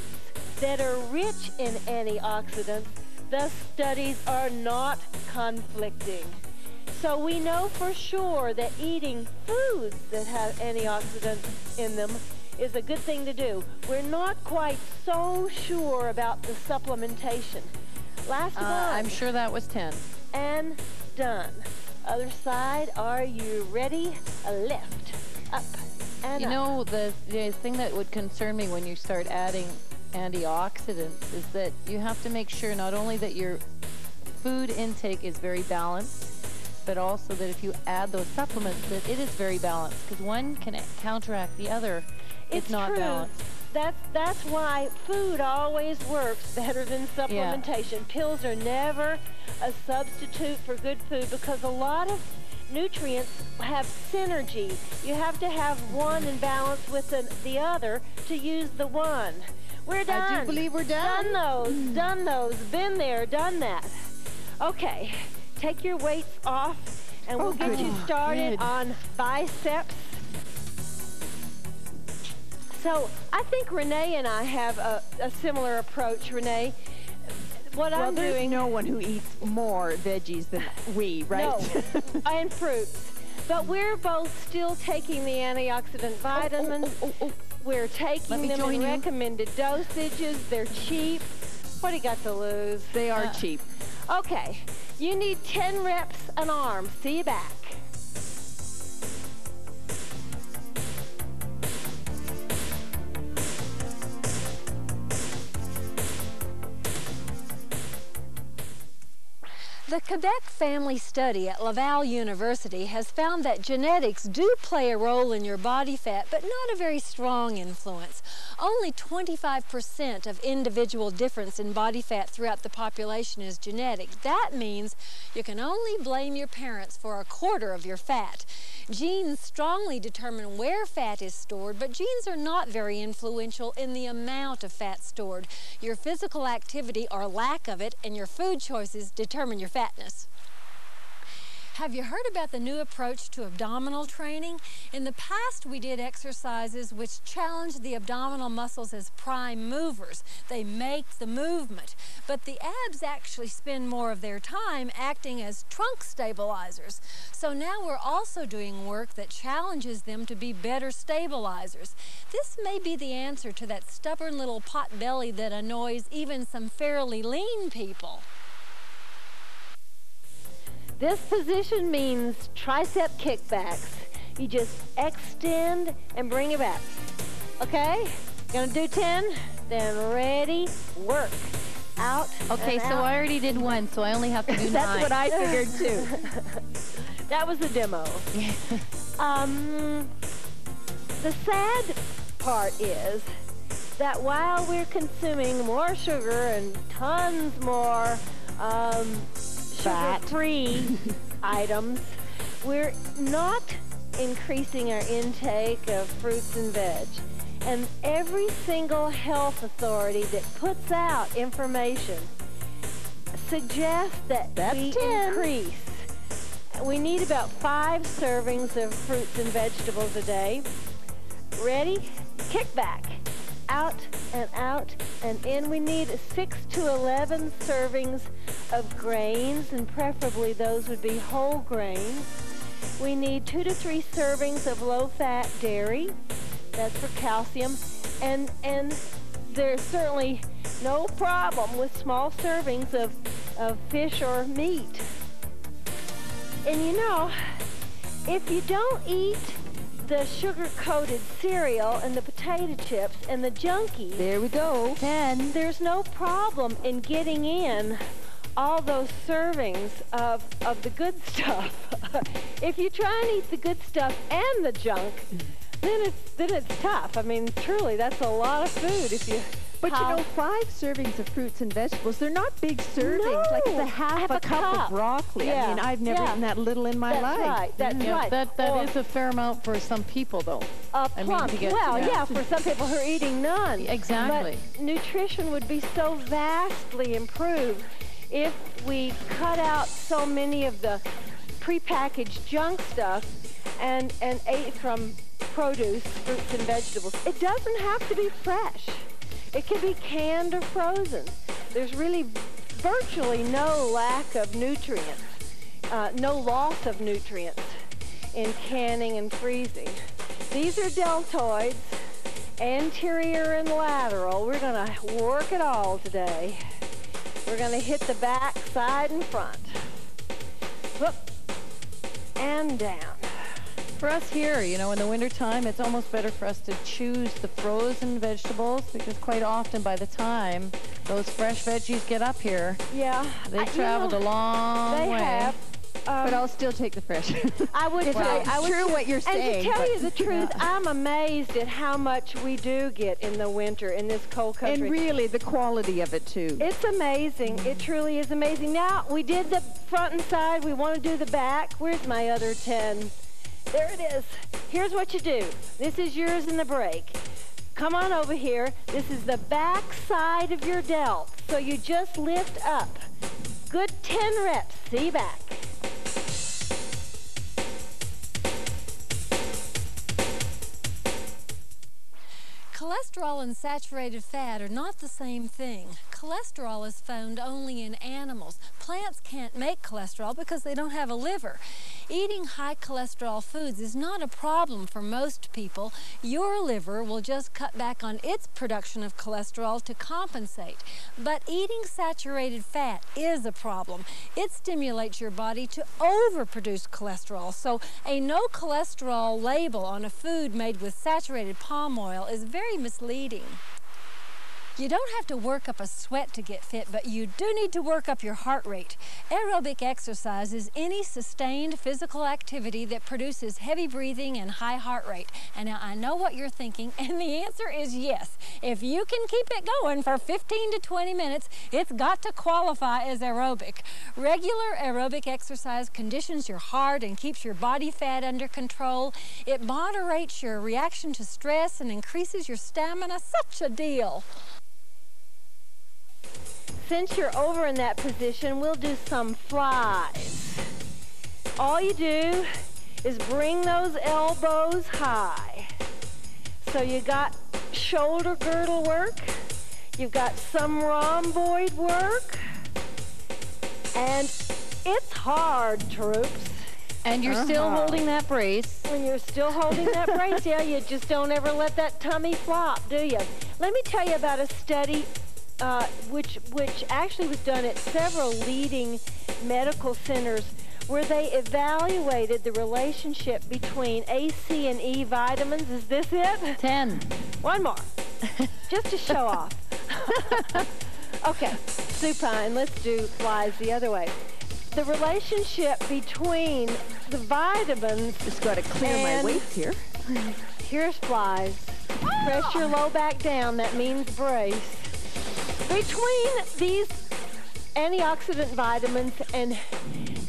that are rich in antioxidants, the studies are not conflicting. So we know for sure that eating foods that have antioxidants in them is a good thing to do. We're not quite so sure about the supplementation. Last Uh, one I'm sure that was 10. and done. Other side, are you ready? A lift, up and You up. know, the, the thing that would concern me when you start adding antioxidants is that you have to make sure not only that your food intake is very balanced, but also that if you add those supplements, that it is very balanced because one can counteract the other it's if not true. balanced. That's that's why food always works better than supplementation. Pills are never a substitute for good food because a lot of nutrients have synergy. You have to have one in balance with the, the other to use the one. We're done. I do believe we're done. Done those, done those, been there, done that. Okay, take your weights off and we'll Oh, get you started Good. on biceps. So I think Renee and I have a, a similar approach, Renee. What Well, I'm there's doing no one who eats more veggies than we, right? no, and fruits. But we're both still taking the antioxidant vitamins. Oh, oh, oh, We're taking them in you. recommended dosages. They're cheap. What do you got to lose? They are Uh, cheap. Okay, you need 10 reps an arm. See you back. The Quebec Family Study at Laval University has found that genetics do play a role in your body fat, but not a very strong influence. Only 25% of individual difference in body fat throughout the population is genetic. That means you can only blame your parents for a quarter of your fat. Genes strongly determine where fat is stored, but genes are not very influential in the amount of fat stored. Your physical activity or lack of it and your food choices determine your fatness. Have you heard about the new approach to abdominal training? In the past, we did exercises which challenged the abdominal muscles as prime movers. They make the movement. But the abs actually spend more of their time acting as trunk stabilizers. So now we're also doing work that challenges them to be better stabilizers. This may be the answer to that stubborn little pot belly that annoys even some fairly lean people. This position means tricep kickbacks. You just extend and bring it back. Okay? Gonna do 10, then ready, work. Out. Okay, so out. I already did one, so I only have to do That's nine. what I figured too. that was the demo. um, the sad part is that while we're consuming more sugar and tons more um, sugar-free items, we're not increasing our intake of fruits and veg. And every single health authority that puts out information suggests that That's we 10. increase. We need about five servings of fruits and vegetables a day. Ready? Kick back. Out and out and in. We need 6 to 11 servings of grains, and preferably those would be whole grains. We need 2 to 3 servings of low-fat dairy. That's for calcium. And, and there's certainly no problem with small servings of, of fish or meat. And you know, if you don't eat the sugar-coated cereal and the potato chips and the junkies, There we go. then there's no problem in getting in all those servings of, of the good stuff. if you try and eat the good stuff and the junk, then it's then it's tough. I mean, truly, that's a lot of food if you. But you know, five servings of fruits and vegetables, they're not big servings. Like it's a half, half a a cup, cup. of broccoli. Yeah, I mean, I've never yeah. eaten that little in my that's life. right. That's Yeah, right. That that Or is a fair amount for some people, though. a I mean, plump. to get well, that. yeah, for some people who are eating none. Exactly. But nutrition would be so vastly improved if we cut out so many of the prepackaged junk stuff and and ate from produce, fruits and vegetables. It doesn't have to be fresh. It can be canned or frozen. There's really virtually no lack of nutrients, uh, no loss of nutrients in canning and freezing. These are deltoids, anterior and lateral. We're going to work it all today. We're going to hit the back, side, and front. Whoop, and down. For us here, you know, in the wintertime, it's almost better for us to choose the frozen vegetables because quite often by the time those fresh veggies get up here, Yeah. they've I- traveled know, a long They way. have. Um, But I'll still take the fresh. I would say, not I would true what you're saying. and to tell you the truth, I'm amazed at how much we do get in the winter in this cold country. and really, the quality of it too. It's amazing. It truly is amazing. Now, we did the front and side. We want to do the back. Where's my other 10? There it is. Here's what you do. This is yours in the break. Come on over here. This is the back side of your delt. So you just lift up. Good 10 reps. See back. Cholesterol and saturated fat are not the same thing. Cholesterol is found only in animals. Plants can't make cholesterol because they don't have a liver. Eating high cholesterol foods is not a problem for most people. Your liver will just cut back on its production of cholesterol to compensate. But eating saturated fat is a problem. It stimulates your body to overproduce cholesterol. So a no cholesterol label on a food made with saturated palm oil is very misleading. You don't have to work up a sweat to get fit, but you do need to work up your heart rate. Aerobic exercise is any sustained physical activity that produces heavy breathing and high heart rate. And now I know what you're thinking, and the answer is yes. If you can keep it going for 15 to 20 minutes, it's got to qualify as aerobic. Regular aerobic exercise conditions your heart and keeps your body fat under control. It moderates your reaction to stress and increases your stamina. Such a deal. Since you're over in that position, we'll do some flies. All you do is bring those elbows high. So you got shoulder girdle work, you've got some rhomboid work, and it's hard, troops. And you're still uh-huh. holding that brace. When you're still holding that brace, yeah, you just don't ever let that tummy flop, do you? Let me tell you about a study uh, which which actually was done at several leading medical centers where they evaluated the relationship between A, C, and E vitamins. Is this it? 10. One more, just to show off. okay, supine. Let's do flies the other way. The relationship between the vitamins Just got to clear my weights here. Here's flies. Press your low back down. That means brace. Between these antioxidant vitamins and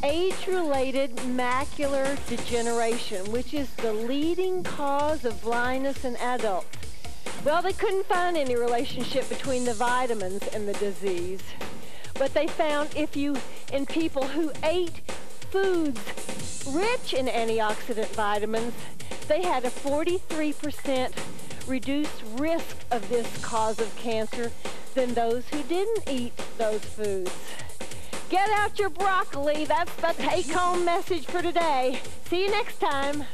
age-related macular degeneration, which is the leading cause of blindness in adults. Well, they couldn't find any relationship between the vitamins and the disease. But they found if you, in people who ate foods rich in antioxidant vitamins, they had a 43% reduced risk of this cause of cancer than those who didn't eat those foods. Get out your broccoli. That's the take-home message for today. See you next time.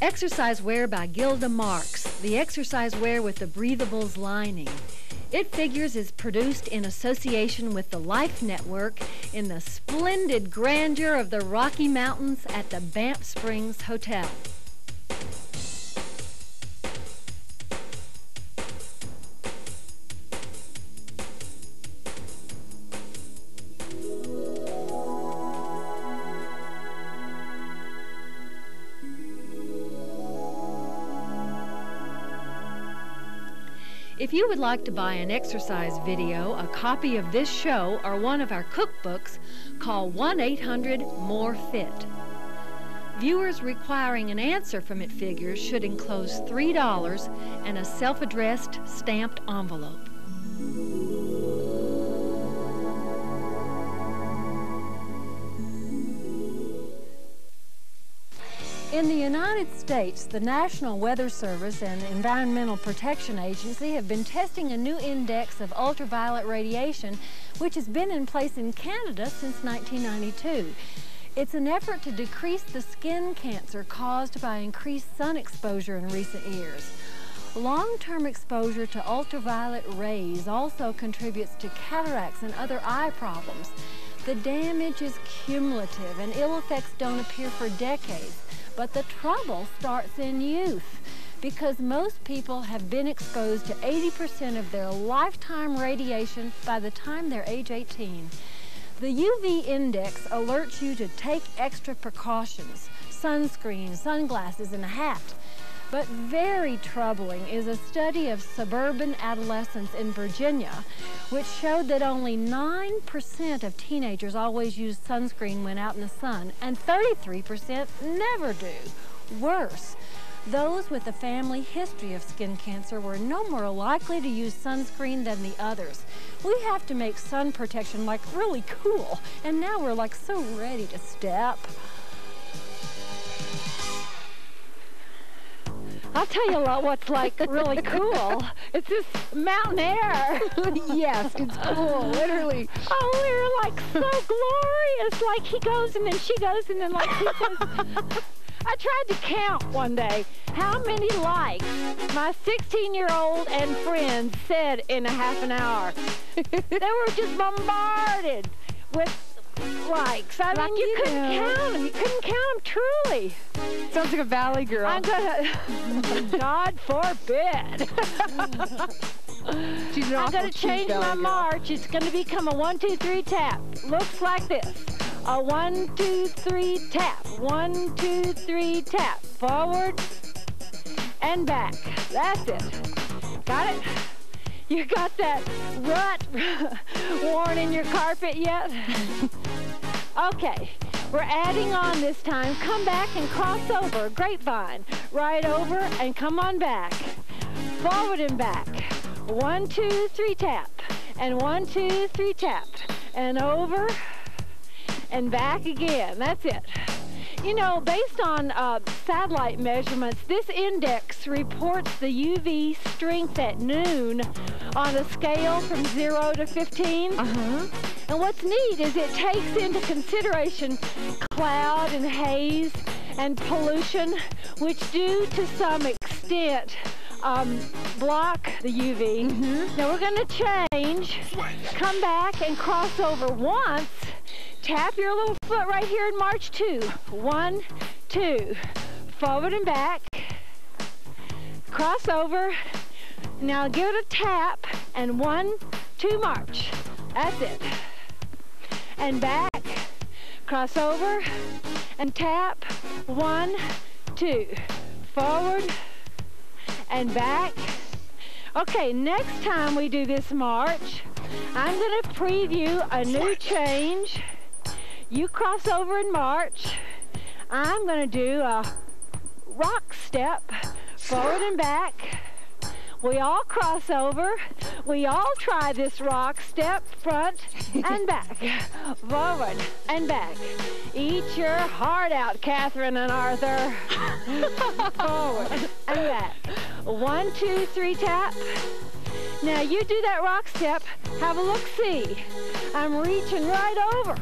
Exercise Wear by Gilda Marx, the exercise wear with the breathables lining. It Figures is produced in association with the Life Network in the splendid grandeur of the Rocky Mountains at the Banff Springs Hotel. If you would like to buy an exercise video, a copy of this show, or one of our cookbooks, call 1 800 MORE FIT. Viewers requiring an answer from It Figures should enclose $3 and a self addressed stamped envelope. In the United States, the National Weather Service and Environmental Protection Agency have been testing a new index of ultraviolet radiation, which has been in place in Canada since 1992. It's an effort to decrease the skin cancer caused by increased sun exposure in recent years. Long-term exposure to ultraviolet rays also contributes to cataracts and other eye problems. The damage is cumulative and ill effects don't appear for decades. But the trouble starts in youth because most people have been exposed to 80% of their lifetime radiation by the time they're age 18. The UV index alerts you to take extra precautions, sunscreen, sunglasses, and a hat. But very troubling is a study of suburban adolescents in Virginia, which showed that only 9% of teenagers always use sunscreen when out in the sun, and 33% never do. Worse, those with a family history of skin cancer were no more likely to use sunscreen than the others. We have to make sun protection like really cool, and now we're like so ready to step. I'll tell you a lot what's like really cool. It's this mountain air. yes, it's cool, literally. Oh, we're like so glorious. Like he goes and then she goes and then like he says. I tried to count one day how many likes my 16-year-old and friends said in a half an hour. they were just bombarded with likes. I mean, you couldn't count them. You couldn't count them truly. Sounds like a valley girl. I'm gonna. God forbid. She's I'm gonna change my girl. march. It's gonna become a one, two, three tap. Looks like this. A one, two, three tap. One, two, three tap. Forward and back. That's it. Got it? You got that rut worn in your carpet yet? okay, we're adding on this time. Come back and cross over. Grapevine. Right over and come on back. Forward and back. One, two, three, tap. And one, two, three, tap. And over and back again. That's it. You know, based on uh, satellite measurements, this index reports the UV strength at noon on a scale from 0 to 15. Uh-huh. And what's neat is it takes into consideration cloud and haze and pollution, which do to some extent um, block the UV. Hmm. Now we're going to change, come back and cross over once. Tap your little foot right here in March 2. One, two. Forward and back. Cross over. Now give it a tap. And one, two, march. That's it. And back. Cross over. And tap. One, two. Forward. And back. Okay, next time we do this march, I'm going to preview a new change. You cross over and march. I'm going to do a rock step forward and back We all cross over. We all try this rock. Step front and back. Forward and back. Eat your heart out, Kathryn and Arthur. Forward and back. One, two, three, tap. Now you do that rock step. Have a look, see. I'm reaching right over.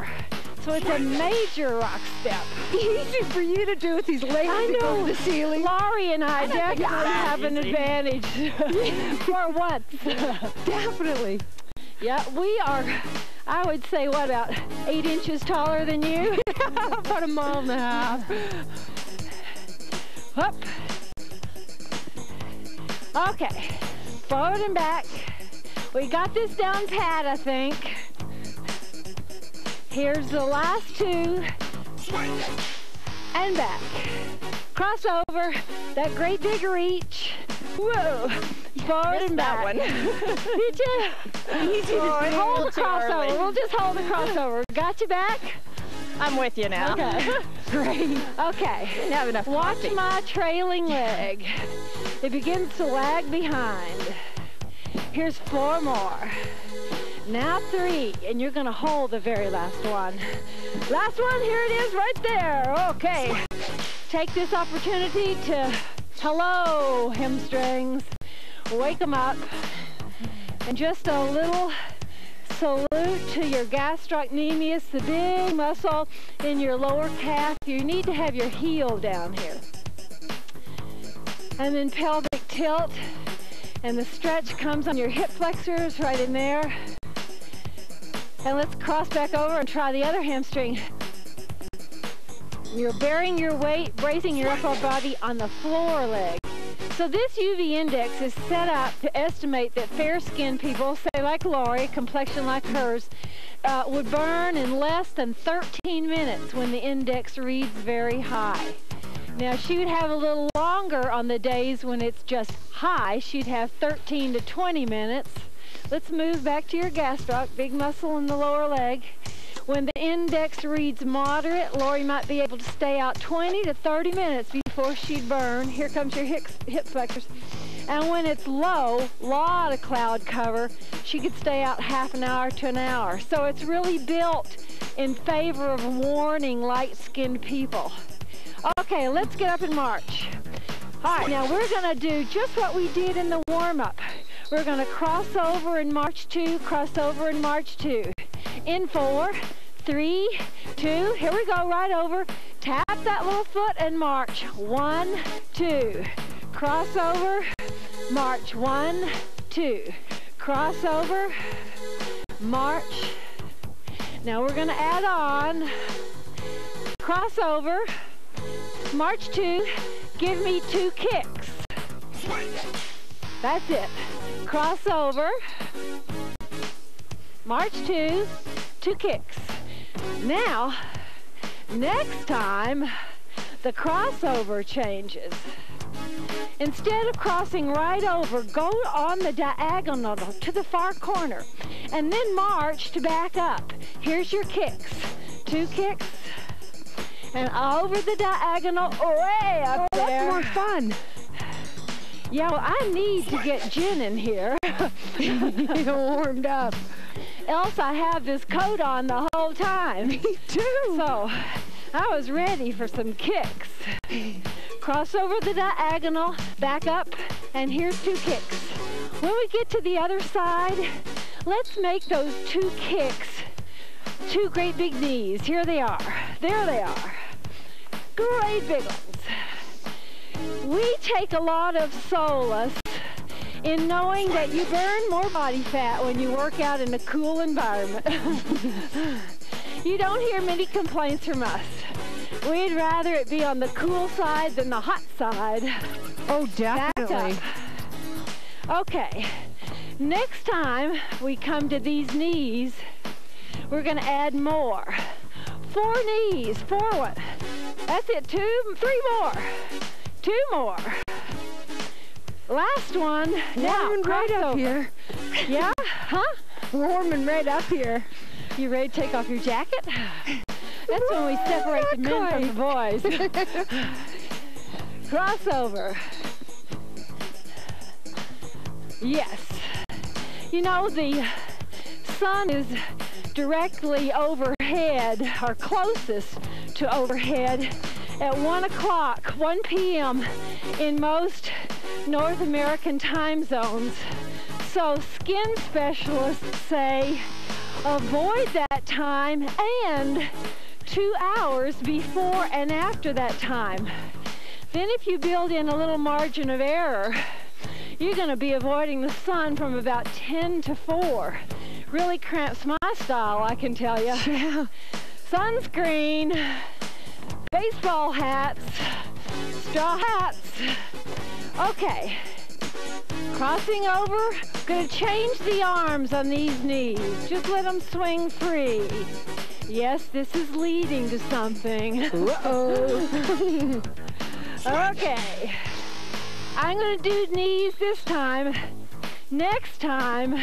So it's a major rock step. Easy for you to do with these legs I go know. to the ceiling. Laurie and I definitely have an advantage for once. Definitely. Yeah, we are, I would say, what, about eight inches taller than you? About a mile and a half. Up. Okay, forward and back. We got this down pat, I think. Here's the last two. And back. Cross over. That great big reach. Whoa. Forward and back. one. Did you? Easy to Hold do the crossover. early. We'll just hold the crossover. Got you back? I'm with you now. Okay. Great. Okay. Didn't have enough Watch coffee. my trailing leg. It begins to lag behind. Here's four more. Now three, and you're gonna hold the very last one. Last one, here it is right there. Okay. Take this opportunity to, hello, hamstrings. Wake them up. And just a little salute to your gastrocnemius, the big muscle in your lower calf. You need to have your heel down here. And then pelvic tilt. And the stretch comes on your hip flexors right in there. And let's cross back over and try the other hamstring. You're bearing your weight, bracing your upper body on the floor leg. So this UV index is set up to estimate that fair-skinned people, say like Laurie, complexion like hers, uh, would burn in less than 13 minutes when the index reads very high. Now she would have a little longer on the days when it's just high. She'd have 13 to 20 minutes. Let's move back to your gastroc, big muscle in the lower leg. When the index reads moderate, Lori might be able to stay out 20 to 30 minutes before she'd burn. Here comes your hip, hip flexors. And when it's low, lot of cloud cover, she could stay out half an hour to an hour. So it's really built in favor of warning light-skinned people. Okay, let's get up and march. All right, now we're gonna do just what we did in the warm-up. We're gonna cross over and march two, cross over and march two. In four, three, two, here we go, right over. Tap that little foot and march. One, two. Cross over, march. One, two. Cross over, march. Now we're gonna add on. Cross over, march two, give me two kicks. That's it. Cross over, march two, two kicks. Now, next time, the crossover changes. Instead of crossing right over, go on the diagonal to the far corner and then march to back up. Here's your kicks. Two kicks and over the diagonal way up Oh, there. that's more fun. Yeah, well, I need to get Jen in here. warmed up. Else I have this coat on the whole time. Me too. So I was ready for some kicks. Cross over the diagonal, back up, and here's two kicks. When we get to the other side, let's make those two kicks two great big knees. Here they are. There they are. Great big ones. We take a lot of solace in knowing that you burn more body fat when you work out in a cool environment. you don't hear many complaints from us. We'd rather it be on the cool side than the hot side. Oh, definitely. Okay, next time we come to these knees, we're gonna add more. Four knees, forward. That's it, two, three more. Two more. Last one. Now, Warming right up crossover. here. Yeah? Huh? Warming right up here. You ready to take off your jacket? That's when we separate the men from the boys. Crossover. Yes. You know, the sun is directly overhead, or closest to overhead, at 1 o'clock, 1 p.m. in most North American time zones. So skin specialists say avoid that time and two hours before and after that time. Then if you build in a little margin of error, you're going to be avoiding the sun from about 10 to 4. Really cramps my style, I can tell you. Yeah. Sunscreen, baseball hats, straw hats. Okay. Crossing over, gonna change the arms on these knees. Just let them swing free. Yes, this is leading to something. Uh-oh. okay. I'm gonna do knees this time. Next time,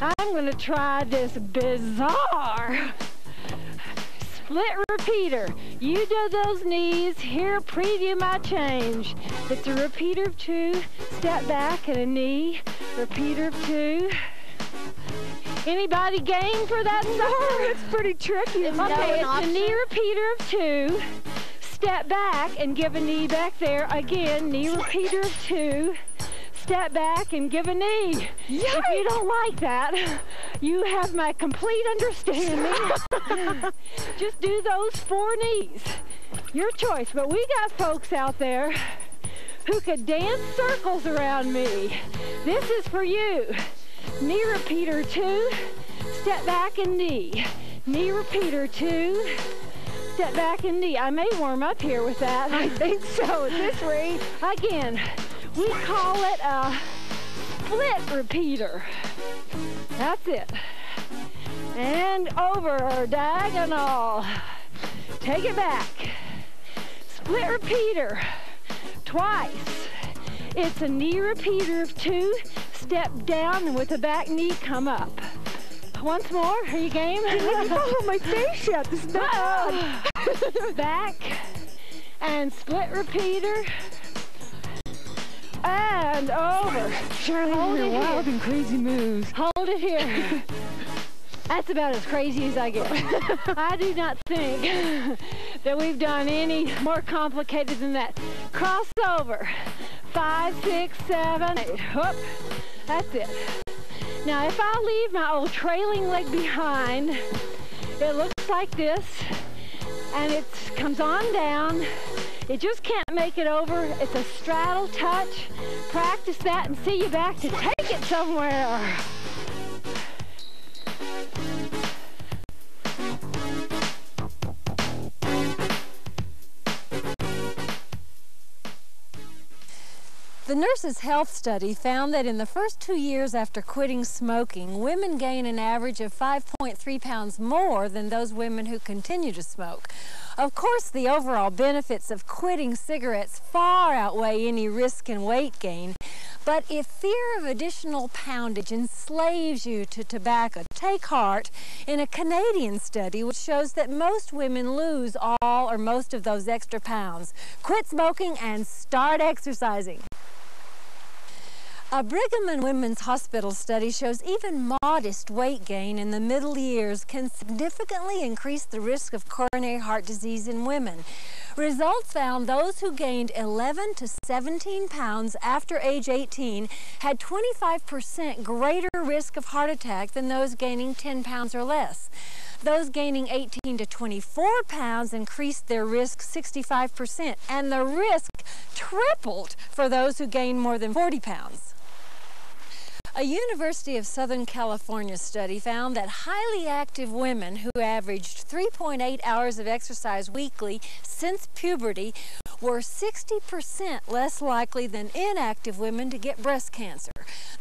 I'm gonna try this bizarre split repeater. You do those knees, here preview my change. It's a repeater of two, step back and a knee, repeater of two. Anybody game for that song? it's pretty tricky. It's okay, it's a knee repeater of two, step back and give a knee back there. Again, knee repeater of two, step back and give a knee. Yikes. If you don't like that, you have my complete understanding. Just do those four knees. Your choice. But we got folks out there who could dance circles around me. This is for you. Knee repeater two, step back and knee. Knee repeater two, step back and knee. I may warm up here with that. I think so at this rate. Again, we call it a split repeater. That's it. And over, diagonal. Take it back. Split repeater, twice. It's a knee repeater of two, step down, and with the back knee, come up. Once more, are you game? oh, my face yet. This is bad. back, and split repeater, and over. Charlie, Hold your it wild here. and crazy moves. Hold it here. That's about as crazy as I get. I do not think that we've done any more complicated than that. Crossover. Five, six, seven, eight. Whoop. That's it. Now, if I leave my old trailing leg behind, it looks like this, and it comes on down. It just can't make it over. It's a straddle touch. Practice that and see you back to take it somewhere. The Nurses' Health Study found that in the first two years after quitting smoking, women gain an average of 5.3 pounds more than those women who continue to smoke. Of course, the overall benefits of quitting cigarettes far outweigh any risk in weight gain, but if fear of additional poundage enslaves you to tobacco, take heart in a Canadian study which shows that most women lose all or most of those extra pounds. Quit smoking and start exercising. A Brigham and Women's Hospital study shows even modest weight gain in the middle years can significantly increase the risk of coronary heart disease in women. Results found those who gained 11 to 17 pounds after age 18 had 25% greater risk of heart attack than those gaining 10 pounds or less. Those gaining 18 to 24 pounds increased their risk 65%, and the risk tripled for those who gained more than 40 pounds. A University of Southern California study found that highly active women who averaged 3.8 hours of exercise weekly since puberty were 60% less likely than inactive women to get breast cancer.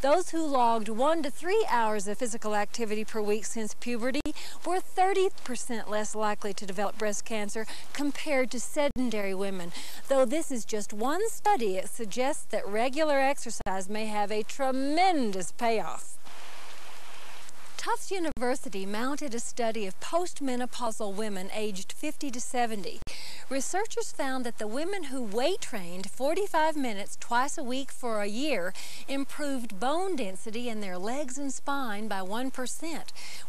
Those who logged one to three hours of physical activity per week since puberty were 30% less likely to develop breast cancer compared to sedentary women. Though this is just one study, it suggests that regular exercise may have a tremendous payoff. Tufts University mounted a study of postmenopausal women aged 50 to 70. Researchers found that the women who weight trained 45 minutes twice a week for a year improved bone density in their legs and spine by 1%.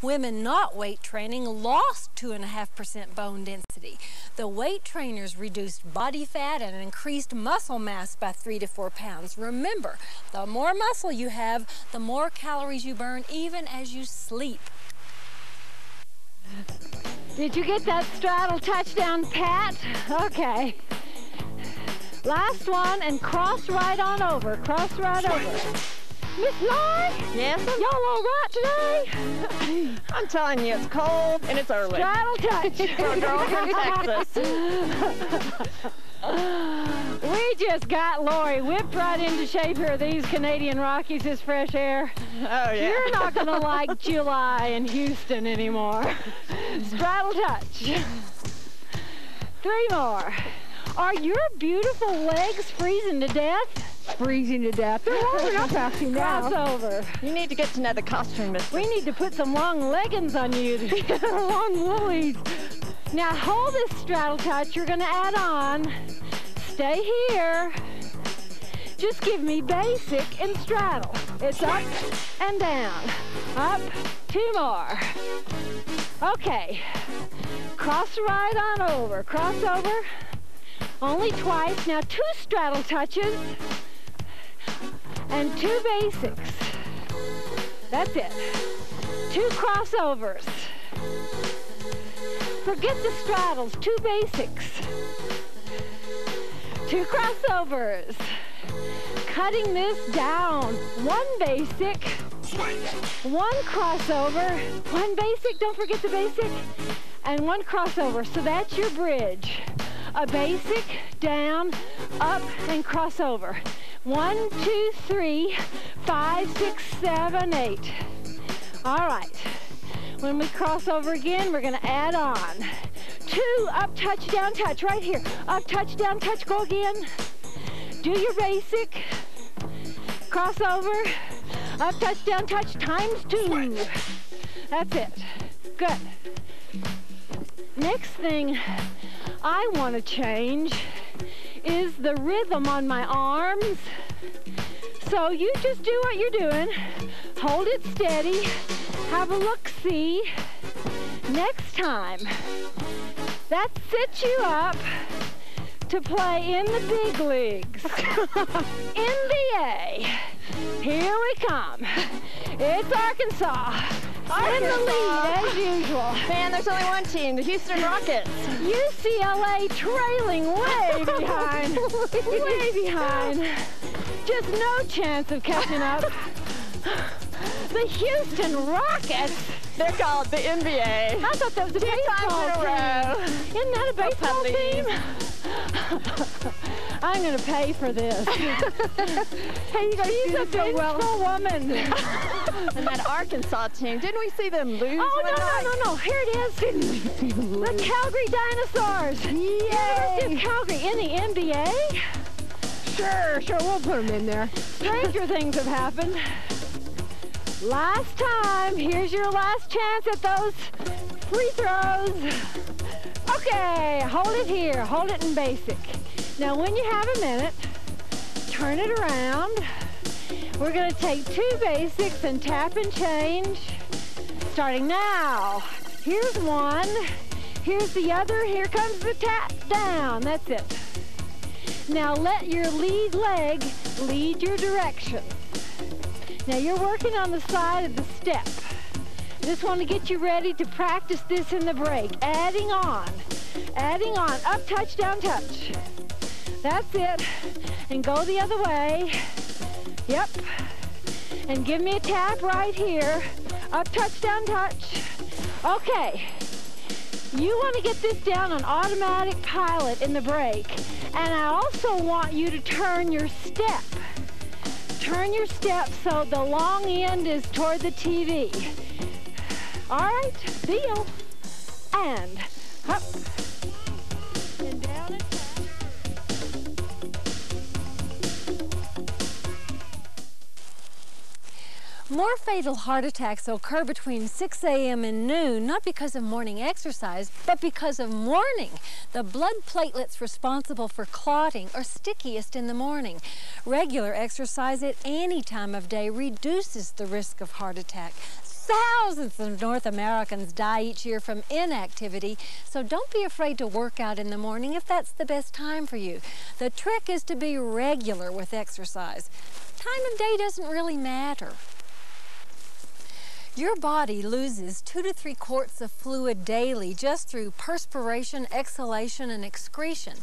Women not weight training lost 2.5% bone density. The weight trainers reduced body fat and increased muscle mass by 3 to 4 pounds. Remember, the more muscle you have, the more calories you burn even as you sleep. Did you get that straddle touchdown, Pat? Okay. Last one and cross right on over. Cross right over. Miss Lori? Yes? Y'all all right today? I'm telling you, it's cold and it's early. Straddle touch. For a girl from Texas. we just got Lori whipped right into shape here. These Canadian Rockies, this fresh air. Oh, yeah. You're not going to like July in Houston anymore. Straddle touch. Three more. Are your beautiful legs freezing to death? freezing to death. They're warming up after now. Crossover. You need to get to know the costume, Miss. We need to put some long leggings on you. long woolies. Now hold this straddle touch. You're going to add on. Stay here. Just give me basic and straddle. It's up and down. Up. Two more. Okay. Cross right on over. Cross over. Only twice. Now two straddle touches and two basics. That's it. Two crossovers. Forget the straddles, two basics. Two crossovers. Cutting this down. One basic. One crossover. One basic, don't forget the basic. And one crossover. So that's your bridge. A basic, down, up, and crossover. One, two, three, five, six, seven, eight. All right. When we cross over again, we're to add on. Two, up, touch, down, touch, right here. Up, touch, down, touch, go again. Do your basic. Crossover. Up, touch, down, touch, times two. That's it. Good. Next thing I want to change is the rhythm on my arms. So you just do what you're doing. Hold it steady. Have a look-see. Next time, that sets you up to play in the big leagues. NBA. Here we come. It's Arkansas. In the lead as usual. Man, there's only one team, the Houston Rockets. UCLA trailing way behind. way behind. Just no chance of catching up. The Houston Rockets. They're called the NBA. I thought that was a Two baseball in a row. team. Isn't that a baseball team? I'm going to pay for this. Hey, you guys She's do a so well. woman. And that Arkansas team, didn't we see them lose Oh, no, night? no, no, no. Here it is. The Calgary Dinosaurs. University of Calgary in the NBA. Sure, sure, we'll put them in there. Stranger things have happened. Last time. Here's your last chance at those free throws. Okay, hold it here. Hold it in basic. Now, when you have a minute, turn it around. We're going to take two basics and tap and change. Starting now. Here's one. Here's the other. Here comes the tap down. That's it. Now let your lead leg lead your direction. Now you're working on the side of the step. Just want to get you ready to practice this in the break. Adding on, adding on, up, touch, down, touch. That's it. And go the other way. Yep. And give me a tap right here. Up, touch, down, touch. Okay. You want to get this down on automatic pilot in the break. And I also want you to turn your step. Turn your step so the long end is toward the TV. All right, deal. And up. And down and back. More fatal heart attacks occur between 6 a.m. and noon, not because of morning exercise, but because of morning. The blood platelets responsible for clotting are stickiest in the morning. Regular exercise at any time of day reduces the risk of heart attack. Thousands of North Americans die each year from inactivity, so don't be afraid to work out in the morning if that's the best time for you. The trick is to be regular with exercise. Time of day doesn't really matter. Your body loses two to three quarts of fluid daily just through perspiration, exhalation, and excretion.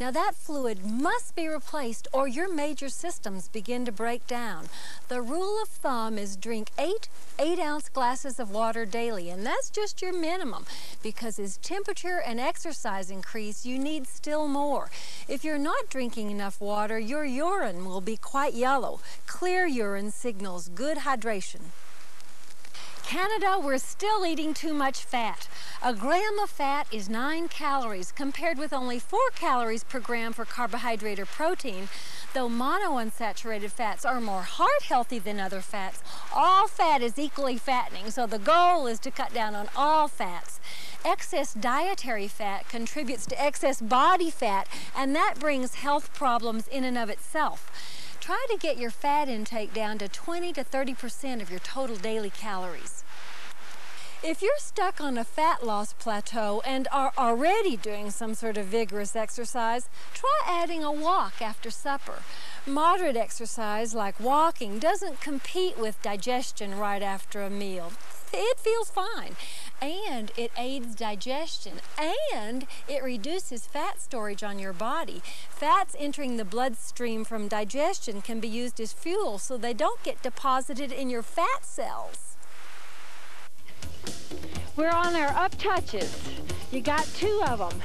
Now that fluid must be replaced or your major systems begin to break down. The rule of thumb is drink eight eight ounce glasses of water daily, and that's just your minimum because as temperature and exercise increase, you need still more. If you're not drinking enough water, your urine will be quite yellow. Clear urine signals good hydration. Canada, we're still eating too much fat. A gram of fat is nine calories compared with only four calories per gram for carbohydrate or protein. Though monounsaturated fats are more heart healthy than other fats, all fat is equally fattening, so the goal is to cut down on all fats. Excess dietary fat contributes to excess body fat, and that brings health problems in and of itself try to get your fat intake down to 20 to 30% of your total daily calories. If you're stuck on a fat loss plateau and are already doing some sort of vigorous exercise, try adding a walk after supper. Moderate exercise like walking doesn't compete with digestion right after a meal. It feels fine and it aids digestion and it reduces fat storage on your body. Fats entering the bloodstream from digestion can be used as fuel so they don't get deposited in your fat cells. We're on our up touches. You got two of them.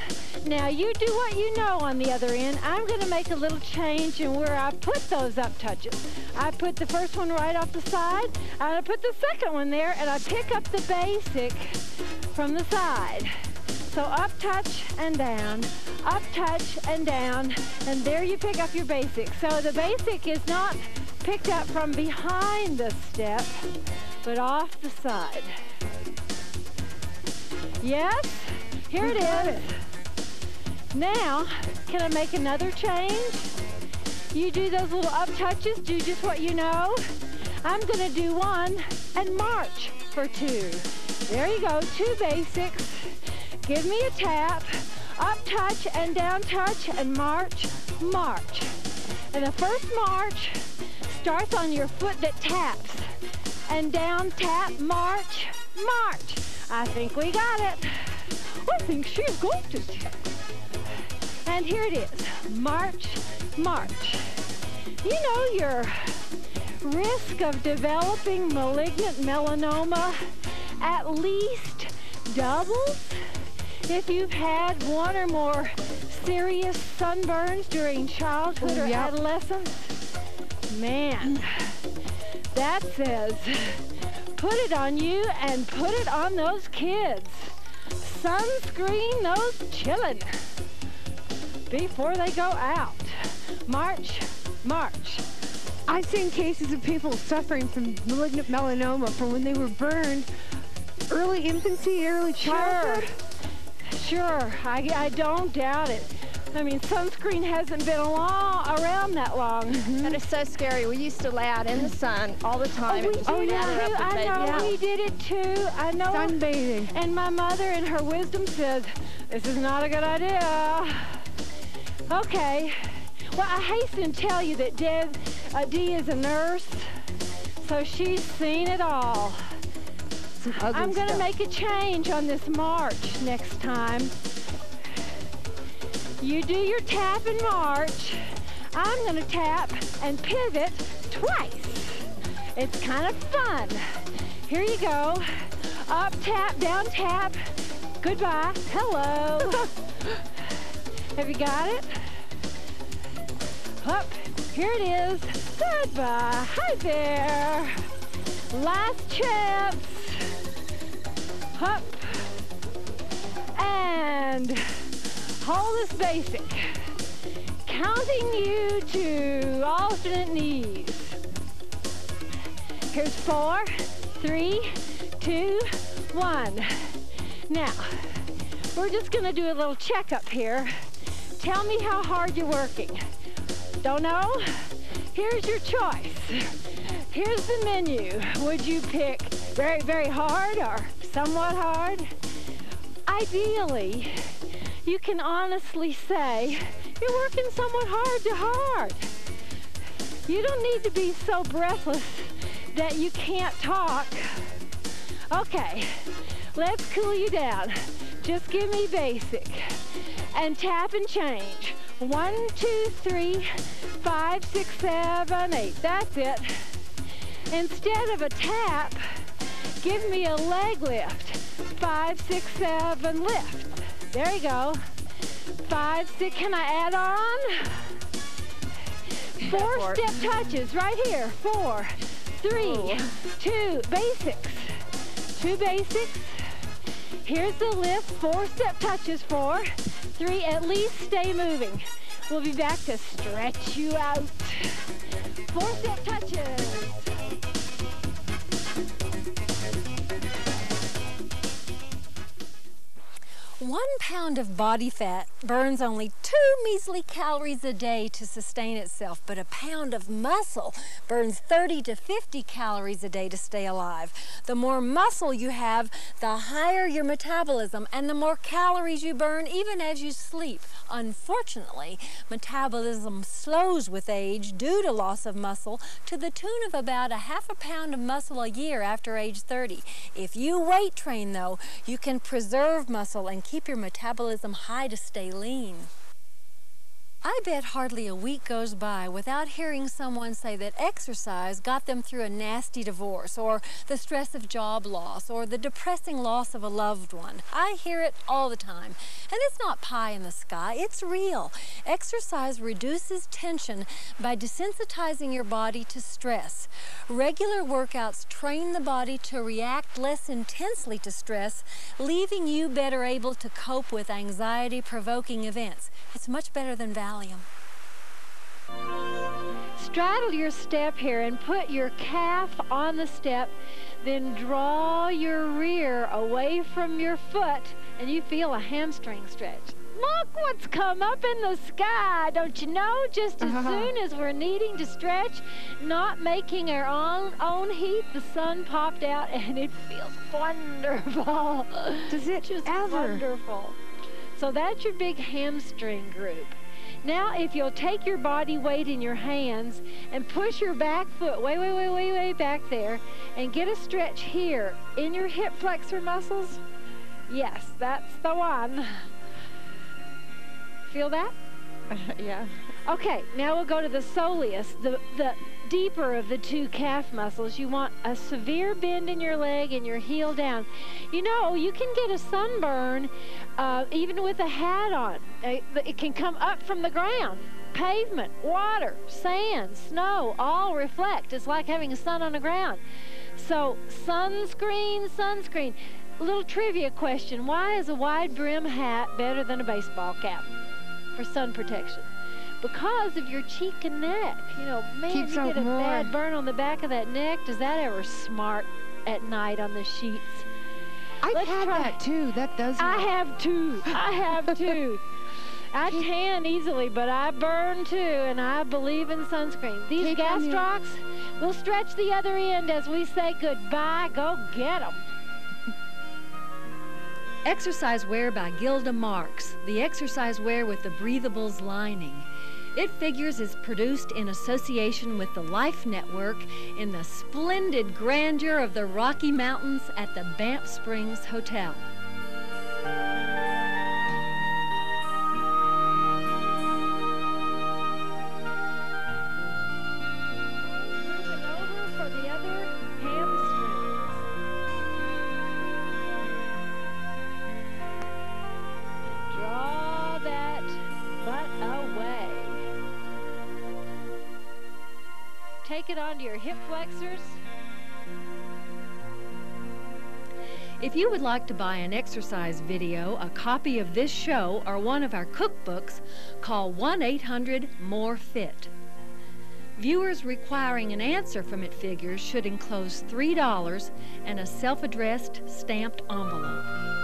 Now you do what you know on the other end. I'm going to make a little change in where I put those up touches. I put the first one right off the side. and I put the second one there, and I pick up the basic from the side. So up touch and down, up touch and down, and there you pick up your basic. So the basic is not picked up from behind the step, but off the side. Yes? Here it is. Now, can I make another change? You do those little up touches, do just what you know. I'm gonna do one and march for two. There you go, two basics. Give me a tap, up touch and down touch and march, march. And the first march starts on your foot that taps. And down, tap, march, march. I think we got it. I think she's got it. And here it is. March, march. You know your risk of developing malignant melanoma at least doubles if you've had one or more serious sunburns during childhood or Yep. adolescence. Man, that says put it on you and put it on those kids. Sunscreen those chillin' before they go out. March, march. I've seen cases of people suffering from malignant melanoma from when they were burned early infancy, early childhood. Sure, sure. I, I don't doubt it. I mean, sunscreen hasn't been along, around that long. That is so scary. We used to lay out in the sun all the time. Oh, we did it too. I know Yeah. we did it too. I know. Sunbathing. And my mother, in her wisdom, says this is not a good idea. Okay. Well, I hasten to tell you that Deb, uh, Dee is a nurse, so she's seen it all. Some ugly I'm going to make a change on this march next time. You do your tap and march. I'm going to tap and pivot twice. It's kind of fun. Here you go. Up, tap, down, tap. Goodbye. Hello. Have you got it? Up. Here it is. Goodbye. Hi there. Last chance. Up. And hold this basic. Counting you to alternate knees. Here's four, three, two, one. Now, we're just to do a little checkup here. Tell me how hard you're working. Don't know? Here's your choice. Here's the menu. Would you pick very, very hard or somewhat hard? Ideally, you can honestly say you're working somewhat hard to hard. You don't need to be so breathless that you can't talk. Okay, let's cool you down. Just give me basic. And tap and change. One, two, three, five, six, seven, eight. That's it. Instead of a tap, give me a leg lift. Five, six, seven, lift. There you go. Five, six, can I add on? Four step touches right here. Four, three, two, basics. Two basics. Here's the lift. Four step touches. Four, three, at least stay moving. We'll be back to stretch you out. Four step touches. One pound of body fat burns only two measly calories a day to sustain itself, but a pound of muscle burns 30 to 50 calories a day to stay alive. The more muscle you have, the higher your metabolism and the more calories you burn even as you sleep. Unfortunately, metabolism slows with age due to loss of muscle to the tune of about a half a pound of muscle a year after age 30. If you weight train though, you can preserve muscle and keep your metabolism high to stay lean. I bet hardly a week goes by without hearing someone say that exercise got them through a nasty divorce, or the stress of job loss, or the depressing loss of a loved one. I hear it all the time. And it's not pie in the sky, it's real. Exercise reduces tension by desensitizing your body to stress. Regular workouts train the body to react less intensely to stress, leaving you better able to cope with anxiety provoking events. It's much better than Valium. Straddle your step here and put your calf on the step. Then draw your rear away from your foot and you feel a hamstring stretch. Look what's come up in the sky. Don't you know? Just as soon as we're needing to stretch, not making our own, own heat, the sun popped out and it feels wonderful. Does it Just ever? wonderful. So that's your big hamstring group. Now, if you'll take your body weight in your hands and push your back foot way, way, way, way, way back there and get a stretch here in your hip flexor muscles. Yes, that's the one. Feel that? yeah. Okay, now we'll go to the soleus, the, the deeper of the two calf muscles. You want a severe bend in your leg and your heel down. You know, you can get a sunburn uh, even with a hat on. It can come up from the ground. Pavement, water, sand, snow, all reflect. It's like having a sun on the ground. So, sunscreen, sunscreen. Little trivia question. Why is a wide brim hat better than a baseball cap for sun protection? Because of your cheek and neck. You know, man, Keeps you get a more. bad burn on the back of that neck. Does that ever smart at night on the sheets? I've Let's had that too. That does. I have two. I have two. I tan easily, but I burn too, and I believe in sunscreen. These Take on your- gastrocs will stretch the other end as we say goodbye. Go get them. Exercise Wear by Gilda Marx, the exercise wear with the breathables lining. It figures is produced in association with the Life Network in the splendid grandeur of the Rocky Mountains at the Banff Springs Hotel. Your hip flexors. If you would like to buy an exercise video, a copy of this show, or one of our cookbooks, call 1 800 MORE FIT. Viewers requiring an answer from It Figures should enclose $3 and a self-addressed stamped envelope.